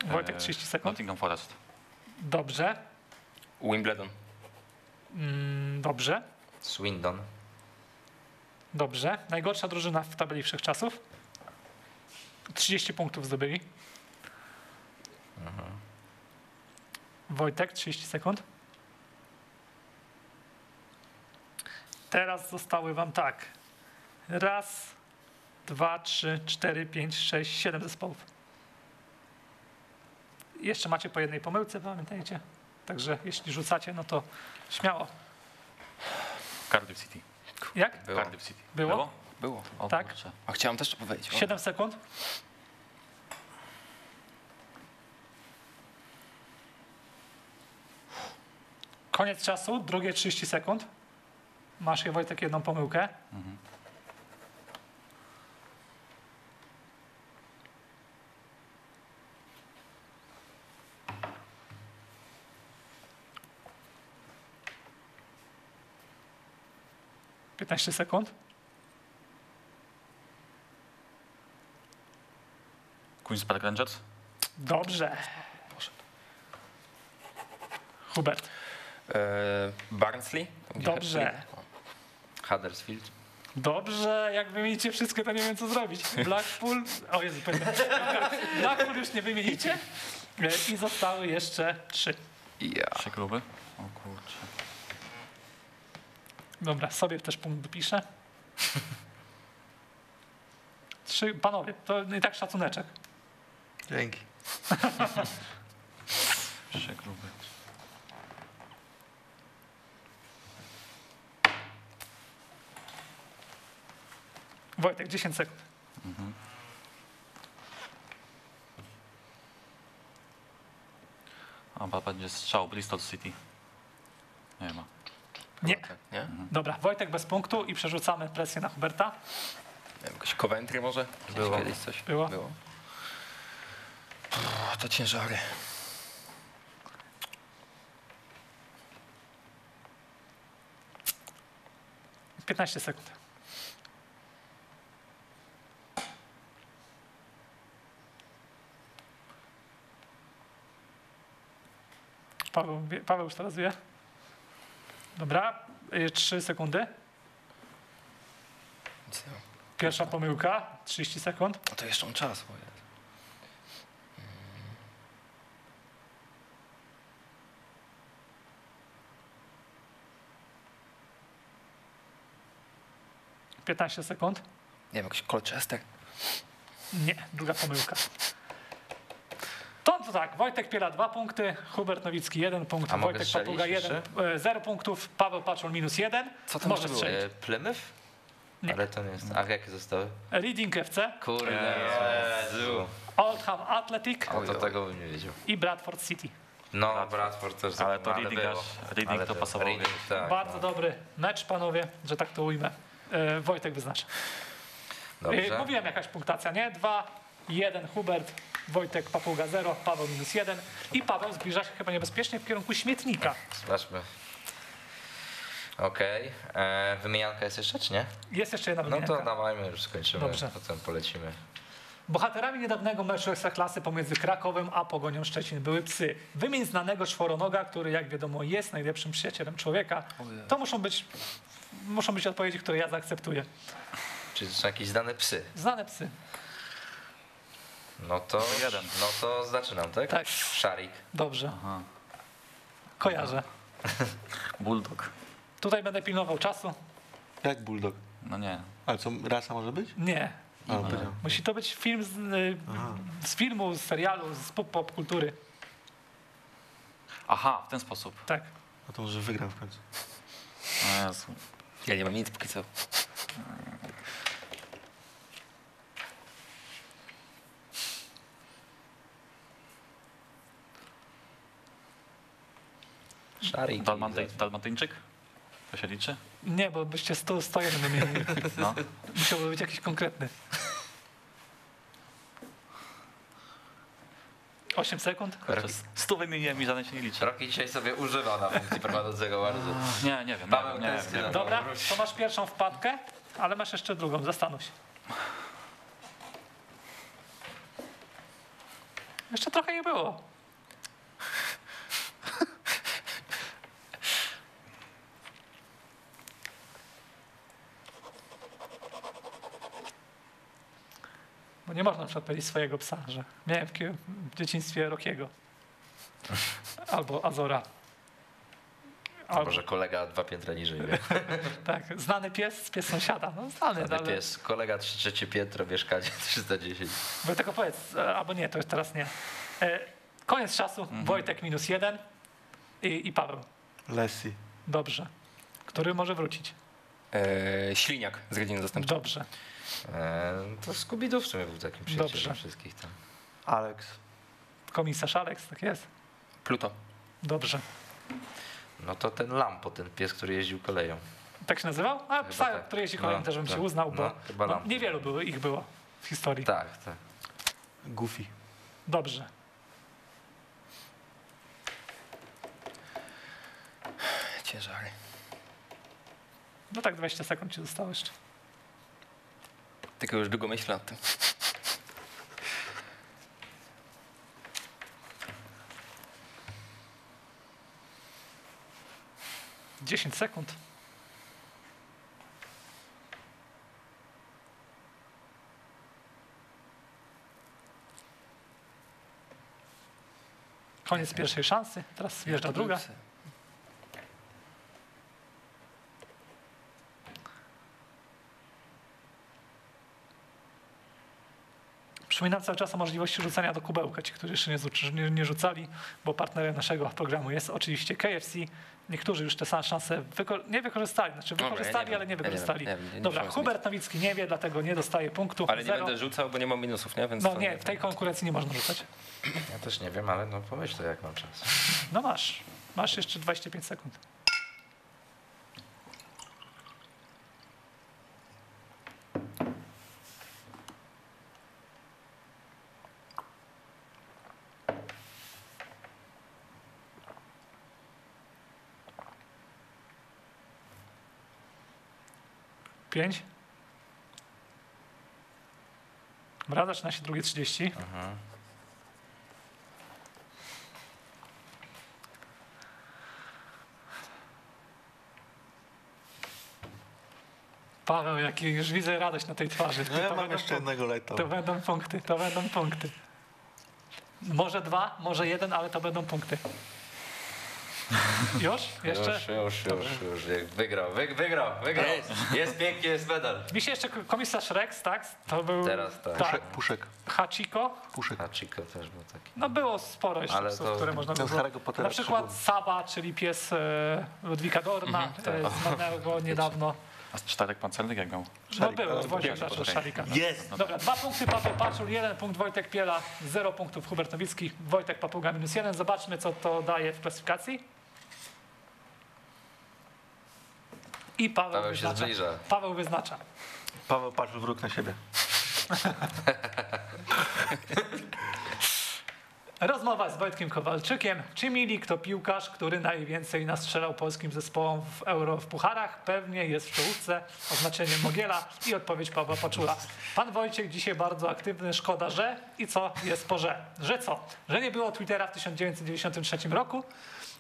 Wojtek E, 30 sekund. Nottingham Forest. Dobrze, Wimbledon. Mm, dobrze, Swindon. dobrze. Najgorsza drużyna w tabeli wszechczasów. 30 punktów zdobyli. Wojtek, 30 sekund. Teraz zostały wam tak. Raz, dwa, trzy, cztery, pięć, sześć, siedem zespołów. Jeszcze macie po jednej pomyłce, pamiętajcie. Także jeśli rzucacie, no to śmiało. Cardiff City. Jak? Było. Cardiff City. Było? Było. O, Tak. kurczę. A chciałem też to powiedzieć. O. 7 sekund. Koniec czasu, drugie 30 sekund. Masz je Wojtek jedną pomyłkę. Mhm. Piętnaście sekund. Queen's Park Rangers. Dobrze. Hubert. E, Barnsley? Dobrze. Huddersfield. Dobrze, jak wymienicie wszystkie, to nie wiem co zrobić. Blackpool. O Jezu, Blackpool już nie wymienicie. E, I zostały jeszcze trzy. Ja. Trzy kluby. O kurczę. Dobra, sobie też punkt wypiszę. (laughs) Trzy, panowie, to i tak szacuneczek. Dzięki. (laughs) Trzy. Wojtek, 10 sekund. A ba- będzie strzał Bristol City. Nie ma. Nie. Nie? Dobra, Wojtek bez punktu i przerzucamy presję na Huberta. Nie wiem, Jakoś Coventry może? Było. Kiedyś coś Było. było. O, to ciężary. 15 sekund. Paweł, Paweł już teraz wie. Dobra, 3 sekundy. Nic nie ma. Pierwsza pomyłka, 30 sekund. To jeszcze on czas. o Jezu. Mm. 15 sekund. Nie wiem, jakiś Colchester? Nie, druga pomyłka. To, to tak, Wojtek Piela dwa punkty, Hubert Nowicki jeden punkt, A Wojtek strzelić Papuga jeden, e, zero punktów, Paweł Paczul minus jeden. Co tam Może było? strzelić. E, Plymouth? Nie. Ale to nie jest. A jakie zostały? Reading FC, Kurde. Jezu. Oldham Athletic O, to tego bym nie wiedział. i Bradford City. No, Bradford też Ale to Reading, było. aż, Reading Ale to pasowało. Reading, tak, Bardzo no. dobry mecz, panowie, że tak to ujmę. E, Wojtek wyznacza. E, Dobrze. mówiłem jakaś punktacja, nie? Dwa, jeden Hubert, Wojtek Papuga 0, Paweł minus jeden i Paweł zbliża się chyba niebezpiecznie w kierunku śmietnika. Zobaczmy. Okej. E, Wymienianka jest jeszcze, czy nie? Jest jeszcze jedna No to dawajmy, już skończymy. Dobrze. Potem polecimy. Bohaterami niedawnego meczu Ekstraklasy pomiędzy Krakowem a Pogonią Szczecin były psy. Wymień znanego czworonoga, który jak wiadomo jest najlepszym przyjacielem człowieka. To muszą być, muszą być odpowiedzi, które ja zaakceptuję. Czy to są jakieś dane psy? Znane psy. No to, jeden. no to zaczynam, tak? Tak. Szarik. Dobrze. Aha. Kojarzę. (laughs) Bulldog. Tutaj będę pilnował czasu. Jak bulldog? No nie. Ale co, rasa może być? Nie. A, powiedziałem. Musi to być film z, y, z filmu, z serialu, z pop, pop kultury. Aha, w ten sposób. Tak. No to może wygram w końcu. O Jezu. Ja nie mam nic póki co. Dalmaty, Dalmatyńczyk? To się liczy? Nie, bo byście 100, 101 wymienili. No. Musiałby być jakiś konkretny. 8 sekund? Stu wymieniłem i żaden się nie liczy. Rocky dzisiaj sobie używa na funkcji prowadzącego bardzo. Nie, nie wiem. Paweł nie nie nie. Dobra, to masz pierwszą wpadkę, ale masz jeszcze drugą. Zastanów się. Jeszcze trochę nie było. Bo nie można na przykład powiedzieć swojego psa, że miałem w, dzieciństwie Rokiego. (laughs) Albo Azora. Albo, Może kolega dwa piętra niżej. (laughs) tak, znany pies, pies sąsiada. No znany, Znany ale pies, kolega trzy- trzecie piętro, mieszkanie 310. Wojtek opowiedz, e, albo nie, to już teraz nie. E, koniec czasu, Mhm. Wojtek minus jeden i, i Paweł. Lesi. Dobrze. Który może wrócić? E, śliniak z rodziny zastępczej. Dobrze. E, to Scooby-Doo w sumie był takim przyjacielem Dobrze. wszystkich tam. Alex. Komisarz Alex, tak jest. Pluto. Dobrze. No to ten Lampo, ten pies, który jeździł koleją. Tak się nazywał? A Chyba psa, tak. który jeździ kolejny No, też bym się tak. uznał, bo No, no, niewielu było, ich było w historii. Tak, tak. Goofy. Dobrze. Ciężary. No tak 20 sekund ci zostało jeszcze. Tylko już długo myślę nad tym. 10 sekund. Koniec pierwszej szansy. Teraz wjeżdża druga. Przypominam cały czas o możliwości rzucania do kubełka. Ci, którzy jeszcze nie, nie, nie rzucali, bo partnerem naszego programu jest oczywiście KFC. Niektórzy już te same szanse wyko- nie wykorzystali. Znaczy Dobra, ja wykorzystali, nie ale nie Ja nie wiem. wykorzystali. Nie wiem, nie Dobra, Hubert Nowicki nie wie, dlatego nie dostaje punktu. Ale nie Zero. będę rzucał, bo nie mam minusów, nie? Więc No to nie, w tej konkurencji nie można rzucać. Ja też nie wiem, ale no pomyślę jak mam czas. No masz. Masz jeszcze 25 sekund. Pięć. Dobra, zaczyna się drugie 30. Mhm. Paweł, jaki już widzę radość na tej twarzy. No ja To mam będą jeszcze punkty. jednego lejta. To będą punkty, to będą punkty. Może dwa, może jeden, ale to będą punkty. Już? Jeszcze? Już, już, już, już. Wygrał, wy, wygrał, wygrał. Jest. pięknie, jest medal. Mi się jeszcze komisarz Rex, tak? To był. Teraz tak. tak. Puszek. Hachiko. Puszek. A Chico też był taki. No było sporo jeszcze Ale psów, to- które można z było. Na przykład trzy Saba, czyli pies e, Ludwika Dorna, Mhm, e, zmarłego niedawno. A z czterech pancernych jak miał? No No, Wojciech potem. Szarika. Jest! Dobra, dwa punkty Paweł Paczul, jeden punkt Wojtek Piela, zero punktów Hubert Nowicki, Wojtek Papuga minus jeden. Zobaczmy, co to daje w klasyfikacji. I Paweł, Paweł się wyznacza. zbliża. Paweł wyznacza. Paweł patrzył wróg na siebie. (laughs) Rozmowa z Wojtkiem Kowalczykiem. Czy Milik to piłkarz, który najwięcej nastrzelał polskim zespołom w euro w pucharach? Pewnie jest w czołówce. Oznaczenie Mogiela i odpowiedź Pawła Paczula. Pan Wojciech dzisiaj bardzo aktywny. Szkoda, że i co jest po że? Że co? Że nie było Twittera w 1993 roku,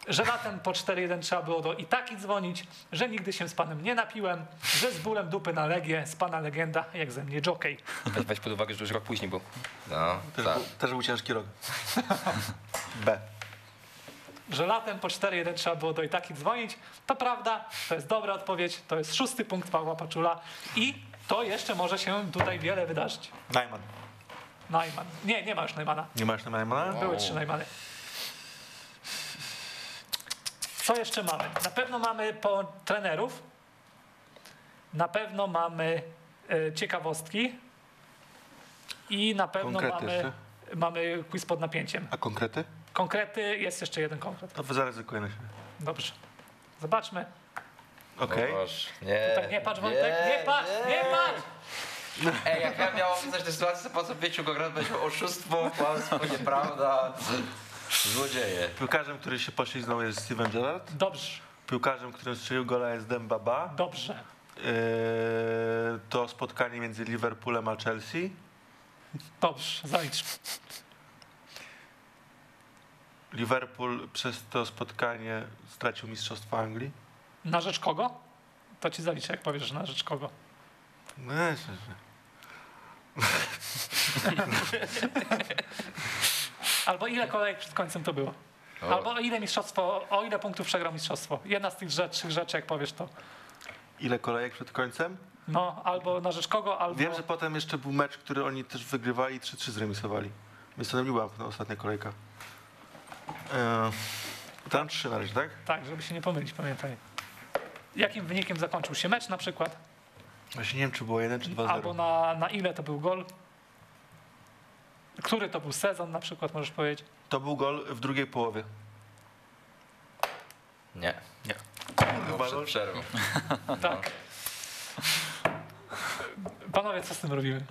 że latem po 4.1 trzeba było do i taki dzwonić, że nigdy się z panem nie napiłem, że z bólem dupy na legię z pana legenda, jak ze mnie jockey. Weź, weź pod uwagę, że już rok później był. No, Też, tak. był, też był ciężki rok. B. że latem po 4.1 trzeba było do i taki dzwonić. To prawda, to jest dobra odpowiedź, to jest szósty punkt Pawła Paczula i to jeszcze może się tutaj wiele wydarzyć. Najman. Najman. Nie, nie ma już Najmana. Nie masz Najmana? Były trzy Najmany. Co jeszcze mamy? Na pewno mamy po trenerów. Na pewno mamy e, ciekawostki. I na pewno Konkrety mamy, jeszcze? mamy quiz pod napięciem. A konkrety? Konkrety, jest jeszcze jeden konkret. To zaryzykuję na siebie. Dobrze. Zobaczmy. Okej. O Boże, nie. Tutaj nie patrz Wojtek, nie patrz, nie patrz! Ej, jak ja miał opisać tę sytuację, to po co pięciu konkretów będzie oszustwo, kłamstwo, nieprawda. Złodzieje. Piłkarzem, który się poślizgnął jest Steven Gerrard. Dobrze, Piłkarzem, którym strzelił gola jest Dembaba. dobrze. Yy, to spotkanie między Liverpoolem a Chelsea. Dobrze, zalicz. Liverpool przez to spotkanie stracił Mistrzostwo Anglii. Na rzecz kogo? To ci zaliczę, jak powiesz, że na rzecz kogo. No, nie. (laughs) Albo ile kolejek przed końcem to było? O. Albo o ile mistrzostwo, o ile punktów przegrał mistrzostwo. Jedna z tych rzeczy, trzech rzeczy, jak powiesz to. Ile kolejek przed końcem? No, albo na rzecz kogo, albo... Wiem, że potem jeszcze był mecz, który oni też wygrywali i 3-3 zremisowali. Więc to nie była ta ostatnia kolejka. Eee, tam 3 na razie, tak? Tak, żeby się nie pomylić, pamiętaj. Jakim wynikiem zakończył się mecz na przykład? Właśnie nie wiem, czy było 1 czy 2-0. Albo na, na ile to był gol? Który to był sezon na przykład, możesz powiedzieć? To był gol w drugiej połowie. Nie. Nie. Chyba przed gol. przerwą. (laughs) Tak. Panowie, co z tym robimy?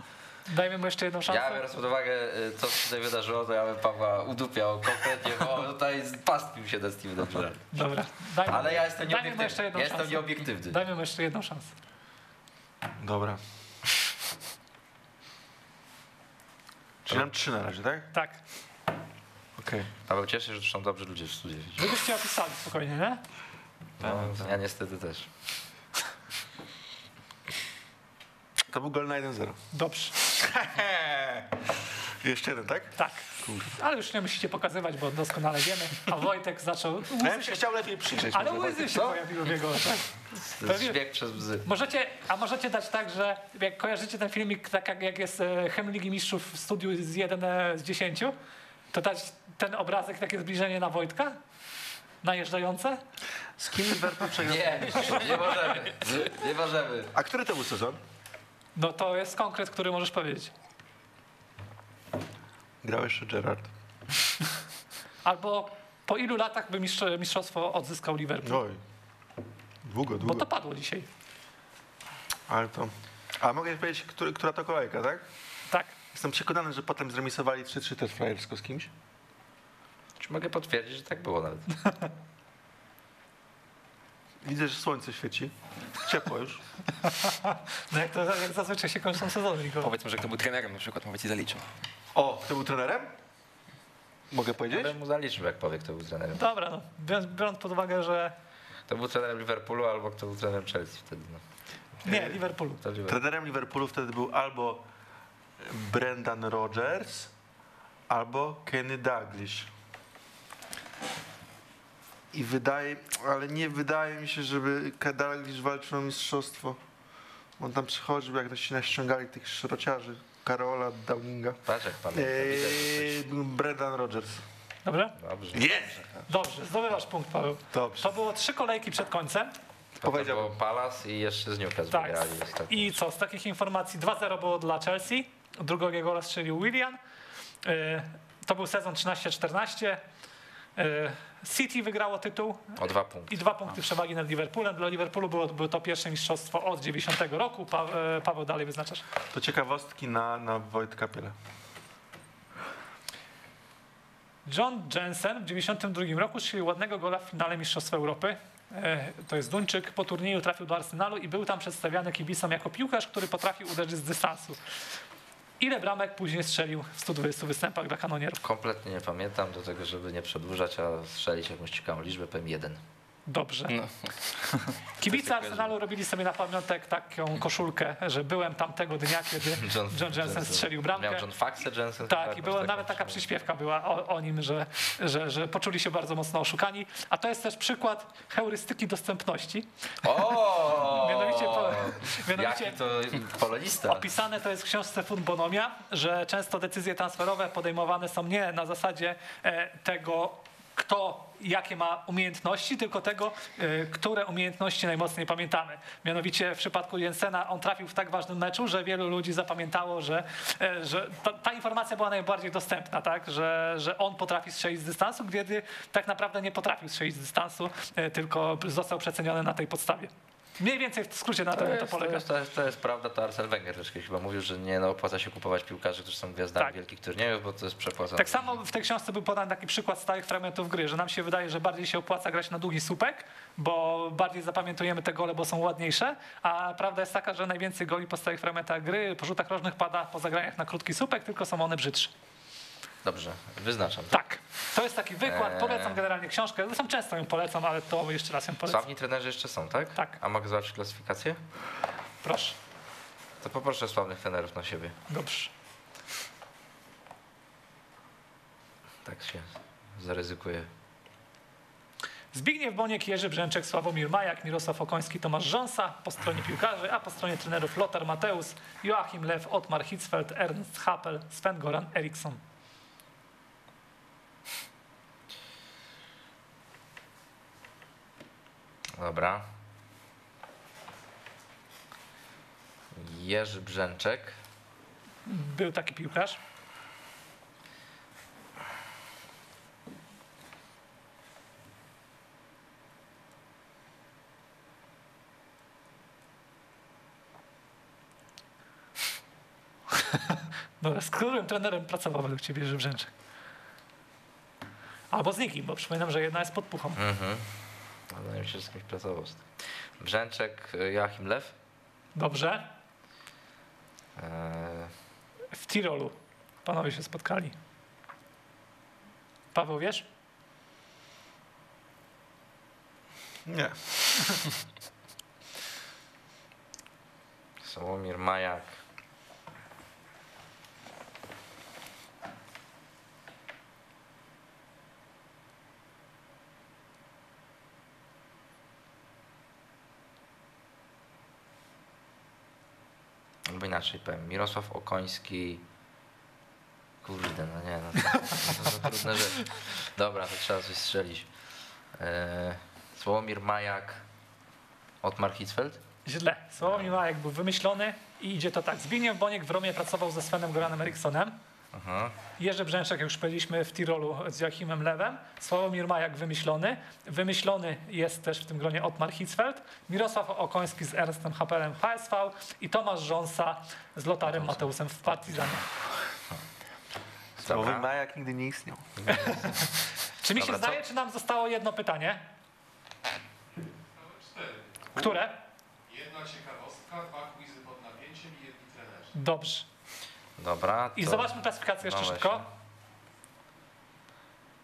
Dajmy mu jeszcze jedną szansę? Ja biorąc pod uwagę y, to, co się tutaj wydarzyło, to ja bym Pawła udupiał kompletnie, bo tutaj pastwił się ten Steven Gerrard. Dobra. Dajmy, Ale ja jestem dajmy mu jeszcze nieobiektywny. jedną Ja jestem szansę. nieobiektywny. Dajmy mu jeszcze jedną szansę. Dobra. Czyli mam 3 na razie, tak? Tak. Okej. Paweł cieszy się, że są dobrzy ludzie w studiu. Wy byście opisali spokojnie, nie? No, ja niestety też. To był gol na 1-0. Dobrze. (laughs) Jeszcze jeden, tak? Tak. Ale już nie musicie pokazywać, bo doskonale wiemy. A Wojtek zaczął... No ja bym się chciał lepiej przyjrzeć. Ale łzy się co? pojawiły w jego oczach. To jest Pewnie- przez bzy. Możecie, a możecie dać tak, że jak kojarzycie ten filmik, tak jak- jest e, Hymn Ligi Mistrzów w studiu z 1 e, z 10, to dać ten obrazek, takie zbliżenie na Wojtka? Najeżdżające? Z kim Liverpool przegrał? Nie, nie możemy. Nie możemy. A który to był sezon? No to jest konkret, który możesz powiedzieć. Grał jeszcze Gerrard. (laughs) Albo po ilu latach by mistrz- mistrzostwo odzyskał Liverpool? Oj. Długo, Bo długo. to padło dzisiaj. Ale to... A mogę powiedzieć, który, która to kolejka, tak? Tak. Jestem przekonany, że potem zremisowali 3-3 też frajersko z kimś. Czy mogę potwierdzić, że tak było nawet. (laughs) Widzę, że słońce świeci. Ciepło już. No jak, to, jak zazwyczaj się kończą sezony. Powiedzmy, że kto był trenerem na przykład, może ci zaliczą. O, kto był trenerem? Mogę powiedzieć? Ale mu zaliczył, jak powie, kto był trenerem. Dobra, no. biorąc, biorąc pod uwagę, że Kto był trenerem Liverpoolu, albo kto był trenerem Chelsea wtedy. No. nie, Liverpoolu. To Liverpool. Trenerem Liverpoolu wtedy był albo Brendan Rodgers, albo Kenny Dalglish. I wydaje, ale nie wydaje mi się, żeby Dalglish walczył o mistrzostwo. On tam przychodził, jak to się naściągali tych szrociarzy. Karola, Downinga. Patrz jak pamiętam. Eee, Brendan Rodgers. Dobrze? Dobrze. Jest! Dobrze, zdobywasz punkt, Paweł. Dobrze. To było trzy kolejki przed końcem. Potem Powiedziałbym. było Palace i jeszcze z Newcastle Tak. wygrali ostatnio. I co, z takich informacji 2-0 było dla Chelsea. Drugiego gola strzelił William. E, To był sezon 13-14. City wygrało tytuł O dwa punkty. i dwa punkty przewagi nad Liverpoolem. Dla Liverpoolu było, było to pierwsze mistrzostwo od 90 roku. Pa, e, Paweł, dalej wyznaczasz. To ciekawostki na, na Wojtka. John Jensen w 92 roku strzelił ładnego gola w finale Mistrzostwa Europy. E, To jest Duńczyk. Po turnieju trafił do Arsenalu i był tam przedstawiany kibicom jako piłkarz, który potrafi uderzyć z dystansu. Ile bramek później strzelił w 120 występach dla kanonierów? Kompletnie nie pamiętam do tego, żeby nie przedłużać, a strzelić jakąś ciekawą liczbę, powiem jeden. Dobrze. No. Kibice Arsenalu robili sobie na pamiątek taką koszulkę, że byłem tamtego dnia, kiedy (laughs) John Jensen strzelił bramkę. Miał John Faxe Jensen? Tak, i była jakoś nawet taka przyśpiewka była o, o nim, że, że, że poczuli się bardzo mocno oszukani. A to jest też przykład heurystyki dostępności. O! (laughs) Mianowicie po- mianowicie- to polonista. Opisane to jest w książce Futbonomia, że często decyzje transferowe podejmowane są nie na zasadzie e, tego, kto jakie ma umiejętności, tylko tego, e, które umiejętności najmocniej pamiętamy. Mianowicie w przypadku Jensena on trafił w tak ważnym meczu, że wielu ludzi zapamiętało, że, e, że ta, ta informacja była najbardziej dostępna, tak? że, że on potrafi strzelić z dystansu, kiedy tak naprawdę nie potrafił strzelić z dystansu, e, tylko został przeceniony na tej podstawie. Mniej więcej w skrócie na To to to, polega. jest, to, jest, to jest prawda, to Arsene Wenger też chyba mówił, że nie no, opłaca się kupować piłkarzy, którzy są gwiazdami Tak. wielkich turniejów, bo to jest przepłacone. Tak samo w tej książce był podany taki przykład stałych fragmentów gry, że nam się wydaje, że bardziej się opłaca grać na długi słupek, bo bardziej zapamiętujemy te gole, bo są ładniejsze, a prawda jest taka, że najwięcej goli po stałych fragmentach gry, po rzutach rożnych pada po zagraniach na krótki słupek, tylko są one brzydsze. Dobrze, wyznaczam. Tak, to jest taki wykład, Eee. polecam generalnie książkę, zresztą często ją polecam, ale to jeszcze raz ją polecam. Sławni trenerzy jeszcze są, tak? Tak. A mogę zobaczyć klasyfikację? Proszę, To poproszę sławnych trenerów na siebie. dobrze. Tak się zaryzykuję. Zbigniew Boniek, Jerzy Brzęczek, Sławomir Majak, Mirosław Okoński, Tomasz Rząsa po stronie piłkarzy, a po stronie trenerów Lothar Mateus, Joachim Lew, Otmar Hitzfeld, Ernst Happel, Sven Goran Eriksson. Dobra. Jerzy Brzęczek. Był taki piłkarz. Dobra, z którym trenerem pracował według Ciebie Brzęczek? Albo z nikim, bo przypominam, że jedna jest pod puchą. Mhm. Wydaje mi się, że z kimś pracował. z tym. Brzęczek, y, Joachim Lew. Dobrze. Eee, W Tirolu panowie się spotkali. Paweł, wiesz? Nie. Sławomir Majak. Albo inaczej powiem. Mirosław Okoński. Kurde, no nie, no to, to są trudne rzeczy. Dobra, to trzeba coś strzelić. Eee, Sławomir Majak. Otmar Hitzfeld? Źle. Sławomir Majek był wymyślony i idzie to tak. Zbigniew Boniek w Romie pracował ze Svenem Goranem Eriksonem. Aha. Jerzy Brzęczek, jak już powiedzieliśmy, w Tirolu z Joachimem Lewem. Sławomir Majak wymyślony. Wymyślony jest też w tym gronie Otmar Hitzfeld. Mirosław Okoński z Ernstem Hapelem w HSV i Tomasz Rząsa z Lotarem Mateusem w Partizanie. Dobra. Majak nigdy nie istniał. Czy mi się Dobra, co- zdaje, czy nam zostało jedno pytanie? Które? Jedna ciekawostka, dwa quizy pod napięciem i jedni trenerzy. Dobrze. Dobra. I to- zobaczmy klasyfikację jeszcze no szybko.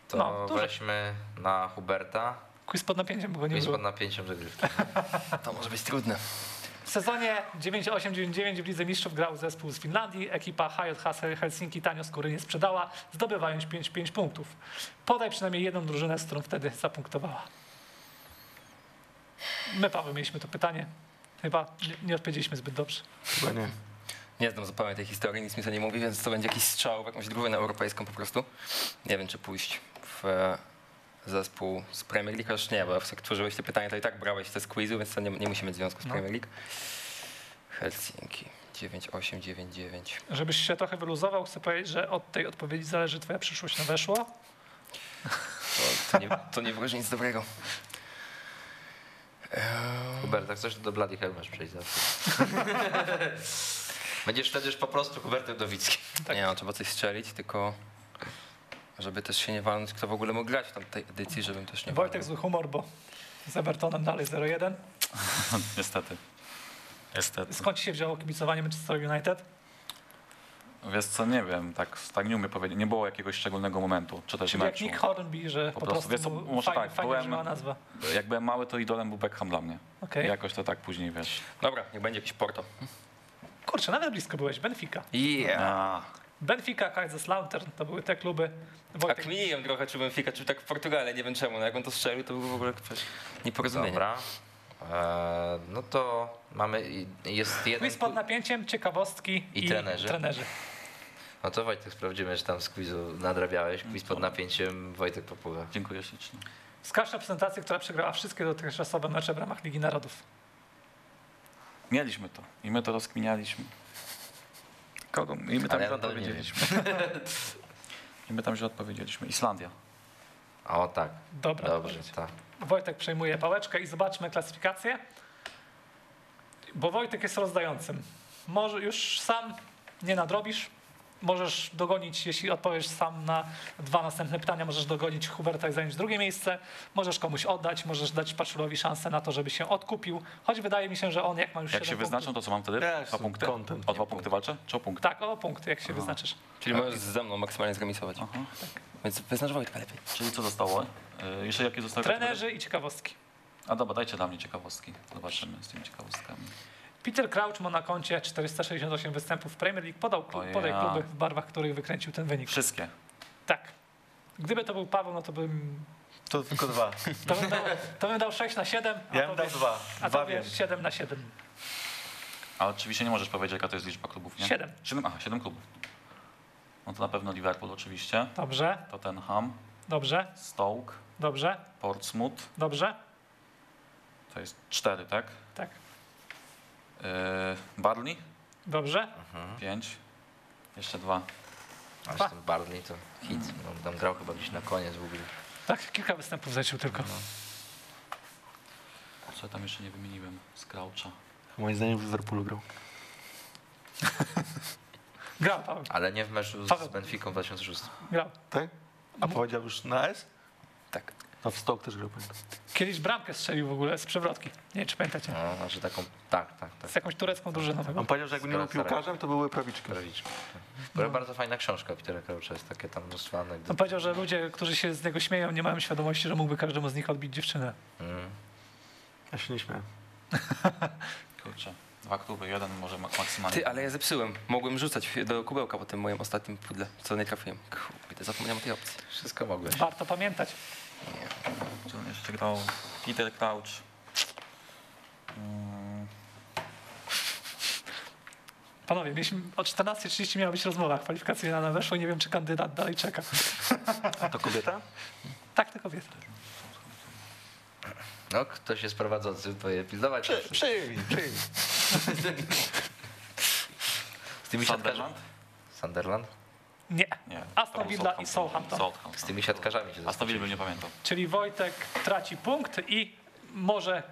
To No, weźmy na Huberta. Quiz pod napięciem, bo nie Jest było. pod napięciem zagrywki. (laughs) To może być trudne. W sezonie 98-99 w Lidze Mistrzów grał zespół z Finlandii. Ekipa HJH Helsinki tanio skóry nie sprzedała, zdobywając 5, 5 punktów. Podaj przynajmniej jedną drużynę, z którą wtedy zapunktowała. My, Paweł, mieliśmy to pytanie. Chyba nie, nie odpowiedzieliśmy zbyt dobrze. Chyba nie. Nie znam zupełnie tej historii, nic mi to nie mówi, więc to będzie jakiś strzał w jakąś drużynę europejską po prostu. Nie wiem, czy pójść w e, zespół z Premier League, chociaż nie, bo jak tworzyłeś te pytania, to i tak brałeś te z quizu, więc to nie, nie musi mieć związku z No. Premier League. Helsinki 9899. Żebyś się trochę wyluzował, chcę powiedzieć, że od tej odpowiedzi zależy twoja przyszłość na weszło. To, to, nie, to nie wróży nic dobrego. Hubert, jak coś do Bloody Hell masz przejść zawsze. (laughs) Będziesz wtedy już po prostu Hubertem Dowickim. (laughs) Nie no, trzeba coś strzelić, tylko żeby też się nie walnąć, kto w ogóle mógł grać w tamtej edycji, żebym też nie Wojtek walnął. zły humor, bo z Evertonem dalej 0-1. (laughs) Niestety. Niestety. Skąd ci się wzięło kibicowanie Manchester United? Wiesz co, nie wiem, tak, tak nie umiem powiedzieć. Nie było jakiegoś szczególnego momentu, czy też Czyli jak meczu. Nick Hornby, że po, Po prostu, prostu, wiesz co, był może fajnie, tak, fajnie byłem- nazwa. Jak byłem mały, to idolem był Beckham dla mnie. Okej. Jakoś to tak później, wiesz. Dobra, niech będzie jakiś Porto. Kurczę, nawet blisko byłeś. Benfica. Yeah. Benfica, Kaiserslautern, to były te kluby. A Wojtek, kminiłem trochę, czy Benfica, czy tak w Portugalii, nie wiem czemu. No jak on to strzelił, to było w ogóle nieporozumienie. Dobra. Eee, no to mamy, i- jest jeden... quiz pod napięciem, ciekawostki I trenerzy. trenerzy. No to Wojtek, sprawdzimy, że tam z quizu nadrabiałeś. Quiz pod napięciem, Wojtek Papuga. dziękuję ślicznie. Wskaż reprezentację, która przegrała wszystkie dotychczasowe mecze w ramach Ligi Narodów. Mieliśmy to i my to rozkminialiśmy. Kogo? I my tam Ale ja źle nadal nie odpowiedzieliśmy. (laughs) I my tam źle odpowiedzieliśmy. Islandia. O tak, Dobra, dobrze, odpowiedź. tak. Wojtek przejmuje pałeczkę i zobaczmy klasyfikację. Bo Wojtek jest rozdającym. Może już sam nie nadrobisz. Możesz dogonić, jeśli odpowiesz sam na dwa następne pytania, możesz dogonić Huberta i zająć drugie miejsce. Możesz komuś oddać, możesz dać Paczulowi szansę na to, żeby się odkupił. Choć wydaje mi się, że on jak ma już Jak się siedem wyznaczą, punktów, to co mam wtedy? Dwa punkty? content, O dwa punkty walczę? Czy o punkt? Tak, o punkty, jak się wyznaczysz. Czyli możesz ze mną maksymalnie zremisować. Aha. Więc wyznacz Wojtka lepiej. Czyli co zostało? Y, jeszcze jakie zostały Trenerzy i ciekawostki. A dobra, dajcie dla mnie ciekawostki. Zobaczymy z tymi ciekawostkami. Peter Crouch ma na koncie 468 występów w Premier League. Podał, O ja. podaj kluby w barwach, których wykręcił ten wynik. Wszystkie. Tak. Gdyby to był Paweł, no to bym To tylko dwa. (laughs) To bym dał, to bym dał 6 na 7, a Ja bym dał tobie, dwa. a Dwa tobie wiem. 7 na 7. Ale oczywiście nie możesz powiedzieć, jaka to jest liczba klubów, nie? Siedem. Siedem, aha, siedem klubów. No to na pewno Liverpool oczywiście, Dobrze, Tottenham, dobrze, Stoke, dobrze, Portsmouth, dobrze. to jest cztery, tak? Tak, Barley, dobrze. pięć, jeszcze dwa. A ten Barney to hit. On tam grał chyba gdzieś na koniec w ogóle. Tak, kilka występów zlecił tylko. Co ja tam jeszcze nie wymieniłem? Z Croucha. Moim zdaniem w Liverpoolu grał. (laughs) Grał, Paweł, Ale nie w meczu z Paweł. Benficą w 2006. grał. Tak? A powiedział już na S? Tak. No w Stoke też grał. pamiętam. Kiedyś bramkę strzelił w ogóle z przewrotki. Nie wiem, czy pamiętacie. No, znaczy taką, tak, tak, tak. Z jakąś turecką drużyną. On powiedział, że jakby nie był piłkarzem, to były prawiczki. Prawiczki. No. Bardzo fajna książka Petera Croucha, jest takie tam mnóstwo anegdot. On powiedział, że ludzie, którzy się z niego śmieją, nie mają świadomości, że mógłby każdemu z nich odbić dziewczynę. Mm. Ja się nie śmiałem. (laughs) Kurczę. Dwa kluby, jeden może mak- maksymalnie. Ty, ale ja zepsułem. Mogłem rzucać do kubełka po tym moim ostatnim pudle, co nie trafiłem. Kurde, zapomniałem o tej opcji. Wszystko mogłeś. Warto pamiętać. Czy on jeszcze grał? Peter Crouch. Mm, Panowie, mieliśmy o 14.30 miała być rozmowa kwalifikacyjna na weszło. Nie wiem, czy kandydat dalej czeka. A (laughs) to kobieta? Tak, to kobieta. No, ktoś jest prowadzący, to je pilnować. Przy, przyjmij, przyjmij. Z tymi siatkarzami. Sunderland? Nie. Nie. Aston Villa i Southampton. Southampton. Z tymi siatkarzami Aston Villa bym nie pamiętał. Czyli Wojtek traci punkt i może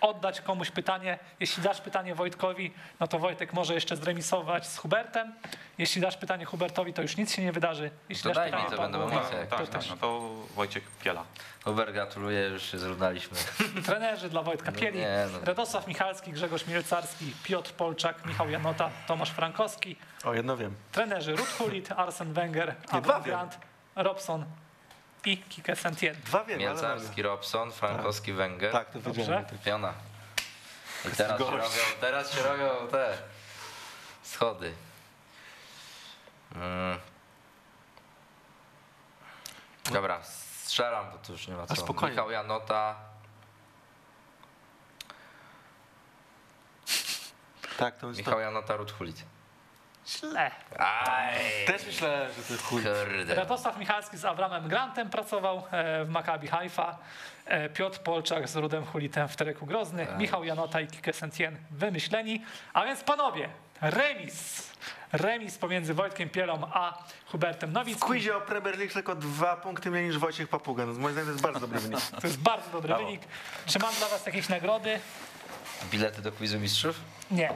oddać komuś pytanie. Jeśli dasz pytanie Wojtkowi, no to Wojtek może jeszcze zremisować z Hubertem. Jeśli dasz pytanie Hubertowi, to już nic się nie wydarzy. Jeśli To dasz daj mi, to Pawłowi, emocje. Tak, to tak, też. no to Wojciech Piela. Hubert, gratuluję, już się zrównaliśmy. (laughs) Trenerzy dla Wojtka No Pieli, nie, no. Radosław Michalski, Grzegorz Mielcarski, Piotr Polczak, Michał Janota, Tomasz Frankowski. O, jedno wiem. Trenerzy Ruth Hulit, Arsen Wenger, wiem. Grant, Robson i Kike Sentien. Dwa wiem, ale... Mielcarski, Robson, Frankowski, Węgier. Tak, to Dobrze. wiedziałem. Piona. I teraz się, robią, teraz się robią te schody. Mm. Dobra, strzelam, bo tu już nie ma co. spokojnie. Michał Janota, Tak, to jest Michał Janota, Ruthulit. Źle. Aj. Też myślałem, że to jest chuj. kurde. Radosław Michalski z Abramem Grantem pracował e, w Maccabi Haifa. E, Piotr Polczak z Rudem Hulitem w Tereku Grozny. Michał Janota i Kike Sentien wymyśleni. A więc panowie, remis. Remis pomiędzy Wojtkiem Pielą a Hubertem W Nowickim. quizie o Premier League tylko dwa punkty mniej niż Wojciech Papuga. No, moim zdaniem to jest bardzo dobry wynik. (laughs) To jest bardzo dobry Brawo. wynik. Czy mam dla was jakieś nagrody? Bilety do quizu mistrzów? Nie.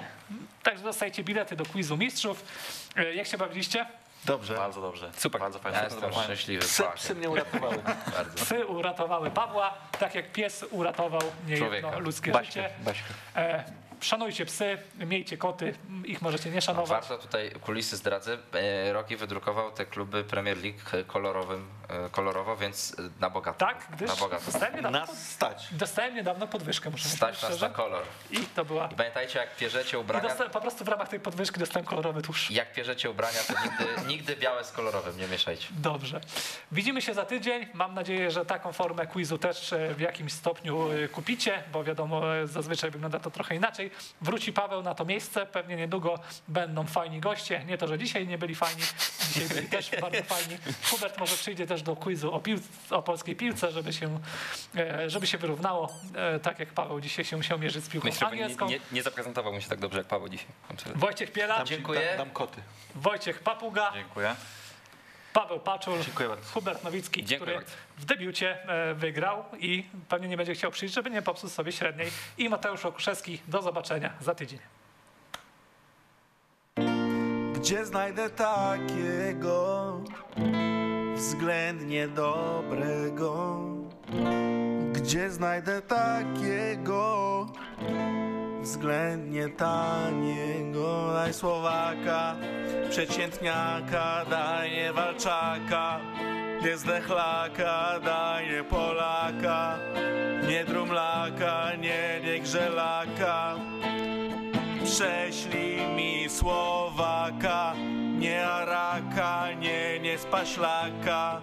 Także dostajecie bilety do quizu mistrzów. E, Jak się bawiliście? Dobrze. Bardzo dobrze. Super. Bardzo fajnie. Ja jestem szczęśliwy. Psy, psy mnie uratowały. Bardzo. Psy uratowały Pawła, tak jak pies uratował niejedno Człowieka. ludzkie Baśkę, życie. Baśkę. Szanujcie psy, miejcie koty, ich możecie nie szanować. Warto tutaj kulisy zdradzę. E, Rocky wydrukował te kluby Premier League kolorowym, e, kolorowo, więc e, na bogato. Tak, gdyż Na bogato. dostałem niedawno, Nas stać. dostałem niedawno podwyżkę, muszę Stać nas na kolor. I to była... I pamiętajcie, jak pierzecie I ubrania, dostałem, po prostu w ramach tej podwyżki dostałem kolorowy tusz. jak pierzecie ubrania, to nigdy, (laughs) nigdy białe z kolorowym nie mieszajcie. Dobrze. Widzimy się za tydzień. Mam nadzieję, że taką formę quizu też w jakimś stopniu kupicie, bo wiadomo, zazwyczaj wygląda to trochę inaczej. Wróci Paweł na to miejsce, pewnie niedługo będą fajni goście. Nie to, że dzisiaj nie byli fajni, dzisiaj byli też bardzo fajni. Hubert może przyjdzie też do quizu o, pił- o polskiej piłce, żeby się, e, żeby się wyrównało, e, tak jak Paweł dzisiaj się musiał mierzyć z piłką Myślę, że nie, angielską. nie, nie zaprezentował mi się tak dobrze jak Paweł dzisiaj. Wojciech Piela, Dam, Dziękuję. Dam, dam koty. Wojciech Papuga, Dziękuję. Paweł Paczul. Dziękuję bardzo. Hubert Nowicki, Dziękuję który bardzo. w debiucie e, wygrał i pewnie nie będzie chciał przyjść, żeby nie popsuć sobie średniej. I Mateusz Okuszewski. Do zobaczenia za tydzień. Gdzie znajdę takiego względnie dobrego? Gdzie znajdę takiego względnie taniego? Daj Słowaka, przeciętniaka, daj Walczaka, nie Zdechlaka, daj Polaka, nie Drumlaka, nie, nie Grzelaka. Prześlij mi Słowaka, nie Araka, nie, nie Spaślaka,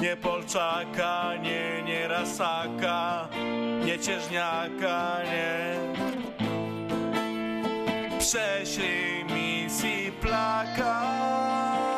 Nie Polczaka, nie, nie Rasaka, nie Cieżniaka, nie. Prześlij misji plakat.